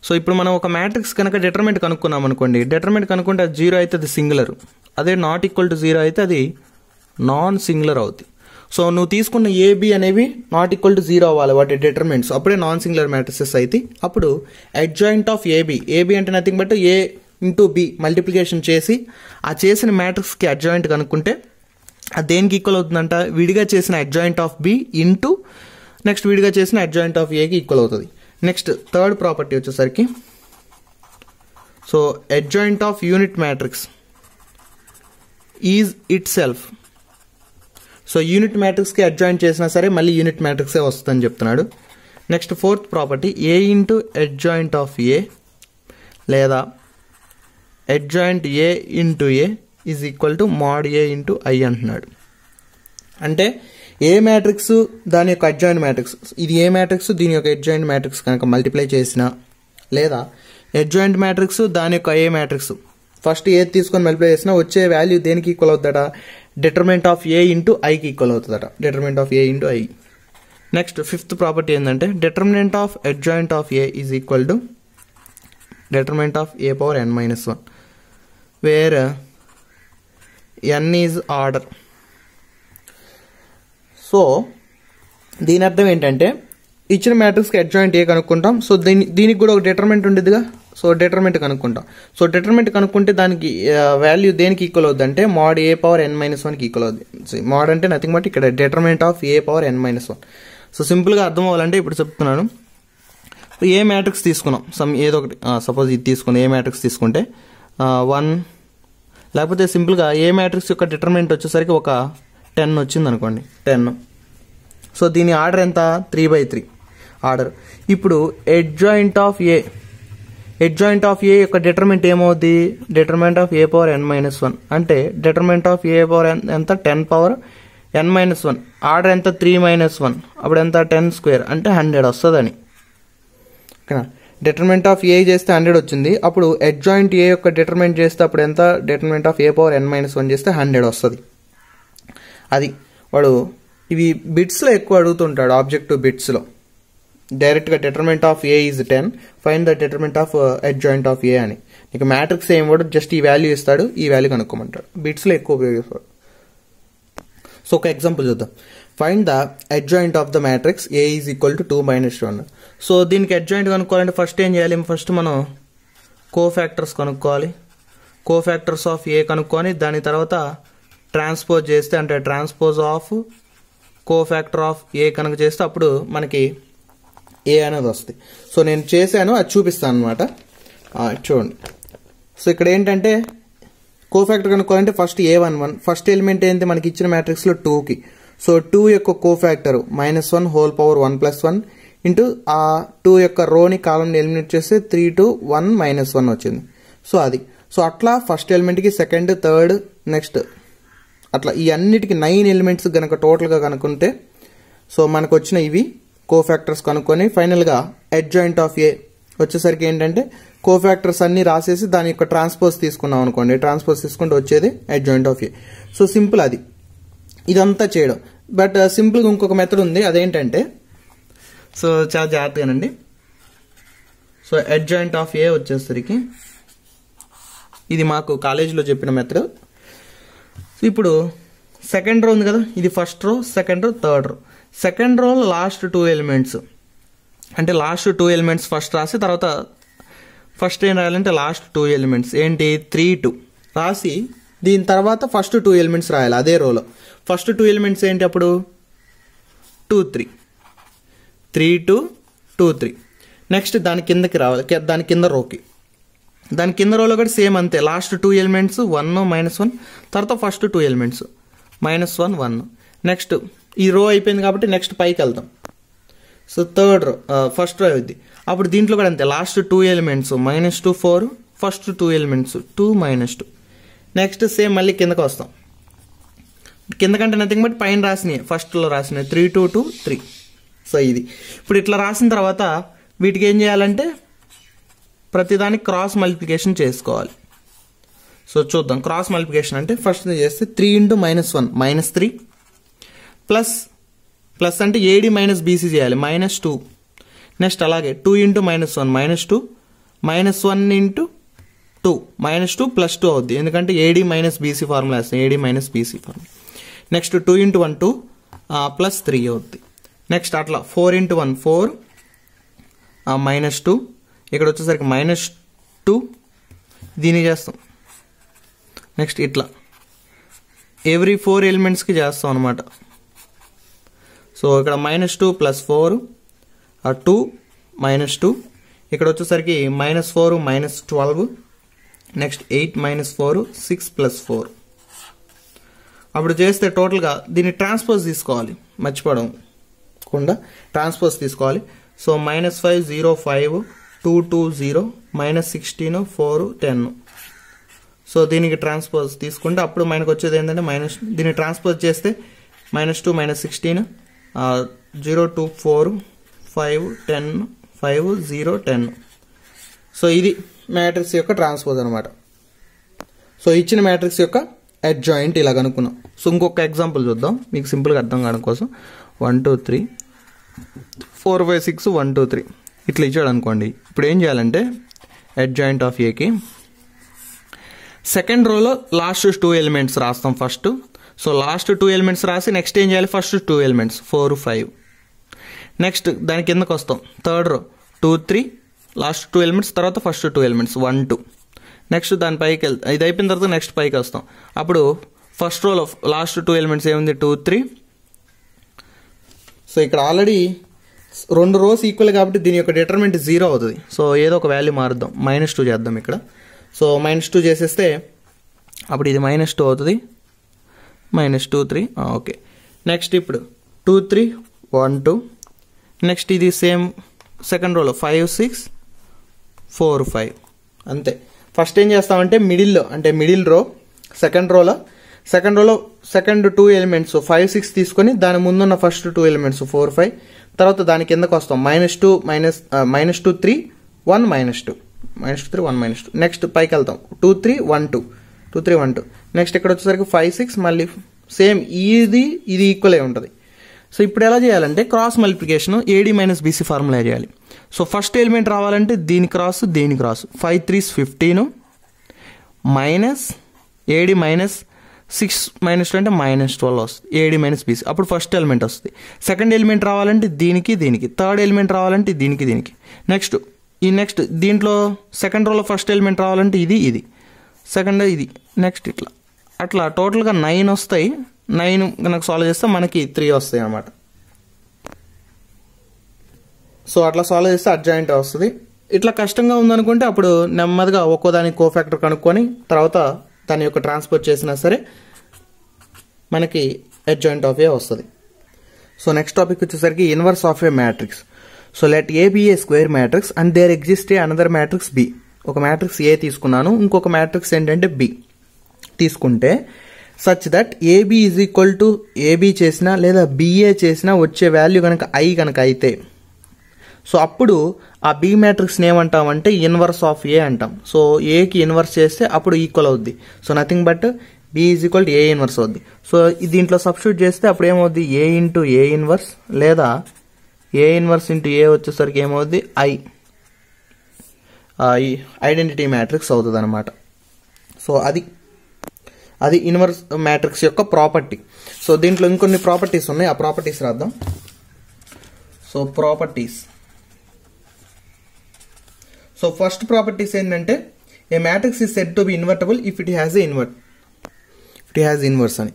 [SPEAKER 1] సో ఇప్పుడు మనం ఒక మ్యాట్రిక్స్ కనుక డెటర్మెంట్ కనుక్కున్నాం అనుకోండి డెటర్మెంట్ కనుక్కుంటే అది జీరో అయితే అది సింగులర్ అదే నాట్ ఈక్వల్ టు జీరో అయితే అది నాన్ సింగులర్ అవుతుంది సో నువ్వు తీసుకున్న ఏబి అనేవి నాట్ ఈక్వల్ టు జీరో అవ్వాలి. వాటి డిటర్మెంట్స్ అప్పుడే నాన్ సింగులర్ మ్యాట్రిసెస్ అయితే అప్పుడు అడ్జాయింట్ ఆఫ్ ఏబి ఏబి అంటే nothing but A into B multiplication చేసి ఆ చేసిన మ్యాట్రిక్స్కి అడ్జాయింట్ కనుక్కుంటే అది దేనికి ఈక్వల్ అవుతుందంట? విడిగా చేసిన adjoint of B into next విడిగా చేసిన అడ్జాయింట్ ఆఫ్ ఏకి ఈక్వల్ అవుతుంది. నెక్స్ట్ థర్డ్ ప్రాపర్టీ వచ్చేసరికి so adjoint of unit matrix is itself so unit మ్యాట్రిక్స్కి adjoint చేసినా సరే మళ్ళీ యూనిట్ మ్యాట్రిక్సే వస్తుందని చెప్తున్నాడు. Next fourth property A into adjoint of A లేదా adjoint A into A is equal to mod A into I అంటున్నాడు. అంటే ఏ మ్యాట్రిక్స్ దాని యొక్క అడ్జాయింట్ మ్యాట్రిక్స్ ఇది ఏ మ్యాట్రిక్స్ దీని యొక్క అడ్జాయింట్ మ్యాట్రిక్స్ కనుక మల్టిప్లై చేసిన లేదా అడ్జాయింట్ మ్యాట్రిక్స్ దాని యొక్క ఏ మ్యాట్రిక్స్ ఫస్ట్ ఏ తీసుకొని మల్టిప్లై చేసినా వచ్చే వాల్యూ దేనికి ఈక్వల్ అవుతాడా డిటర్మెంట్ ఆఫ్ ఏ ఇంటూ ఐకి equal అవుతుందట. Determinant of A into I next fifth property ఏంటంటే determinant of adjoint of A is equal to determinant of A power n minus one where n is order so దీని అర్థం ఏంటంటే ఇచ్చిన మ్యాట్రిక్స్కి adjoint ఏ కనుక్కుంటాం. So దీని దీనికి కూడా ఒక డిటర్మెంట్ ఉండేదిగా సో డిటర్మెంట్ కనుక్కుంటాం. సో డిటర్మెంట్ కనుక్కుంటే దానికి వాల్యూ దేనికి ఈక్వల్ అవుద్ది అంటే mod A power n minus వన్కి ఈక్వల్ అవుద్ది. మాడ్ అంటే నథింగ్ బట్ ఇక్కడ determinant of A power n minus one so సింపుల్గా అర్థం అవ్వాలంటే ఇప్పుడు చెప్తున్నాను. ఏ మ్యాట్రిక్స్ తీసుకున్నాం? సమ్ ఏదో ఒకటి సపోజ్ ఇది తీసుకుని ఏ మ్యాట్రిక్స్ తీసుకుంటే వన్ లేకపోతే సింపుల్గా ఏ మ్యాట్రిక్స్ యొక్క డిటర్మెంట్ వచ్చేసరికి ఒక టెన్ వచ్చింది అనుకోండి. టెన్ సో దీని ఆర్డర్ ఎంత? త్రీ బై త్రీ ఆర్డర్ ఇప్పుడు adjoint of A adjoint of A యొక్క డిటర్మెంట్ ఏమవుద్ది? Determinant of A power n minus one అంటే determinant of A power n ఎంత? Ten power n minus one order ఎంత? Three minus one అప్పుడు ఎంత? Ten square అంటే hundred వస్తుందని. ఓకేనా? డిటర్మెంట్ ఆఫ్ ఏ చేస్తే హండ్రెడ్ వచ్చింది. అప్పుడు ఎడ్జాయింట్ ఏ యొక్క డిటర్మెంట్ చేస్తే అప్పుడు ఎంత? Determinant of A power n minus one చేస్తే హండ్రెడ్ వస్తుంది. అది వాడు ఇవి బిట్స్లో ఎక్కువ అడుగుతుంటాడు ఆబ్జెక్టివ్ బిట్స్లో డైరెక్ట్గా determinant of A is ten fine the determinant of adjoint of A అని. నీకు మ్యాట్రిక్స్ ఏం కూడా జస్ట్ ఈ వాల్యూ ఇస్తాడు ఈ వాల్యూ కనుక్కోమంటాడు. బిట్స్లో ఎక్కువ ఉపయోగిస్తాడు. సో ఒక ఎగ్జాంపుల్ చూద్దాం. Find the adjoint of the matrix A is equal to two minus one so దీనికి అడ్జాయింట్ కనుక్కోవాలంటే ఫస్ట్ ఏం చేయాలి? ఫస్ట్ మనం కో ఫ్యాక్టర్స్ కనుక్కోవాలి. కో ఫ్యాక్టర్స్ ఆఫ్ ఏ కనుక్కొని దాని తర్వాత ట్రాన్స్పోజ్ చేస్తే అంటే transpose of cofactor of A కనుక చేస్తే అప్పుడు మనకి ఏ అనేది వస్తుంది. సో నేను చేశాను అది చూపిస్తాను అనమాట చూడండి. సో ఇక్కడ ఏంటంటే cofactor కనుక్కోవాలంటే first A one one first element ఏంటి మనకి ఇచ్చిన మ్యాట్రిక్స్లో టూకి సో టూ యొక్క cofactor minus one whole power one plus one into ఆ టూ యొక్క రోని కాలంని ఎలిమినేట్ చేస్తే three to one minus one వచ్చింది. సో అది. సో అట్లా ఫస్ట్ ఎలిమెంట్కి సెకండ్ థర్డ్ నెక్స్ట్ అట్లా ఈ అన్నిటికి నైన్ ఎలిమెంట్స్ కనుక టోటల్గా కనుక్కుంటే సో మనకు వచ్చిన ఇవి కోఫాక్టర్స్ కనుక్కొని ఫైనల్గా ఎడ్ జాయింట్ ఆఫ్ ఏ వచ్చేసరికి ఏంటంటే కోఫాక్టర్స్ అన్ని రాసేసి దాని యొక్క ట్రాన్స్పోజ్ తీసుకున్నాం అనుకోండి. ట్రాన్స్పోజ్ తీసుకుంటే వచ్చేది adjoint of A so simple అది. ఇదంతా చేయడం. బట్ సింపుల్గా uh, ఇంకొక మెథడ్ ఉంది. అదేంటంటే సో చాలా జాగ్రత్తగానండి. So adjoint of A వచ్చేసరికి ఇది మాకు కాలేజీలో చెప్పిన మెథడ్ ఇప్పుడు సెకండ్ రో ఉంది కదా. ఇది ఫస్ట్ రో second row third row second role last two elements. అంటే లాస్ట్ టూ ఎలిమెంట్స్ ఫస్ట్ రాసి తర్వాత ఫస్ట్ ఏం రాయాలంటే లాస్ట్ టూ ఎలిమెంట్స్. ఏంటి? Three two. రాసి దీని తర్వాత ఫస్ట్ టూ ఎలిమెంట్స్ రాయాలి అదే రోలో. ఫస్ట్ టూ ఎలిమెంట్స్ ఏంటి అప్పుడు? Two three. Three two two three. Next దాని కిందకి రావాలి. దాని కింద రోకి. దాని కింద రోలో కూడా సేమ్ అంతే. Last two elements one minus one. తర్వాత first two elements. Minus one one. Next ఈ రో అయిపోయింది కాబట్టి నెక్స్ట్ పైకి వెళ్దాం. సో థర్డ్ రో ఫస్ట్ రో అవుద్ది అప్పుడు దీంట్లో కూడా అంతే last two elements minus two four first two elements two minus two next same మళ్ళీ కిందకి వస్తాం. కిందకంటే నథింగ్ బట్ పైన రాసినాయి ఫస్ట్లో రాసినాయి three two two three so ఇది. ఇప్పుడు ఇట్లా రాసిన తర్వాత వీటికి ఏం చేయాలంటే ప్రతిదానికి క్రాస్ మల్టిప్లికేషన్ చేసుకోవాలి. సో చూద్దాం క్రాస్ మల్టిప్లికేషన్ అంటే ఫస్ట్ చేస్తే three into minus one minus three plus plus అంటే ఏడి మైనస్ బీసీ చేయాలి. మైనస్ టూ నెక్స్ట్ అలాగే two into minus one minus two minus one into two minus two plus two అవుద్ది. ఎందుకంటే AD minus BC formula వేస్తాం. AD minus BC formula next two into one two plus three అవుద్ది. Next అట్లా four into one four minus two ఇక్కడ వచ్చేసరికి minus two దీన్ని చేస్తాం. Next ఇట్లా. ఎవ్రీ ఫోర్ ఎలిమెంట్స్కి చేస్తాం అనమాట సో ఇక్కడ minus two plus four two minus two ఇక్కడ వచ్చేసరికి minus four minus twelve next eight minus four six plus four అప్పుడు చేస్తే టోటల్గా దీన్ని ట్రాన్స్పోజ్ తీసుకోవాలి. మర్చిపోవడం కుండా ట్రాన్స్పోజ్ తీసుకోవాలి. So minus five zero five two two zero minus sixteen four ten so దీనికి ట్రాన్స్పోజ్ తీసుకుంటే అప్పుడు మనకు వచ్చేది ఏంటంటే మైనస్ దీన్ని ట్రాన్స్పోజ్ చేస్తే minus two minus sixteen zero two four five ten five zero ten. So ఇది మ్యాట్రిక్స్ యొక్క ట్రాన్స్పోజ్ అనమాట సో ఇచ్చిన మ్యాట్రిక్స్ యొక్క ఎడ్ జాయింట్ ఇలా కనుక్కున్నాం సో ఇంకొక ఎగ్జాంపుల్ చూద్దాం. మీకు సింపుల్గా అర్థం కావడం కోసం. One two three. Four five six one two three. ఇట్లా ఇచ్చాడు అనుకోండి. ఇప్పుడు ఏం చేయాలంటే ఎడ్ జాయింట్ ఆఫ్ ఏకి. సెకండ్ రోలో లాస్ట్ టూ ఎలిమెంట్స్ రాస్తాం first. So last two elements రాసి నెక్స్ట్ ఏం చేయాలి? First two elements four five. Next దాని కిందకు వస్తాం. Third row two three. Last two elements తర్వాత first two elements one two. Next దాని పైకి వెళ్తాం ఇది అయిపోయిన తర్వాత నెక్స్ట్ పైకి వస్తాం. అప్పుడు ఫస్ట్ రోలో లాస్ట్ టూ ఎలిమెంట్స్ ఏముంది? Two three. సో ఇక్కడ ఆల్రెడీ రెండు రోస్ ఈక్వల్ కాబట్టి దీని యొక్క డిటర్మెంట్ జీరో అవుతుంది. సో ఏదో ఒక వాల్యూ మారుద్దాం. మైనస్ టూ చేద్దాం ఇక్కడ. సో మైనస్ టూ చేసేస్తే అప్పుడు ఇది మైనస్ టూ అవుతుంది. Minus two three okay next ఇప్పుడు two three one two next ఇది సేమ్ సెకండ్ రోలో ఫైవ్ సిక్స్ ఫోర్ ఫైవ్ అంతే. ఫస్ట్ ఏం చేస్తామంటే మిడిల్లో అంటే మిడిల్ రో సెకండ్ రోలో సెకండ్ రోలో second two elements five six తీసుకొని దాని ముందున్న first two elements four five తర్వాత దాని కిందకు వస్తాం. Minus two minus minus two three one minus two minus two three one minus two next పైకి వెళ్తాం. Two three one two two three one two next ఇక్కడ వచ్చేసరికి ఫైవ్ సిక్స్ మళ్ళీ same ఇది ఇది ఈక్వల్ అయి ఉంటుంది. సో ఇప్పుడు ఎలా చేయాలంటే cross multiplication AD minus BC formula చేయాలి. సో ఫస్ట్ ఎలిమెంట్ రావాలంటే దీని క్రాస్ దీని cross five threes fifteen minus AD minus six minus two అంటే మైనస్ ట్వెల్వ్ వస్తుంది. ఏడి మైనస్ బీసీ అప్పుడు ఫస్ట్ ఎలిమెంట్ వస్తుంది. సెకండ్ ఎలిమెంట్ రావాలంటే దీనికి దీనికి. థర్డ్ ఎలిమెంట్ రావాలంటే దీనికి దీనికి. నెక్స్ట్ ఈ నెక్స్ట్ దీంట్లో సెకండ్ రోలో ఫస్ట్ ఎలిమెంట్ రావాలంటే ఇది ఇది. సెకండ్ ఇది. నెక్స్ట్ ఇట్లా. అట్లా టోటల్గా నైన్ వస్తాయి. నైన్ కనుక సాల్వ్ చేస్తే మనకి త్రీ వస్తాయి అన్నమాట. సో అట్లా సాల్వ్ చేస్తే అడ్జాయింట్ వస్తుంది. ఇట్లా కష్టంగా ఉందనుకుంటే అప్పుడు నెమ్మదిగా ఒక్కో దానికి కోఫాక్టర్ కనుక్కొని తర్వాత దాని యొక్క ట్రాన్స్పోర్ట్ చేసినా సరే మనకి అడ్జాయింట్ ఆఫ్ ఏ వస్తుంది. సో నెక్స్ట్ టాపిక్ వచ్చేసరికి inverse of a matrix so let A be a square matrix and there exist a another matrix B ఒక మ్యాట్రిక్స్ ఏ తీసుకున్నాను. ఇంకొక మ్యాట్రిక్స్ ఏంటంటే బి తీసుకుంటే such that AB is equal to AB చేసినా లేదా BA చేసినా వచ్చే వాల్యూ కనుక ఐ కనుక అయితే. సో అప్పుడు ఆ బి మ్యాట్రిక్స్ని ఏమంటామంటే ఇన్వర్స్ ఆఫ్ ఏ అంటాం. సో ఏకి ఇన్వర్స్ చేస్తే అప్పుడు ఈక్వల్ అవుద్ది. So nothing but B is equal to A inverse అవుద్ది. సో దీంట్లో సబ్స్టిట్యూట్ చేస్తే అప్పుడు ఏమవుద్ది? ఏ ఇంటూ ఏ ఇన్వర్స్ లేదా ఏ ఇన్వర్స్ ఇంటూ ఏ వచ్చేసరికి ఏమవుద్ది? ఐ ఈ ఐడెంటిటీ మ్యాట్రిక్స్ అవుతుంది అనమాట సో అది అది ఇన్వర్స్ మ్యాట్రిక్స్ యొక్క ప్రాపర్టీ సో దీంట్లో ఇంకొన్ని ప్రాపర్టీస్ ఉన్నాయి ఆ ప్రాపర్టీస్ రాద్దాం. So properties so first properties ఏంటంటే ఏ మ్యాట్రిక్స్ ఈ said to be invertible if it has a invert it has inverse అని.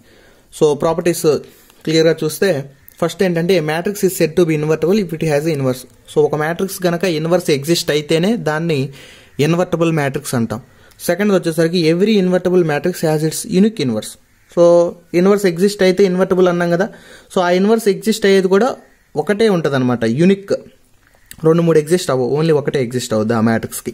[SPEAKER 1] సో ప్రాపర్టీస్ క్లియర్గా చూస్తే ఫస్ట్ ఏంటంటే A matrix is said to be invertible if it has a inverse so ఒక matrix కనుక inverse exist అయితేనే దాన్ని invertible matrix అంటాం. Second వచ్చేసరికి every invertible matrix has its unique inverse so inverse exist అయితే ఇన్వర్టబుల్ అన్నాం కదా. సో ఆ ఇన్వర్స్ ఎగ్జిస్ట్ అయ్యేది కూడా ఒకటే ఉంటుంది అనమాట యూనిక్ రెండు మూడు ఎగ్జిస్ట్ అవ్వవు. ఓన్లీ ఒకటే ఎగ్జిస్ట్ అవ్వద్దు ఆ మ్యాట్రిక్స్కి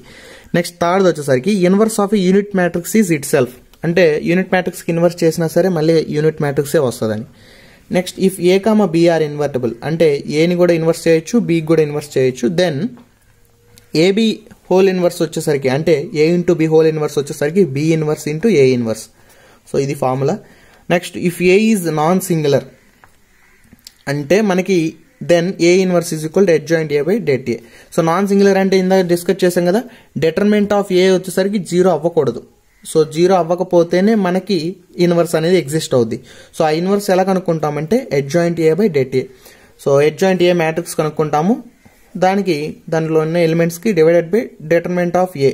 [SPEAKER 1] నెక్స్ట్ థర్డ్ వచ్చేసరికి inverse of unit matrix is itself అంటే యూనిట్ మ్యాట్రిక్స్కి ఇన్వర్స్ చేసినా సరే మళ్ళీ యూనిట్ మ్యాట్రిక్సే వస్తుందని. Next if A comma B are invertible అంటే ఏని కూడా ఇన్వర్స్ చేయొచ్చు బీకి కూడా ఇన్వర్స్ చేయొచ్చు దెన్ ఏబి హోల్ ఇన్వర్స్ వచ్చేసరికి అంటే A into B whole inverse వచ్చేసరికి B inverse into A inverse so ఇది formula next if A is non singular అంటే మనకి then A inverse is equal adjoint A by det A so non singular అంటే ఇందాక discuss చేసాం కదా డెటర్మెంట్ of A వచ్చేసరికి zero అవ్వకూడదు. సో జీరో అవ్వకపోతేనే మనకి ఇన్వర్స్ అనేది ఎగ్జిస్ట్ అవుద్ది. సో ఆ ఇన్వర్స్ ఎలా కనుక్కుంటామంటే adjoint A by det A. So adjoint A matrix కనుక్కుంటాము. దానికి దానిలో ఉన్న ఎలిమెంట్స్కి divided by determinant of A.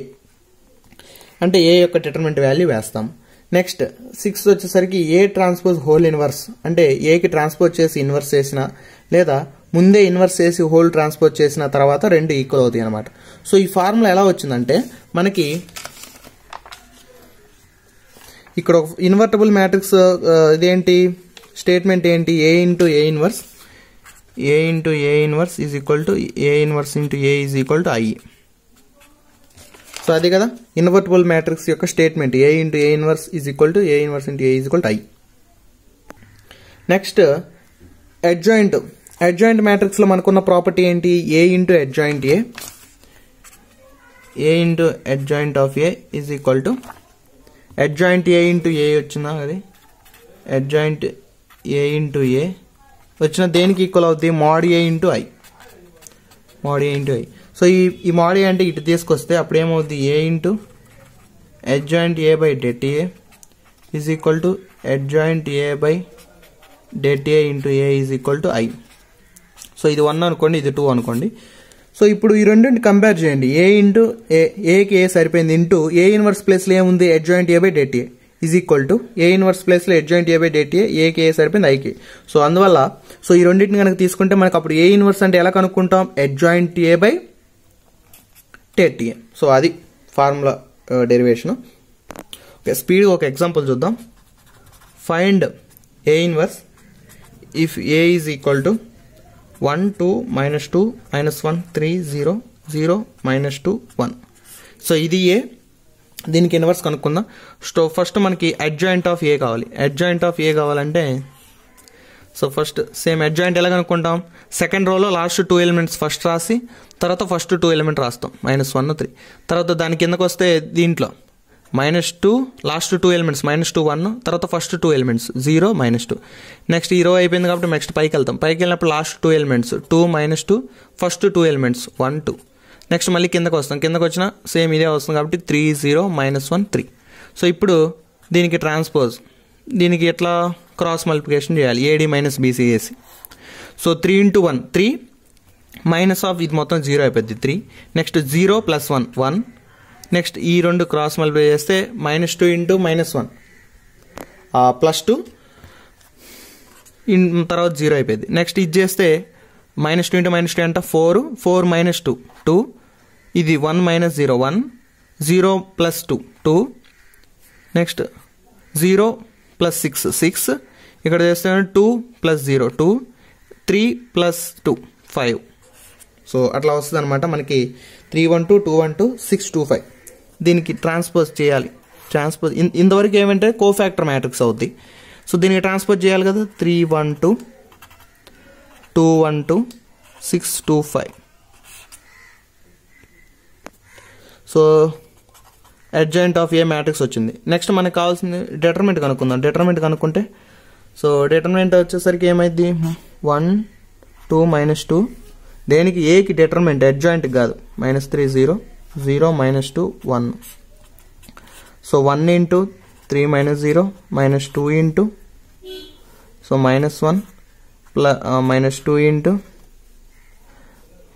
[SPEAKER 1] అంటే ఏ యొక్క డిటర్మెంట్ వాల్యూ వేస్తాం. నెక్స్ట్ సిక్స్త్ వచ్చేసరికి ఏ ట్రాన్స్పోజ్ హోల్ ఇన్వర్స్? అంటే ఏకి ట్రాన్స్పోజ్ చేసి ఇన్వర్స్ చేసిన లేదా ముందే ఇన్వర్స్ చేసి హోల్ ట్రాన్స్పోజ్ చేసిన తర్వాత రెండు ఈక్వల్ అవుతాయి అనమాట సో ఈ ఫార్ములా ఎలా వచ్చిందంటే మనకి ఇక్కడ ఒక ఇన్వర్టబుల్ మ్యాట్రిక్స్ ఇదేంటి? స్టేట్మెంట్ ఏంటి? A into A inverse A into A inverse is equal to A inverse into A is equal to I so అదే కదా? ఇన్వర్టబుల్ మ్యాట్రిక్స్ యొక్క statement A into A inverse is equal to A inverse into A is equal to I next adjoint adjoint మ్యాట్రిక్స్లో మనకున్న property ఏంటి? A into adjoint A A into adjoint of A is equal to adjoint A into A వచ్చిందా అది? Adjoint A into ఏ వచ్చిన దేనికి equal అవుతుంది mod A into I mod A into I so ఈ ఈ mod A అంటే ఇటు తీసుకొస్తే అప్పుడు ఏమవుతుంది A into adjoint A by det A is equal to adjoint A by det A into A is equal to I so ఇది one అనుకోండి ఇది టూ అనుకోండి. సో ఇప్పుడు ఈ రెండింటిని కంపేర్ చేయండి. ఏ ఇంటూ ఏ ఏకి ఏ సరిపోయింది ఇంటూ ఏ ఇన్వర్స్ ప్లేస్లో ఏముంది? Adjoint A by det A is equal to A inverse ప్లేస్లో adjoint A by det A ఏకి ఏ సరిపోయింది ఐకి సో అందువల్ల సో ఈ రెండింటిని కనుక తీసుకుంటే మనకు అప్పుడు ఏ ఇన్వర్స్ అంటే ఎలా కనుక్కుంటాం? Adjoint A by det A so అది ఫార్ములా డెరివేషన్ ఓకే స్పీడ్ ఒక ఎగ్జాంపుల్ చూద్దాం. Find A inverse if A is equal to one two minus two minus one three zero zero minus two one so ఇది A దీనికి inverse కనుక్కుందాం. స్టో first మనకి adjoint of A కావాలి. Adjoint of ఏ కావాలంటే so first same adjoint ఎలా కనుక్కుంటాం? Second రోలో లాస్ట్ టూ ఎలిమెంట్స్ ఫస్ట్ రాసి తర్వాత ఫస్ట్ టూ ఎలిమెంట్ రాస్తాం. మైనస్ వన్ త్రీ తర్వాత దాని కిందకు వస్తే దీంట్లో. Minus two last two elements minus two one తర్వాత first two elements zero minus two next ఈ రో అయిపోయింది కాబట్టి నెక్స్ట్ పైకి వెళ్తాం. పైకి వెళ్ళినప్పుడు last two elements two minus two first two elements one two next మళ్ళీ కిందకు వస్తాం. కిందకు వచ్చిన సేమ్ ఇదే వస్తుంది కాబట్టి three zero minus one three so ఇప్పుడు దీనికి ట్రాన్స్పోజ్ దీనికి ఎట్లా క్రాస్ మల్టిప్లికేషన్ చేయాలి? AD minus బీసీఏసి so three into one three minus of ఇది మొత్తం జీరో అయిపోద్ది. Three next zero plus one one next ఈ రెండు క్రాస్ మల్టిప్లై చేస్తే minus two into minus one. Plus two in తర్వాత జీరో అయిపోయింది. నెక్స్ట్ ఇది చేస్తే minus two into minus two అంటే four. Four minus two two. ఇది one minus zero one. Zero plus two two. Next zero plus six six. ఇక్కడ చేస్తే two plus zero two. Three plus two five. So అట్లా వస్తుంది అనమాట మనకి. Three one two two one two six two five. దీనికి transpose చేయాలి. Transpose ఇంతవరకు ఏమంటే కోఫ్యాక్టర్ మ్యాట్రిక్స్ అవుద్ది. సో దీనికి ట్రాన్స్పోజ్ చేయాలి కదా? Three one two two one two six two five so adjoint of A matrix వచ్చింది. నెక్స్ట్ మనకు కావాల్సింది డెటర్మెంట్ కనుక్కుందాం. డెటర్మెంట్ కనుక్కుంటే సో డెటర్మెంట్ వచ్చేసరికి ఏమైంది వన్ టూ మైనస్ టూ దేనికి ఏకి డెటర్మెంట్ అడ్జాయింట్ కాదు. Minus three zero zero minus two one. So one into three minus zero minus two into. So minus one plus minus two into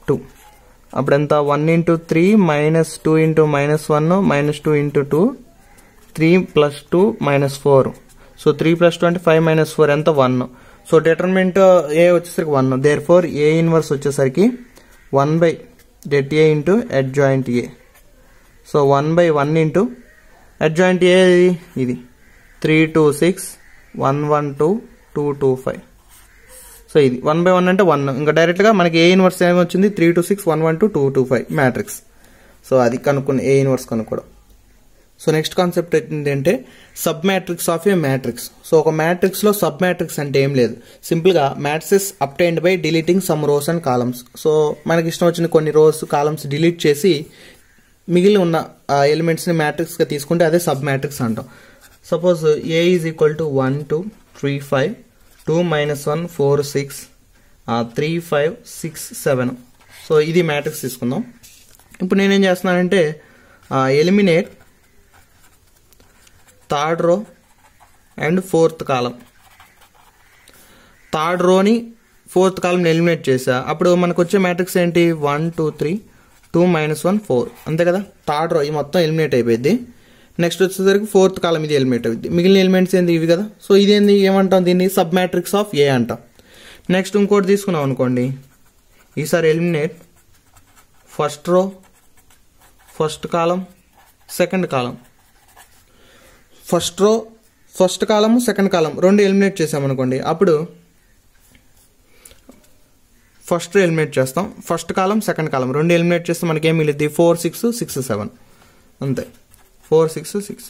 [SPEAKER 1] two. అప్పుడు ఎంత? One into three minus two into minus one minus two into two. Three plus two minus four. So three plus two అంటే five minus four ఎంత? One. So determinant A వచ్చేసరికి one. There four A inverse వచ్చేసరికి one by det A into adjoint A so one by one into adjoint A ఇది three two six one one two two two five so ఇది one by one అంటే one ఇంకా డైరెక్ట్గా మనకి A inverse ఏమి వచ్చింది three two six one one two two two five matrix so అది కనుక్కుని ఏ ఇన్వర్స్ కనుక్కోవడం. సో నెక్స్ట్ కాన్సెప్ట్ ఏంటంటే sub matrix of A matrix. So ఒక మ్యాట్రిక్స్లో సబ్ మ్యాట్రిక్స్ అంటే ఏం లేదు. సింపుల్గా matrix obtained by deleting some rows and columns. So మనకి ఇష్టం వచ్చిన కొన్ని రోస్ కాలమ్స్ డిలీట్ చేసి మిగిలి ఉన్న ఎలిమెంట్స్ని మ్యాట్రిక్స్గా తీసుకుంటే అదే సబ్ మ్యాట్రిక్స్ అంటాం. Suppose A is equal to one two three five two minus one four six three five six seven. So ఇది మ్యాట్రిక్స్ తీసుకుందాం. ఇప్పుడు నేనేం చేస్తున్నానంటే eliminate third row and fourth column. Third రోని fourth column eliminate చేసా అప్పుడు మనకు వచ్చే మ్యాట్రిక్స్ ఏంటి? One two three two minus one four. అంతే కదా? థర్డ్ రో ఈ మొత్తం ఎలిమినేట్ అయిపోయింది నెక్స్ట్ వచ్చేసరికి ఫోర్త్ కాలం ఇది ఎలిమినేట్ అవుతుంది మిగిలిన ఎలిమెంట్స్ ఏంది? ఇవి కదా? సో ఇదేంది? ఏమంటాం దీన్ని? సబ్ మ్యాట్రిక్స్ ఆఫ్ ఏ అంటాం. నెక్స్ట్ ఇంకోటి తీసుకున్నాం అనుకోండి. ఈసారి eliminate first row first column second column. First row first column second column రెండు ఎలిమినేట్ చేసామనుకోండి అప్పుడు ఫస్ట్ ఎలిమినేట్ చేస్తాం. ఫస్ట్ కాలం సెకండ్ కాలం రెండు ఎలిమినేట్ చేస్తే మనకి ఏం మిగిలింది ఫోర్ సిక్స్ సిక్స్ సెవెన్. అంతే. Four six six.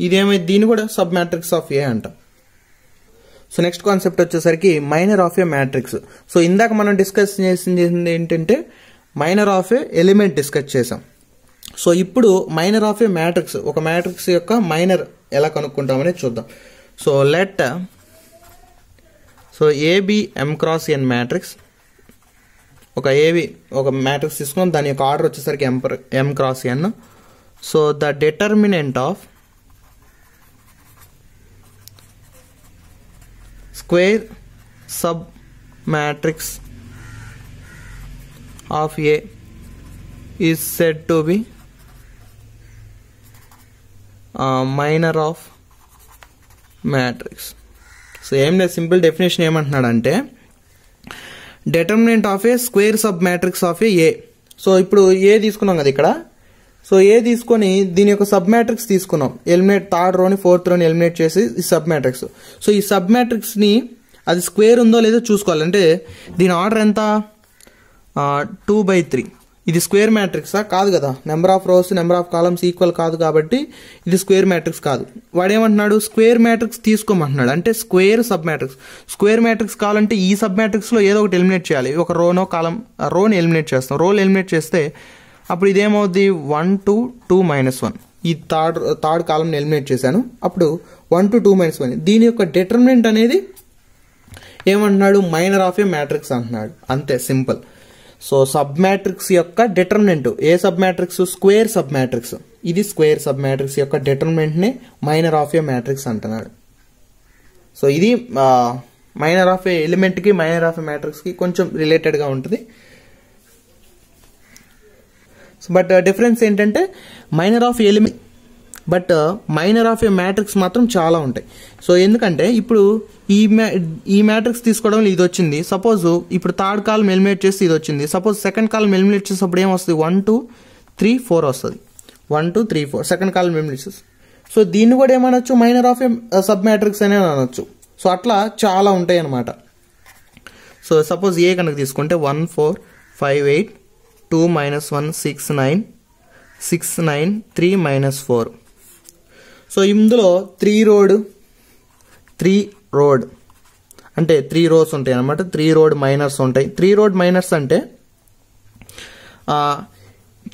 [SPEAKER 1] ఇదేమైంది దీన్ని కూడా సబ్ మ్యాట్రిక్స్ ఆఫ్ ఏ అంటాం. సో నెక్స్ట్ కాన్సెప్ట్ వచ్చేసరికి minor of A matrix. So ఇందాక మనం డిస్కస్ చేసింది ఏంటంటే minor of A element discuss చేసాం. సో ఇప్పుడు మైనర్ ఆఫ్ ఏ మ్యాట్రిక్స్ ఒక మ్యాట్రిక్స్ యొక్క మైనర్ ఎలా కనుక్కుంటామనేది చూద్దాం. So let so A be m cross n matrix ఒక ఏవి ఒక మ్యాట్రిక్స్ తీసుకున్నాం. దాని యొక్క ఆర్డర్ వచ్చేసరికి m m cross n so the determinant of square sub matrix of A is said to be minor of matrix so ఏం లేదు simple definition ఏమంటున్నాడంటే determinant of A square sub matrix of A A so ఇప్పుడు A తీసుకున్నాం కదా ఇక్కడ. So ఏ తీసుకొని దీని యొక్క సబ్ మ్యాట్రిక్స్ తీసుకున్నాం ఎలిమినేట్ థర్డ్ రోని ఫోర్త్ రోని ఎలిమినేట్ చేసి ఈ సబ్ మ్యాట్రిక్స్ సో ఈ సబ్ మ్యాట్రిక్స్ని అది స్క్వేర్ ఉందో లేదో చూసుకోవాలి. అంటే దీని ఆర్డర్ ఎంత? టూ బై త్రీ ఇది స్క్వేర్ మ్యాట్రిక్సా కాదు కదా. Number of rows number of columns equal కాదు కాబట్టి ఇది స్క్వేర్ మ్యాట్రిక్స్ కాదు. వాడు ఏమంటున్నాడు స్క్వేర్ మ్యాట్రిక్స్ తీసుకోమంటున్నాడు. అంటే square sub matrix square matrix కావాలంటే ఈ సబ్ మ్యాట్రిక్స్లో ఏదో ఒకటి ఎలిమినేట్ చేయాలి. ఒక రోనో కాలం రోని ఎలిమినేట్ చేస్తాం. రోల్ ఎలిమినేట్ చేస్తే అప్పుడు ఇదేమవుద్ది? One two two minus one. ఈ థర్డ్ థర్డ్ కాలంని ఎలిమినేట్ చేశాను. అప్పుడు one two two minus one. దీని యొక్క డిటర్మినెంట్ అనేది ఏమంటున్నాడు? మైనర్ ఆఫ్ ఏ మ్యాట్రిక్స్ అంటున్నాడు. అంతే సింపుల్. సో సబ్ మ్యాట్రిక్స్ యొక్క determinant A sub matrix square sub matrix ఇది స్క్వేర్ సబ్ మ్యాట్రిక్స్ యొక్క డిటర్మినెంట్ని మైనర్ ఆఫ్ ఏ మ్యాట్రిక్స్ అంటున్నాడు. సో ఇది మైనర్ ఆఫ్ ఏ ఎలిమెంట్కి మైనర్ ఆఫ్ ఏ మ్యాట్రిక్స్కి కొంచెం రిలేటెడ్గా ఉంటుంది. బట్ డిఫరెన్స్ ఏంటంటే minor of element but minor of A matrix మాత్రం చాలా ఉంటాయి. సో ఎందుకంటే ఇప్పుడు ఈ మ్యా ఈ మ్యాట్రిక్స్ తీసుకోవడం ఇది వచ్చింది సపోజ్ ఇప్పుడు థర్డ్ కాలం ఎలిమినేట్ చేస్తే ఇది వచ్చింది సపోజ్ సెకండ్ కాలం ఎలిమినేట్ చేసినప్పుడు ఏం వస్తుంది? వన్ టూ త్రీ ఫోర్ వస్తుంది. One two three four second column eliminate so దీన్ని కూడా ఏమనొచ్చు? Minor of A sub matrix అనే అనొచ్చు. సో అట్లా చాలా ఉంటాయి అన్నమాట సో సపోజ్ ఏ కనుక తీసుకుంటే one four five eight two minus one six nine six nine three minus four so ఇందులో త్రీ రోడ్ త్రీ రోడ్ అంటే త్రీ రోస్ ఉంటాయి అనమాట త్రీ రోడ్ మైనర్స్ ఉంటాయి. త్రీ రోడ్ మైనర్స్ అంటే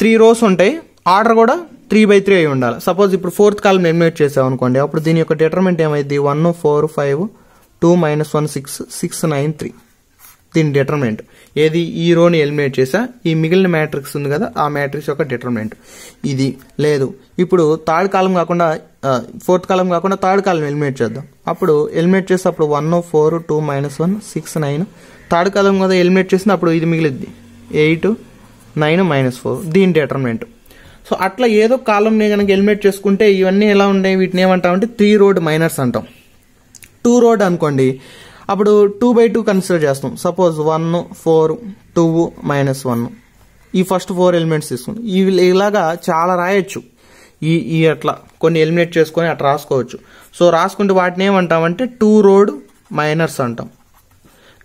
[SPEAKER 1] త్రీ రోస్ ఉంటాయి. Order కూడా త్రీ బై త్రీ అయి ఉండాలి. సపోజ్ ఇప్పుడు ఫోర్త్ కాలం ఎలిమినేట్ చేసాం అనుకోండి. అప్పుడు దీని యొక్క డిటర్మెంట్ ఏమైంది? One four five two minus one six six nine three దీని డిటర్మెంట్ ఏది? ఈ రోని ఎలిమినేట్ చేసా. ఈ మిగిలిన మ్యాట్రిక్స్ ఉంది కదా ఆ మ్యాట్రిక్స్ యొక్క డిటర్మెంట్ ఇది లేదు. ఇప్పుడు థర్డ్ కాలం కాకుండా ఫోర్త్ కాలం కాకుండా థర్డ్ కాలం ఎలిమినేట్ చేద్దాం. అప్పుడు ఎలిమినేట్ చేస్తే అప్పుడు one four two minus one six nine. Third column కదా ఎలిమినేట్ చేసిన అప్పుడు ఇది మిగిలిద్ది. Eight nine minus four. దీని డిటర్మెంట్ సో అట్లా ఏదో కాలంని కనుక ఎలిమినేట్ చేసుకుంటే ఇవన్నీ ఎలా ఉన్నాయి వీటిని ఏమంటామంటే త్రీ రోడ్ మైనర్స్ అంటాం. టూ రోడ్ అనుకోండి. అప్పుడు టూ బై టూ కన్సిడర్ చేస్తాం. Suppose one four two minus one ఈ ఫస్ట్ ఫోర్ ఎలిమెంట్స్ తీసుకుని ఇవి ఇలాగా చాలా రాయొచ్చు. ఈ ఈ అట్లా కొన్ని ఎలిమినేట్ చేసుకొని అట్లా రాసుకోవచ్చు. సో రాసుకుంటే వాటిని ఏమంటామంటే టూ రోడ్ మైనర్స్ అంటాం.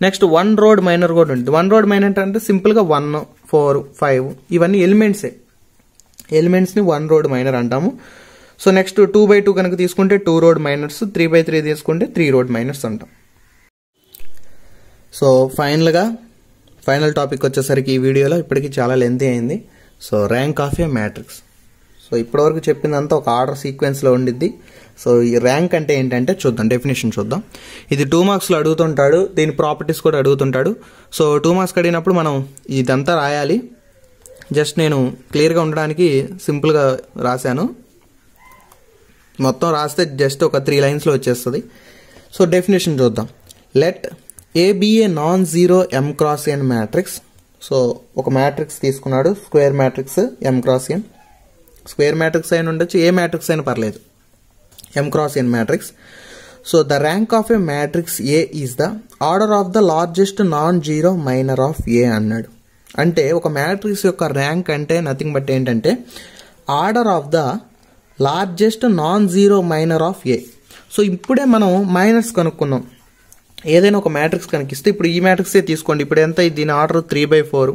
[SPEAKER 1] నెక్స్ట్ వన్ రోడ్ మైనర్ కూడా ఉంటుంది. వన్ రోడ్ మైనర్ అంటే సింపుల్గా వన్ ఫోర్ ఫైవ్ ఇవన్నీ ఎలిమెంట్సే ఎలిమెంట్స్ని వన్ రోడ్ మైనర్ అంటాము. So next two by two కనుక తీసుకుంటే two rowed minors three by three తీసుకుంటే త్రీ రోడ్ మైనర్స్ అంటాం. సో ఫైనల్గా ఫైనల్ టాపిక్ వచ్చేసరికి ఈ వీడియోలో ఇప్పటికీ చాలా లెంతీ అయింది. So rank of A matrix so ఇప్పటివరకు చెప్పిందంతా ఒక ఆర్డర్ సీక్వెన్స్లో ఉండిద్ది. సో ఈ ర్యాంక్ అంటే ఏంటంటే చూద్దాం డెఫినేషన్ చూద్దాం. ఇది టూ మార్క్స్లో అడుగుతుంటాడు దీని ప్రాపర్టీస్ కూడా అడుగుతుంటాడు. సో టూ మార్క్స్ అడిగినప్పుడు మనం ఇదంతా రాయాలి. జస్ట్ నేను క్లియర్గా ఉండడానికి సింపుల్గా రాశాను. మొత్తం రాస్తే జస్ట్ ఒక త్రీ లైన్స్లో వచ్చేస్తుంది. సో డెఫినేషన్ చూద్దాం. Let A be a non zero m cross n matrix. So ఒక మ్యాట్రిక్స్ తీసుకున్నాడు square matrix m cross n. Square matrix అయిన ఉండొచ్చు ఏ మ్యాట్రిక్స్ అయినా పర్లేదు. M cross n matrix so the rank of A matrix A is the order of the largest non zero minor of A అన్నాడు. అంటే ఒక matrix యొక్క rank అంటే నథింగ్ బట్ ఏంటంటే order of the largest non zero minor of A so ఇప్పుడే మనం miners కనుక్కున్నాం. ఏదైనా ఒక మ్యాట్రిక్స్ కనిపిస్తే ఇప్పుడు ఈ మ్యాట్రిక్సే తీసుకోండి. ఇప్పుడు ఎంత దీని ఆర్డర్ త్రీ బై ఫోర్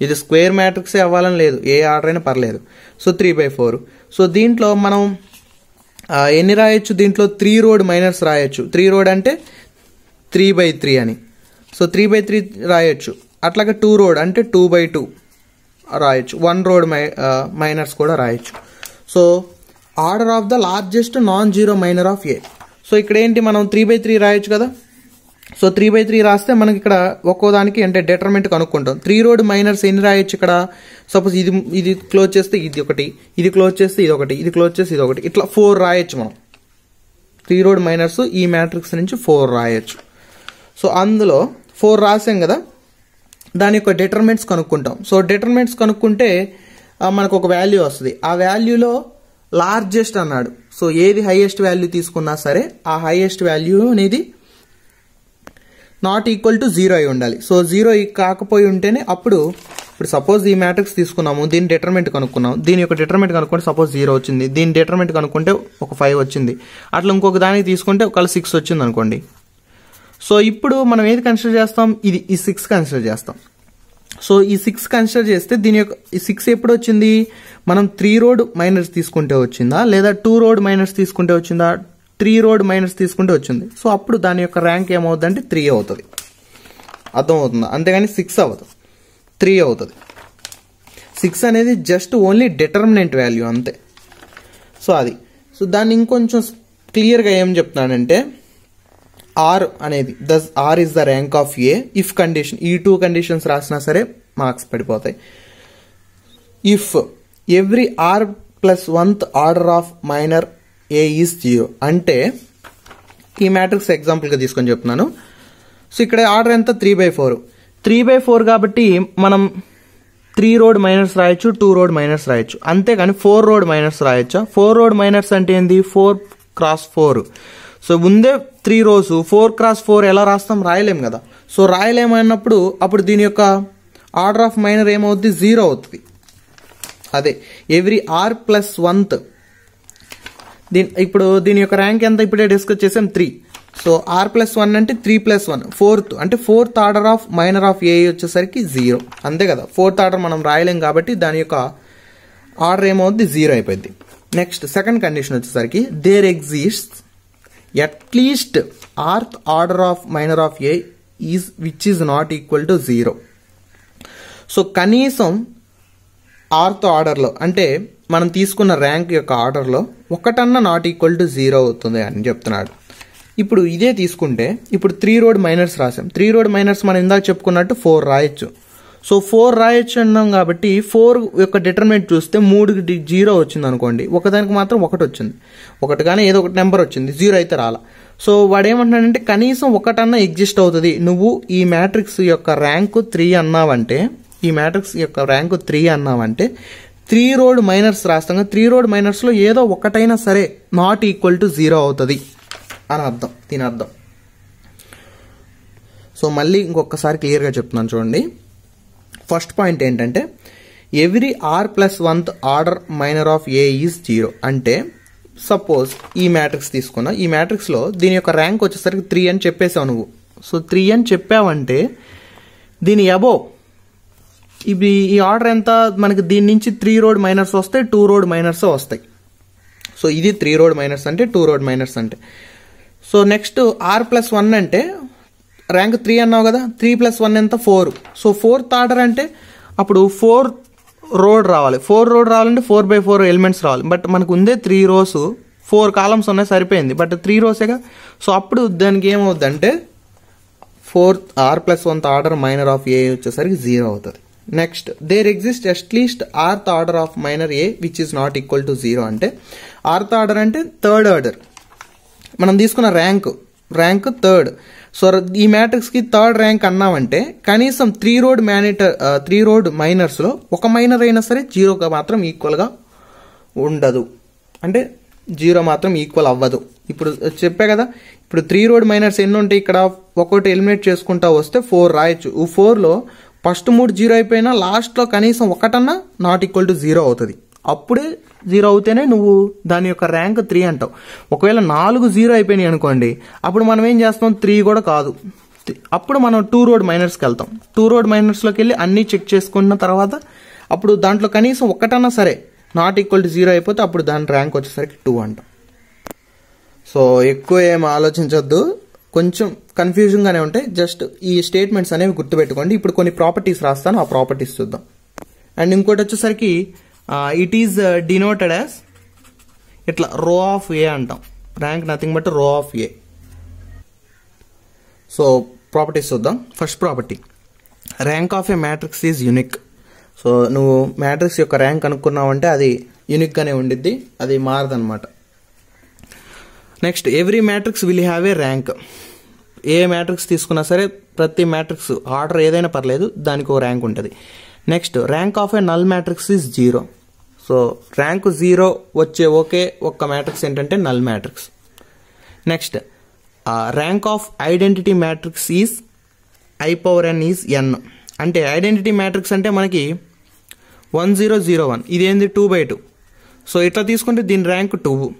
[SPEAKER 1] ఇది స్క్వేర్ మ్యాట్రిక్సే అవ్వాలని లేదు. ఏ ఆర్డర్ అయినా పర్లేదు. So three by four. So దీంట్లో మనం ఎన్ని రాయొచ్చు? దీంట్లో త్రీ రోడ్ మైనర్స్ రాయొచ్చు. త్రీ రోడ్ అంటే త్రీ బై త్రీ అని. సో త్రీ బై త్రీ రాయొచ్చు. అట్లాగే టూ రోడ్ అంటే టూ బై టూ రాయొచ్చు. వన్ రోడ్ మై మైనర్స్ కూడా రాయొచ్చు. So order of the largest non zero minor of A. So ఇక్కడ ఏంటి మనం త్రీ బై త్రీ రాయొచ్చు కదా? సో త్రీ బై త్రీ రాస్తే మనకి ఇక్కడ ఒక్కో దానికి అంటే డెటర్మెంట్ కనుక్కుంటాం. త్రీ రోడ్ మైనర్స్ ఎన్ని రాయొచ్చు ఇక్కడ? సపోజ్ ఇది ఇది క్లోజ్ చేస్తే ఇది ఒకటి ఇది క్లోజ్ చేస్తే ఇది ఒకటి ఇది క్లోజ్ చేస్తే ఇది ఒకటి. ఇట్లా ఫోర్ రాయొచ్చు మనం. త్రీ రోడ్ మైనర్స్ ఈ మ్యాట్రిక్స్ నుంచి ఫోర్ రాయొచ్చు. సో అందులో ఫోర్ రాసాం కదా? దాని యొక్క డెటర్మెంట్స్ కనుక్కుంటాం. సో డెటర్మెంట్స్ కనుక్కుంటే మనకు ఒక వాల్యూ వస్తుంది. ఆ వాల్యూలో లార్జెస్ట్ అన్నాడు. సో ఏది హైయెస్ట్ వాల్యూ తీసుకున్నా సరే ఆ హైయెస్ట్ వాల్యూ అనేది నాట్ ఈక్వల్ టు జీరో అయి ఉండాలి. సో జీరో కాకపోయి ఉంటేనే అప్పుడు ఇప్పుడు సపోజ్ ఈ మ్యాట్రిక్స్ తీసుకున్నాము దీని డిటర్మెంట్ కనుక్కున్నాం దీని యొక్క డిటర్మెంట్ కనుక్కుంటే సపోజ్ జీరో వచ్చింది. దీని డిటర్మెంట్ కనుక్కుంటే ఒక ఫైవ్ వచ్చింది. అట్లా ఇంకొక దానికి తీసుకుంటే ఒకవేళ సిక్స్ వచ్చింది అనుకోండి. సో ఇప్పుడు మనం ఏది కన్సిడర్ చేస్తాం? ఇది ఈ సిక్స్ కన్సిడర్ చేస్తాం. సో ఈ సిక్స్ కన్సిడర్ చేస్తే దీని యొక్క ఈ సిక్స్ ఎప్పుడు వచ్చింది? మనం త్రీ రోడ్ మైనర్స్ తీసుకుంటే వచ్చిందా? లేదా టూ రోడ్ మైనర్స్ తీసుకుంటే వచ్చిందా? త్రీ రోడ్ మైనర్స్ తీసుకుంటే వచ్చింది. సో అప్పుడు దాని యొక్క ర్యాంక్ ఏమవుతుంది అంటే త్రీ అవుతుంది. అర్థం అంతేగాని సిక్స్ అవ్వదు. త్రీ అవుతుంది. సిక్స్ అనేది జస్ట్ ఓన్లీ డిటర్మినెంట్ వాల్యూ అంతే. సో అది. సో దాన్ని ఇంకొంచెం క్లియర్గా ఏం చెప్తున్నానంటే ఆర్ అనేది the r is the rank of A if condition ఈ టూ కండిషన్స్ రాసినా సరే మార్క్స్ పడిపోతాయి. If every r plus oneth order of minor A is you అంటే ఈ మ్యాట్రిక్స్ ఎగ్జాంపుల్గా తీసుకొని చెప్తున్నాను. సో ఇక్కడ ఆర్డర్ ఎంత? Three by four three by four కాబట్టి మనం త్రీ రోడ్ మైనర్స్ రాయొచ్చు టూ రోడ్ మైనర్స్ రాయొచ్చు. అంతేగాని ఫోర్ రోడ్ మైనర్స్ రాయొచ్చా? ఫోర్ రోడ్ మైనర్స్ అంటే ఏంది? ఫోర్ క్రాస్ ఫోర్ సో ముందే three rows four cross four ఎలా రాస్తాం? రాయలేం కదా. సో రాయలేమన్నప్పుడు అప్పుడు దీని యొక్క ఆర్డర్ ఆఫ్ మైనర్ ఏమవుద్ది? జీరో అవుతుంది అదే. ఎవ్రీ ఆర్ ప్లస్ వన్త్ దీని ఇప్పుడు దీని యొక్క ర్యాంక్ ఎంత? ఇప్పుడే డిస్కస్ చేసాం three so r plus one అంటే త్రీ ప్లస్ వన్ ఫోర్త్ అంటే fourth order of minor of A వచ్చేసరికి జీరో అంతే కదా. ఫోర్త్ ఆర్డర్ మనం రాయలేం కాబట్టి దాని యొక్క ఆర్డర్ ఏమవుద్ది? జీరో అయిపోయింది నెక్స్ట్ సెకండ్ కండిషన్ వచ్చేసరికి there exist at least rth order of minor of A is which is not equal to zero so కనీసం ఆర్త్ ఆర్డర్లో అంటే మనం తీసుకున్న ర్యాంక్ యొక్క ఆర్డర్లో ఒకటన్నా నాట్ ఈక్వల్ టు జీరో అవుతుంది అని చెప్తున్నాడు. ఇప్పుడు ఇదే తీసుకుంటే ఇప్పుడు త్రీ రోడ్ మైనర్స్ రాసాం. త్రీ రోడ్ మైనర్స్ మనం ఇందాక చెప్పుకున్నట్టు ఫోర్ రాయొచ్చు. సో ఫోర్ రాయొచ్చు అన్నాం కాబట్టి ఫోర్ యొక్క డిటర్మినెంట్ చూస్తే మూడు జీరో వచ్చింది అనుకోండి. ఒకదానికి మాత్రం ఒకటి వచ్చింది. ఒకటి కానీ ఏదో ఒకటి నెంబర్ వచ్చింది. జీరో అయితే రాలా. సో వాడు ఏమంటున్నాడంటే కనీసం ఒకటన్నా ఎగ్జిస్ట్ అవుతుంది. నువ్వు ఈ మ్యాట్రిక్స్ యొక్క ర్యాంకు త్రీ అన్నావంటే ఈ మ్యాట్రిక్స్ యొక్క ర్యాంకు త్రీ అన్నావంటే త్రీ రోడ్ మైనర్స్ రాస్తాం త్రీ రోడ్ మైనర్స్లో ఏదో ఒకటైనా సరే నాట్ ఈక్వల్ టు జీరో అవుతుంది అని అర్థం దీని అర్థం. సో మళ్ళీ ఇంకొకసారి క్లియర్గా చెప్తున్నాను చూడండి. ఫస్ట్ పాయింట్ ఏంటంటే every r plus oneth order minor of A is zero అంటే సపోజ్ ఈ మ్యాట్రిక్స్ తీసుకున్నా ఈ మ్యాట్రిక్స్లో దీని యొక్క ర్యాంక్ వచ్చేసరికి త్రీ అని చెప్పేసావు నువ్వు. సో త్రీ అని చెప్పావంటే దీని అబోవ్ ఇవి ఈ ఆర్డర్ ఎంత? మనకి దీని నుంచి త్రీ రోడ్ మైనర్స్ వస్తాయి టూ రోడ్ మైనర్స్ వస్తాయి. సో ఇది త్రీ రోడ్ మైనర్స్ అంటే టూ రోడ్ మైనర్స్ అంటే. So next r plus one అంటే ర్యాంక్ త్రీ అన్నావు కదా త్రీ ప్లస్ వన్ ఎంత? ఫోర్. సో ఫోర్త్ ఆర్డర్ అంటే అప్పుడు ఫోర్ రోడ్ రావాలి. ఫోర్ రోడ్ రావాలంటే ఫోర్ బై ఫోర్ ఎలిమెంట్స్ రావాలి. బట్ మనకు ఉందే త్రీ రోస్ ఫోర్ కాలమ్స్ ఉన్నాయి సరిపోయింది. బట్ త్రీ రోసేగా సో అప్పుడు దానికి ఏమవుద్దంటే fourth r plus oneth order minor of A వచ్చేసరికి జీరో అవుతుంది. Next there exist at least rth order of minor A which is not equal to zero అంటే rth order అంటే third order మనం తీసుకున్న rank rank third so ఈ మ్యాట్రిక్స్కి third rank అన్నామంటే కనీసం three rowed minor three rowed మైనర్స్లో ఒక minor అయినా సరే జీరోగా మాత్రం ఈక్వల్గా ఉండదు. అంటే జీరో మాత్రం ఈక్వల్ అవ్వదు. ఇప్పుడు చెప్పా కదా ఇప్పుడు త్రీ రోడ్ మైనర్స్ ఎన్ని ఉంటాయి ఇక్కడ ఒక్కొక్కటి ఎలిమినేట్ చేసుకుంటా వస్తే ఫోర్ రాయొచ్చు. ఈ ఫోర్లో ఫస్ట్ మూడు జీరో అయిపోయినా లాస్ట్లో కనీసం ఒకటన్నా నాట్ ఈక్వల్ టు జీరో అవుతుంది. అప్పుడే జీరో అవుతేనే నువ్వు దాని యొక్క ర్యాంక్ త్రీ అంటావు. ఒకవేళ నాలుగు జీరో అయిపోయినాయి అనుకోండి అప్పుడు మనం ఏం చేస్తాం? త్రీ కూడా కాదు. అప్పుడు మనం టూ రోడ్ మైనర్స్కి వెళ్తాం. టూ రోడ్ మైనర్స్లోకి వెళ్ళి అన్నీ చెక్ చేసుకున్న తర్వాత అప్పుడు దాంట్లో కనీసం ఒకటన్నా సరే నాట్ ఈక్వల్ టు జీరో అయిపోతే అప్పుడు దాని ర్యాంక్ వచ్చేసరికి టూ అంటాం. సో ఎక్కువ ఏం ఆలోచించొద్దు. కొంచెం కన్ఫ్యూజన్గానే ఉంటాయి. జస్ట్ ఈ స్టేట్మెంట్స్ అనేవి గుర్తుపెట్టుకోండి. ఇప్పుడు కొన్ని ప్రాపర్టీస్ రాస్తాను. ఆ ప్రాపర్టీస్ చూద్దాం. అండ్ ఇంకోటి వచ్చేసరికి ఇట్ ఈజ్ డినోటెడ్ యాజ్ ఇట్లా రో ఆఫ్ ఏ అంటాం. Rank nothing but row of A so properties చూద్దాం. First property rank of A matrix is unique so నువ్వు మ్యాట్రిక్స్ యొక్క ర్యాంక్ అనుకున్నావంటే అది యూనిక్గానే ఉండిద్ది. అది మారదనమాట next every matrix will have a rank a matrix తీసుకున్నా సరే ప్రతి మ్యాట్రిక్స్ ఆర్డర్ ఏదైనా పర్లేదు దానికి ఒక ర్యాంక్ ఉంటుంది. Next rank of a null matrix is zero so rank zero వచ్చే ఒకే ఒక్క మ్యాట్రిక్స్ ఏంటంటే null matrix next rank of identity matrix is I power n is n అంటే ఐడెంటిటీ మ్యాట్రిక్స్ అంటే మనకి వన్ జీరో జీరో వన్ ఇదేంది? Two by two so ఇట్లా తీసుకుంటే దీని ర్యాంక్ టూ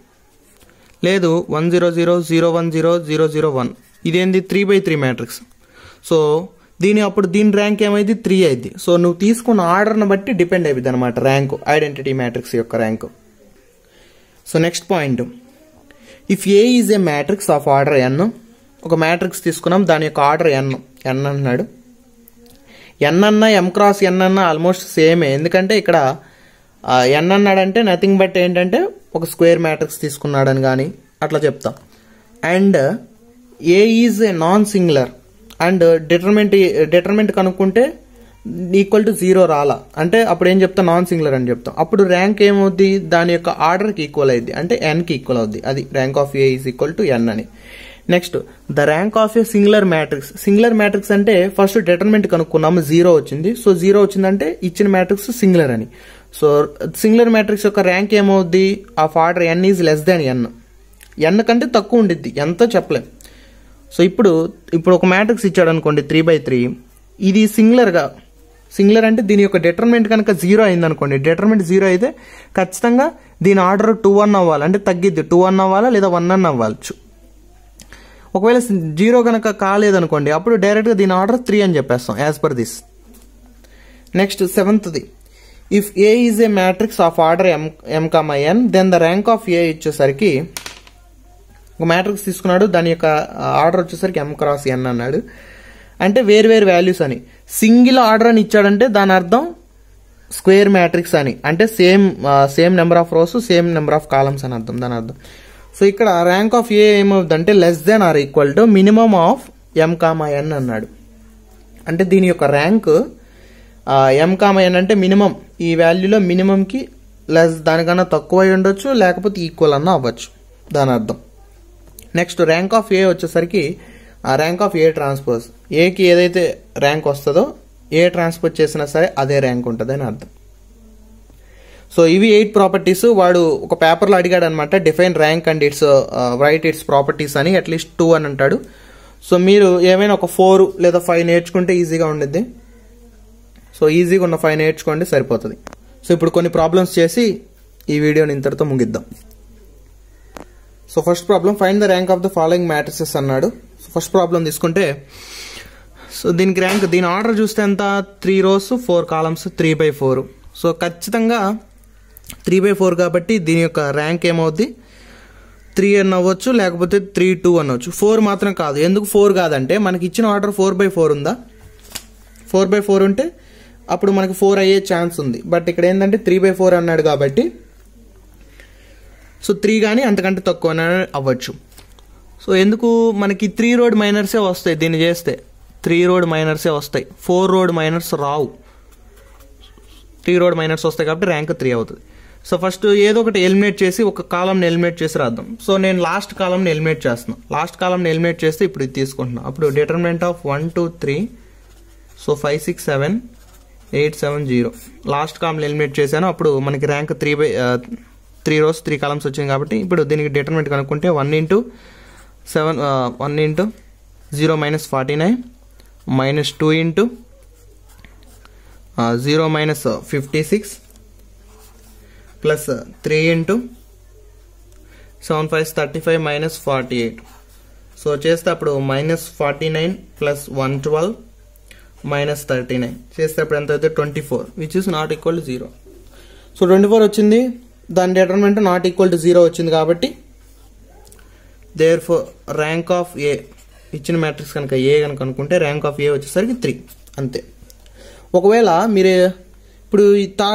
[SPEAKER 1] లేదు one zero zero zero one zero zero zero one ఇదేంది? Three by three matrix so దీని అప్పుడు దీని ర్యాంక్ ఏమైంది? త్రీ అయింది. సో నువ్వు తీసుకున్న ఆర్డర్ని బట్టి డిపెండ్ అయిపోద్ది అనమాట ర్యాంకు ఐడెంటిటీ మ్యాట్రిక్స్ యొక్క rank so next point if A is a matrix of order n ఒక మ్యాట్రిక్స్ తీసుకున్నాం దాని యొక్క ఆర్డర్ ఎన్ ఎన్ అన్నాడు. ఎన్ అన్న ఎం క్రాస్ ఎన్ అన్న ఆల్మోస్ట్ సేమే ఎందుకంటే ఇక్కడ ఎన్ అన్నాడంటే నథింగ్ బట్ ఏంటంటే ఒక స్క్వేర్ మ్యాట్రిక్స్ తీసుకున్నాడని కానీ అట్లా చెప్తాం. And A is a non singular and determinant determinant కనుక్కుంటే ఈక్వల్ టు జీరో రాలా. అంటే అప్పుడు ఏం చెప్తాం? నాన్ సింగులర్ అని చెప్తాం. అప్పుడు ర్యాంక్ ఏమవుద్ది? దాని యొక్క ఆర్డర్కి ఈక్వల్ అయింది అంటే ఎన్కి ఈక్వల్ అవుద్ది. అది rank of A is equal to n అని. Next the rank of A singular matrix singular matrix అంటే ఫస్ట్ డిటర్మెంట్ కనుక్కున్నాము. జీరో వచ్చింది. సో జీరో వచ్చిందంటే ఇచ్చిన మ్యాట్రిక్స్ సింగులర్ అని. సో సింగులర్ మ్యాట్రిక్స్ యొక్క ర్యాంక్ ఏమవుద్ది? Of order n is less than n n కంటే తక్కువ ఉండిద్ది. ఎంతో చెప్పలేం. సో ఇప్పుడు ఇప్పుడు ఒక మ్యాట్రిక్స్ ఇచ్చాడు అనుకోండి త్రీ బై త్రీ ఇది సింగులర్గా సింగులర్ అంటే దీని యొక్క డిటర్మెంట్ కనుక జీరో అయింది అనుకోండి డిటర్మెంట్ జీరో అయితే ఖచ్చితంగా దీని ఆర్డర్ టూ వన్ అవ్వాలి. అంటే తగ్గిద్ది. టూ వన్ అవ్వాలా లేదా వన్ అన్ అవ్వచ్చు? ఒకవేళ జీరో కనుక కాలేదనుకోండి అప్పుడు డైరెక్ట్గా దీని ఆర్డర్ త్రీ అని చెప్పేస్తాం as per this next సెవెంత్ది if A is a matrix of order m m n then the rank of A ఇచ్చేసరికి ఒక మ్యాట్రిక్స్ తీసుకున్నాడు దాని యొక్క ఆర్డర్ వచ్చేసరికి ఎం క్రాస్ ఎన్ అన్నాడు. అంటే వేరు వేరు వాల్యూస్ అని. సింగిల్ ఆర్డర్ అని ఇచ్చాడంటే దాని అర్థం స్క్వేర్ మ్యాట్రిక్స్ అని. అంటే same same number of rows same number of columns అని అర్థం దాని అర్థం. సో ఇక్కడ ర్యాంక్ ఆఫ్ ఏ ఏమవుతుందంటే less than or equal to minimum of m comma n అన్నాడు. అంటే దీని యొక్క ర్యాంక్ ఎం కామా ఎన్ అంటే మినిమం ఈ వాల్యూలో మినిమంకి లెస్ దానికన్నా తక్కువ అయి ఉండొచ్చు లేకపోతే ఈక్వల్ అన్న అవ్వచ్చు. దాని అర్థం. నెక్స్ట్ ర్యాంక్ ఆఫ్ ఏ వచ్చేసరికి ఆ ర్యాంక్ ఆఫ్ ఏ ట్రాన్స్పోజ్ ఏకి ఏదైతే ర్యాంక్ వస్తుందో ఏ ట్రాన్స్పోజ్ చేసినా సరే అదే ర్యాంక్ ఉంటుంది అని అర్థం. సో ఇవి ఎయిట్ ప్రాపర్టీస్. వాడు ఒక పేపర్లో అడిగాడు అనమాట define rank and its write its properties అని. అట్లీస్ట్ టూ అని అంటాడు. సో మీరు ఏమైనా ఒక ఫోర్ లేదా ఫైవ్ నేర్చుకుంటే ఈజీగా ఉండిద్ది. సో ఈజీగా ఉన్న ఫైవ్ నేర్చుకోండి సరిపోతుంది. సో ఇప్పుడు కొన్ని ప్రాబ్లమ్స్ చేసి ఈ వీడియోని ఇంతటితో ముగిద్దాం. So first problem find the rank of the following matrices అన్నాడు. సో ఫస్ట్ ప్రాబ్లం తీసుకుంటే సో దీనికి ర్యాంక్ దీని ఆర్డర్ చూస్తే ఎంత? Three rows four columns three by four so ఖచ్చితంగా త్రీ బై ఫోర్ కాబట్టి దీని యొక్క ర్యాంక్ ఏమవుద్ది? త్రీ అని అవ్వచ్చు లేకపోతే త్రీ టూ అనవచ్చు ఫోర్ మాత్రం కాదు. ఎందుకు ఫోర్ కాదంటే మనకి ఇచ్చిన ఆర్డర్ ఫోర్ బై ఫోర్ ఉందా? ఫోర్ బై ఫోర్ ఉంటే అప్పుడు మనకి ఫోర్ అయ్యే ఛాన్స్ ఉంది. బట్ ఇక్కడ ఏంటంటే త్రీ బై ఫోర్ అన్నాడు కాబట్టి సో త్రీ కానీ అంతకంటే తక్కువ అవ్వచ్చు. సో ఎందుకు మనకి త్రీ రోడ్ మైనర్సే వస్తాయి దీన్ని చేస్తే? త్రీ రోడ్ మైనర్సే వస్తాయి. ఫోర్ రోడ్ మైనర్స్ రావు. త్రీ రోడ్ మైనర్స్ వస్తాయి కాబట్టి ర్యాంక్ త్రీ అవుతుంది. సో ఫస్ట్ ఏదో ఒకటి ఎలిమినేట్ చేసి ఒక కాలంని ఎలిమినేట్ చేసి రాద్దాం. సో నేను లాస్ట్ కాలంని ఎలిమినేట్ చేస్తున్నాను లాస్ట్ కాలంని ఎలిమినేట్ చేస్తే ఇప్పుడు ఇది తీసుకుంటున్నాను అప్పుడు determinant of one two three. So five six seven eight seven zero. Last column eliminate చేశాను. అప్పుడు మనకి rank three by three rows three columns వచ్చింది కాబట్టి ఇప్పుడు దీనికి డిటర్మినెంట్ కనుక్కుంటే one into seven one into zero minus forty nine minus two into zero minus fifty six plus three into seven five thirty five minus forty eight so చేస్తే అప్పుడు minus forty nine plus one twelve minus thirty nine చేస్తే అప్పుడు ఎంత అయితే twenty four which is not equal zero so twenty four వచ్చింది. దాని determinant not equal to zero వచ్చింది కాబట్టి therefore rank of A ఇచ్చిన మ్యాట్రిక్స్ కనుక ఏ కనుక అనుకుంటే ర్యాంక్ ఆఫ్ ఏ వచ్చేసరికి త్రీ అంతే. ఒకవేళ మీరు ఇప్పుడు ఈ తా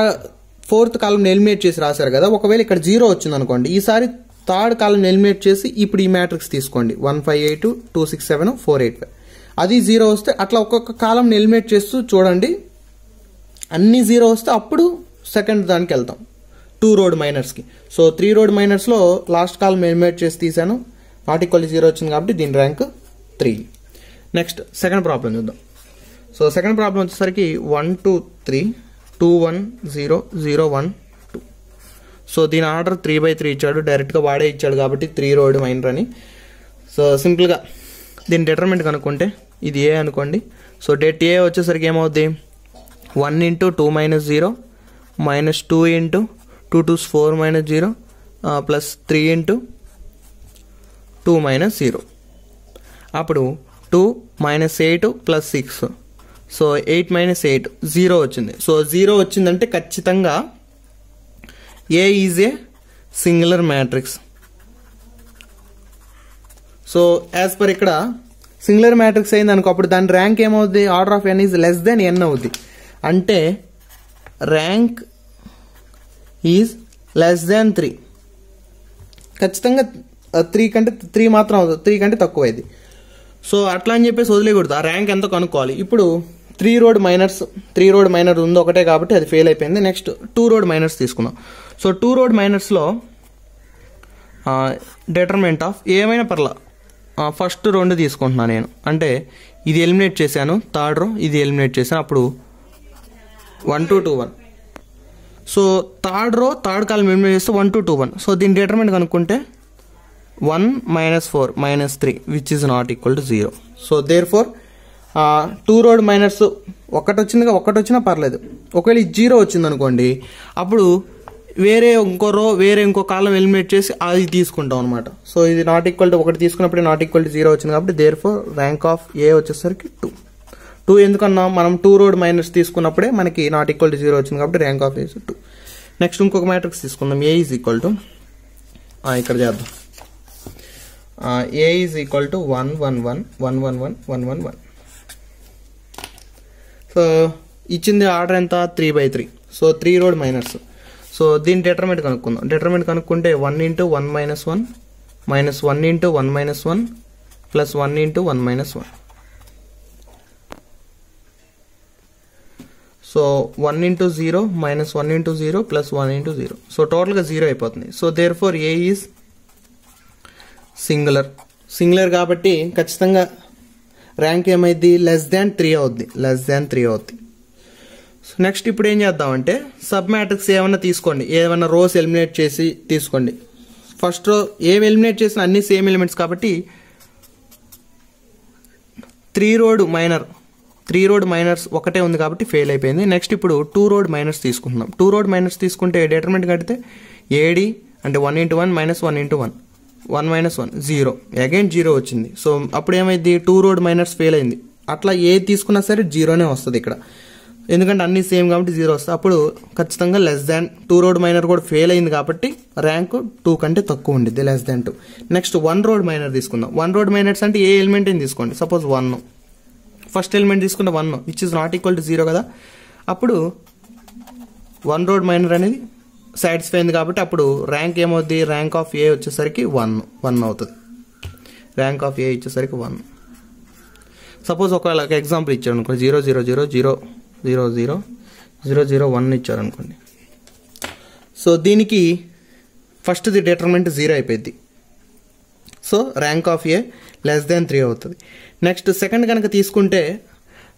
[SPEAKER 1] ఫోర్త్ కాలం ఎలిమినేట్ చేసి రాశారు కదా ఒకవేళ ఇక్కడ జీరో వచ్చింది అనుకోండి ఈసారి థర్డ్ కాలం ఎలిమినేట్ చేసి ఇప్పుడు ఈ మ్యాట్రిక్స్ తీసుకోండి. One five eight two six seven four eight five అది జీరో వస్తే అట్లా ఒక్కొక్క కాలం ఎలిమినేట్ చేస్తూ చూడండి అన్ని జీరో వస్తే అప్పుడు సెకండ్ దానికి వెళ్తాం. టూ రోడ్ మైనర్స్కి సో త్రీ రోడ్ మైనర్స్లో లాస్ట్ కాలం ఎలిమినేట్ చేసి తీసాను నాట్ ఈక్వల్ జీరో వచ్చింది కాబట్టి దీని rank three. Next second problem చూద్దాం. సో సెకండ్ ప్రాబ్లం వచ్చేసరికి one two three two one zero zero one two. So దీని ఆర్డర్ త్రీ బై త్రీ ఇచ్చాడు. డైరెక్ట్గా వాడే ఇచ్చాడు కాబట్టి త్రీ రోడ్ మైనర్ అని. సో సింపుల్గా దీని డిటర్మెంట్ కనుక్కుంటే ఇది ఏ అనుకోండి. సో డేట్ ఏ వచ్చేసరికి ఏమవుద్ది? One into two minus zero minus two into two twos four minus zero plus three into two minus zero అప్పుడు two minus eight plus six so eight minus eight zero వచ్చింది. So zero వచ్చిందంటే ఖచ్చితంగా A is a singular matrix so as per ఇక్కడ singular matrix అయింది అనుకో అప్పుడు దాని rank ఏమవుద్ది? Order of n is less than n అవుద్ది. అంటే rank is less than three. ఖచ్చితంగా త్రీ కంటే త్రీ మాత్రం అవుతుంది త్రీ కంటే తక్కువ ఇది. సో అట్లా అని చెప్పేసి వదిలేకూడదు ఆ ర్యాంక్ ఎంత కనుక్కోవాలి? ఇప్పుడు three rowed minors three rowed minor ఉంది ఒకటే కాబట్టి అది ఫెయిల్ అయిపోయింది. నెక్స్ట్ టూ రోడ్ మైనర్స్ తీసుకుందాం. సో టూ రోడ్ మైనర్స్లో డెటర్మెంట్ ఆఫ్ ఏమైనా పర్లా. ఫస్ట్ రెండు తీసుకుంటున్నాను నేను. అంటే ఇది ఎలిమినేట్ చేశాను. థర్డ్ రో ఇది ఎలిమినేట్ చేశాను. అప్పుడు one two two one. So third row third column eliminate చేస్తే one two two one so దీని డిటర్మెంట్ కనుక్కుంటే one minus four minus three which is not equal to zero so therefore two rowed minus ఒకటి వచ్చిందిగా ఒకటి వచ్చినా పర్లేదు. ఒకవేళ zero వచ్చింది అనుకోండి అప్పుడు వేరే ఇంకో రో వేరే ఇంకో కాలం ఎలిమినేట్ చేసి అది తీసుకుంటాం అనమాట సో ఇది నాట్ ఈక్వల్ టు ఒకటి తీసుకున్నప్పుడు నాట్ ఈక్వల్ టు జీరో వచ్చింది కాబట్టి therefore rank of A వచ్చేసరికి టూ టూ ఎందుకన్నా మనం టూ రోడ్ మైనస్ తీసుకున్నప్పుడే మనకి నాట్ ఈక్వల్ టు జీరో వచ్చింది కాబట్టి rank of A's two next ఇంకొక మ్యాట్రిక్స్ తీసుకుందాం. ఏ ఈజ్ ఈక్వల్ టు ఇక్కడ చేద్దాం. A is equal to one one one one one one one one one so ఇచ్చింది order ఎంత? Three by three so three rowed minus so దీని determinant కనుక్కుందాం. Determinant కనుక్కుంటే one into one minus one minus one into one minus one plus one into one minus one so one into zero minus one into zero plus one into zero so టోటల్గా zero అయిపోతుంది. So therefore A is singular singular కాబట్టి ఖచ్చితంగా rank ఏమైంది less than three అవుద్ది. Less than three అవుద్ది. So next ఇప్పుడు ఏం చేద్దామంటే సబ్ మ్యాట్రిక్స్ ఏమైనా తీసుకోండి. ఏమైనా రోస్ ఎలిమినేట్ చేసి తీసుకోండి. ఫస్ట్ రో ఏం ఎలిమినేట్ చేసిన అన్ని సేమ్ ఎలిమెంట్స్ కాబట్టి three rowed minor three rowed minors ఒకటే ఉంది కాబట్టి ఫెయిల్ అయిపోయింది. నెక్స్ట్ ఇప్పుడు టూ రోడ్ మైనర్స్ తీసుకుంటున్నాం. టూ రోడ్ మైనర్స్ తీసుకుంటే డెటర్మెంట్ కడితే? ఏడి అంటే one into one minus one into one one minus one zero again zero వచ్చింది. సో అప్పుడు ఏమైంది? టూ రోడ్ మైనర్స్ ఫెయిల్ అయింది. అట్లా ఏది తీసుకున్నా సరే జీరోనే వస్తుంది ఇక్కడ. ఎందుకంటే అన్ని సేమ్ కాబట్టి జీరో వస్తుంది. అప్పుడు ఖచ్చితంగా less than two rowed minor కూడా ఫెయిల్ అయింది కాబట్టి ర్యాంక్ టూ కంటే తక్కువ ఉండిద్ది less than two next one rowed minor తీసుకుందాం. వన్ రోడ్ మైనర్స్ అంటే ఏ ఎలిమెంట్ అయినా తీసుకోండి. సపోజ్ వన్ ఫస్ట్ ఎలిమెంట్ తీసుకుంటే one which is not equal to zero కదా. అప్పుడు వన్ రోడ్ మైనర్ అనేది సాటిస్ఫై అయింది కాబట్టి అప్పుడు ర్యాంక్ ఏమవుద్ది? ర్యాంక్ ఆఫ్ ఏ వచ్చేసరికి వన్ వన్ అవుతుంది. ర్యాంక్ ఆఫ్ ఏ ఇచ్చేసరికి వన్ సపోజ్ ఒకవేళ ఎగ్జాంపుల్ ఇచ్చారు అనుకోండి. Zero zero zero zero zero zero zero zero one ఇచ్చారు అనుకోండి. సో దీనికి ఫస్ట్ది డిటర్మెంట్ జీరో అయిపోయింది so rank of A less than three అవుతుంది. నెక్స్ట్ సెకండ్ కనుక తీసుకుంటే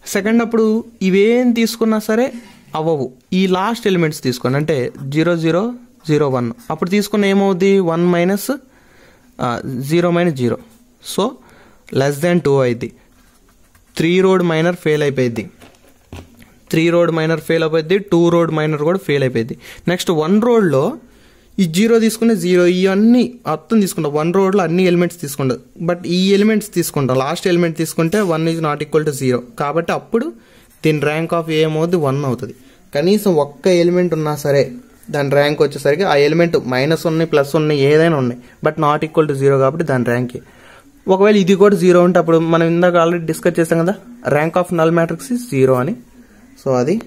[SPEAKER 1] సెకండ్ అప్పుడు ఇవేం తీసుకున్నా సరే అవ్వవు. ఈ లాస్ట్ ఎలిమెంట్స్ తీసుకోండి. అంటే జీరో జీరో జీరో వన్. అప్పుడు తీసుకున్న ఏమవుద్ది? One minus zero minus zero. So less than two అయింది త్రీ రోడ్ మైనర్ ఫెయిల్ అయిపోయింది త్రీ రోడ్ మైనర్ ఫెయిల్ అయిపోయింది టూ రోడ్ మైనర్ కూడా ఫెయిల్ అయిపోయింది నెక్స్ట్ వన్ రోడ్లో ఈ జీరో తీసుకునే జీరో ఇవన్నీ మొత్తం తీసుకుంటాం. వన్ రోడ్లో అన్ని ఎలిమెంట్స్ తీసుకుంటా. బట్ ఈ ఎలిమెంట్స్ తీసుకుంటాం. లాస్ట్ ఎలిమెంట్ తీసుకుంటే one is not equal to zero కాబట్టి అప్పుడు దీని ర్యాంక్ ఆఫ్ ఏమవుతుంది వన్ అవుతుంది. కనీసం ఒక్క ఎలిమెంట్ ఉన్నా సరే దాని ర్యాంక్ వచ్చేసరికి ఆ ఎలిమెంట్ మైనస్ ఉన్నాయి ప్లస్ ఉన్నాయి ఏదైనా ఉన్నాయి. But not equal to zero కాబట్టి దాని ర్యాంక్ ఒకవేళ ఇది కూడా జీరో ఉంటే అప్పుడు మనం ఇందాక ఆల్రెడీ డిస్కస్ చేసాం కదా? Rank of null matrix is zero అని. సో అది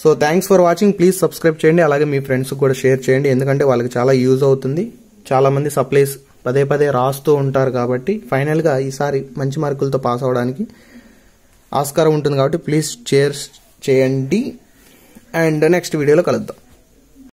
[SPEAKER 1] so thanks for watching please subscribe చేయండి. అలాగే మీ ఫ్రెండ్స్ కూడా షేర్ చేయండి. ఎందుకంటే వాళ్ళకి చాలా యూజ్ అవుతుంది. చాలా మంది సప్లైస్ పదే పదే రాస్తూ ఉంటారు కాబట్టి ఫైనల్గా ఈసారి మంచి మార్కులతో పాస్ అవడానికి ఆస్కారం ఉంటుంది కాబట్టి ప్లీజ్ షేర్ చేయండి. అండ్ నెక్స్ట్ వీడియోలో కలుద్దాం.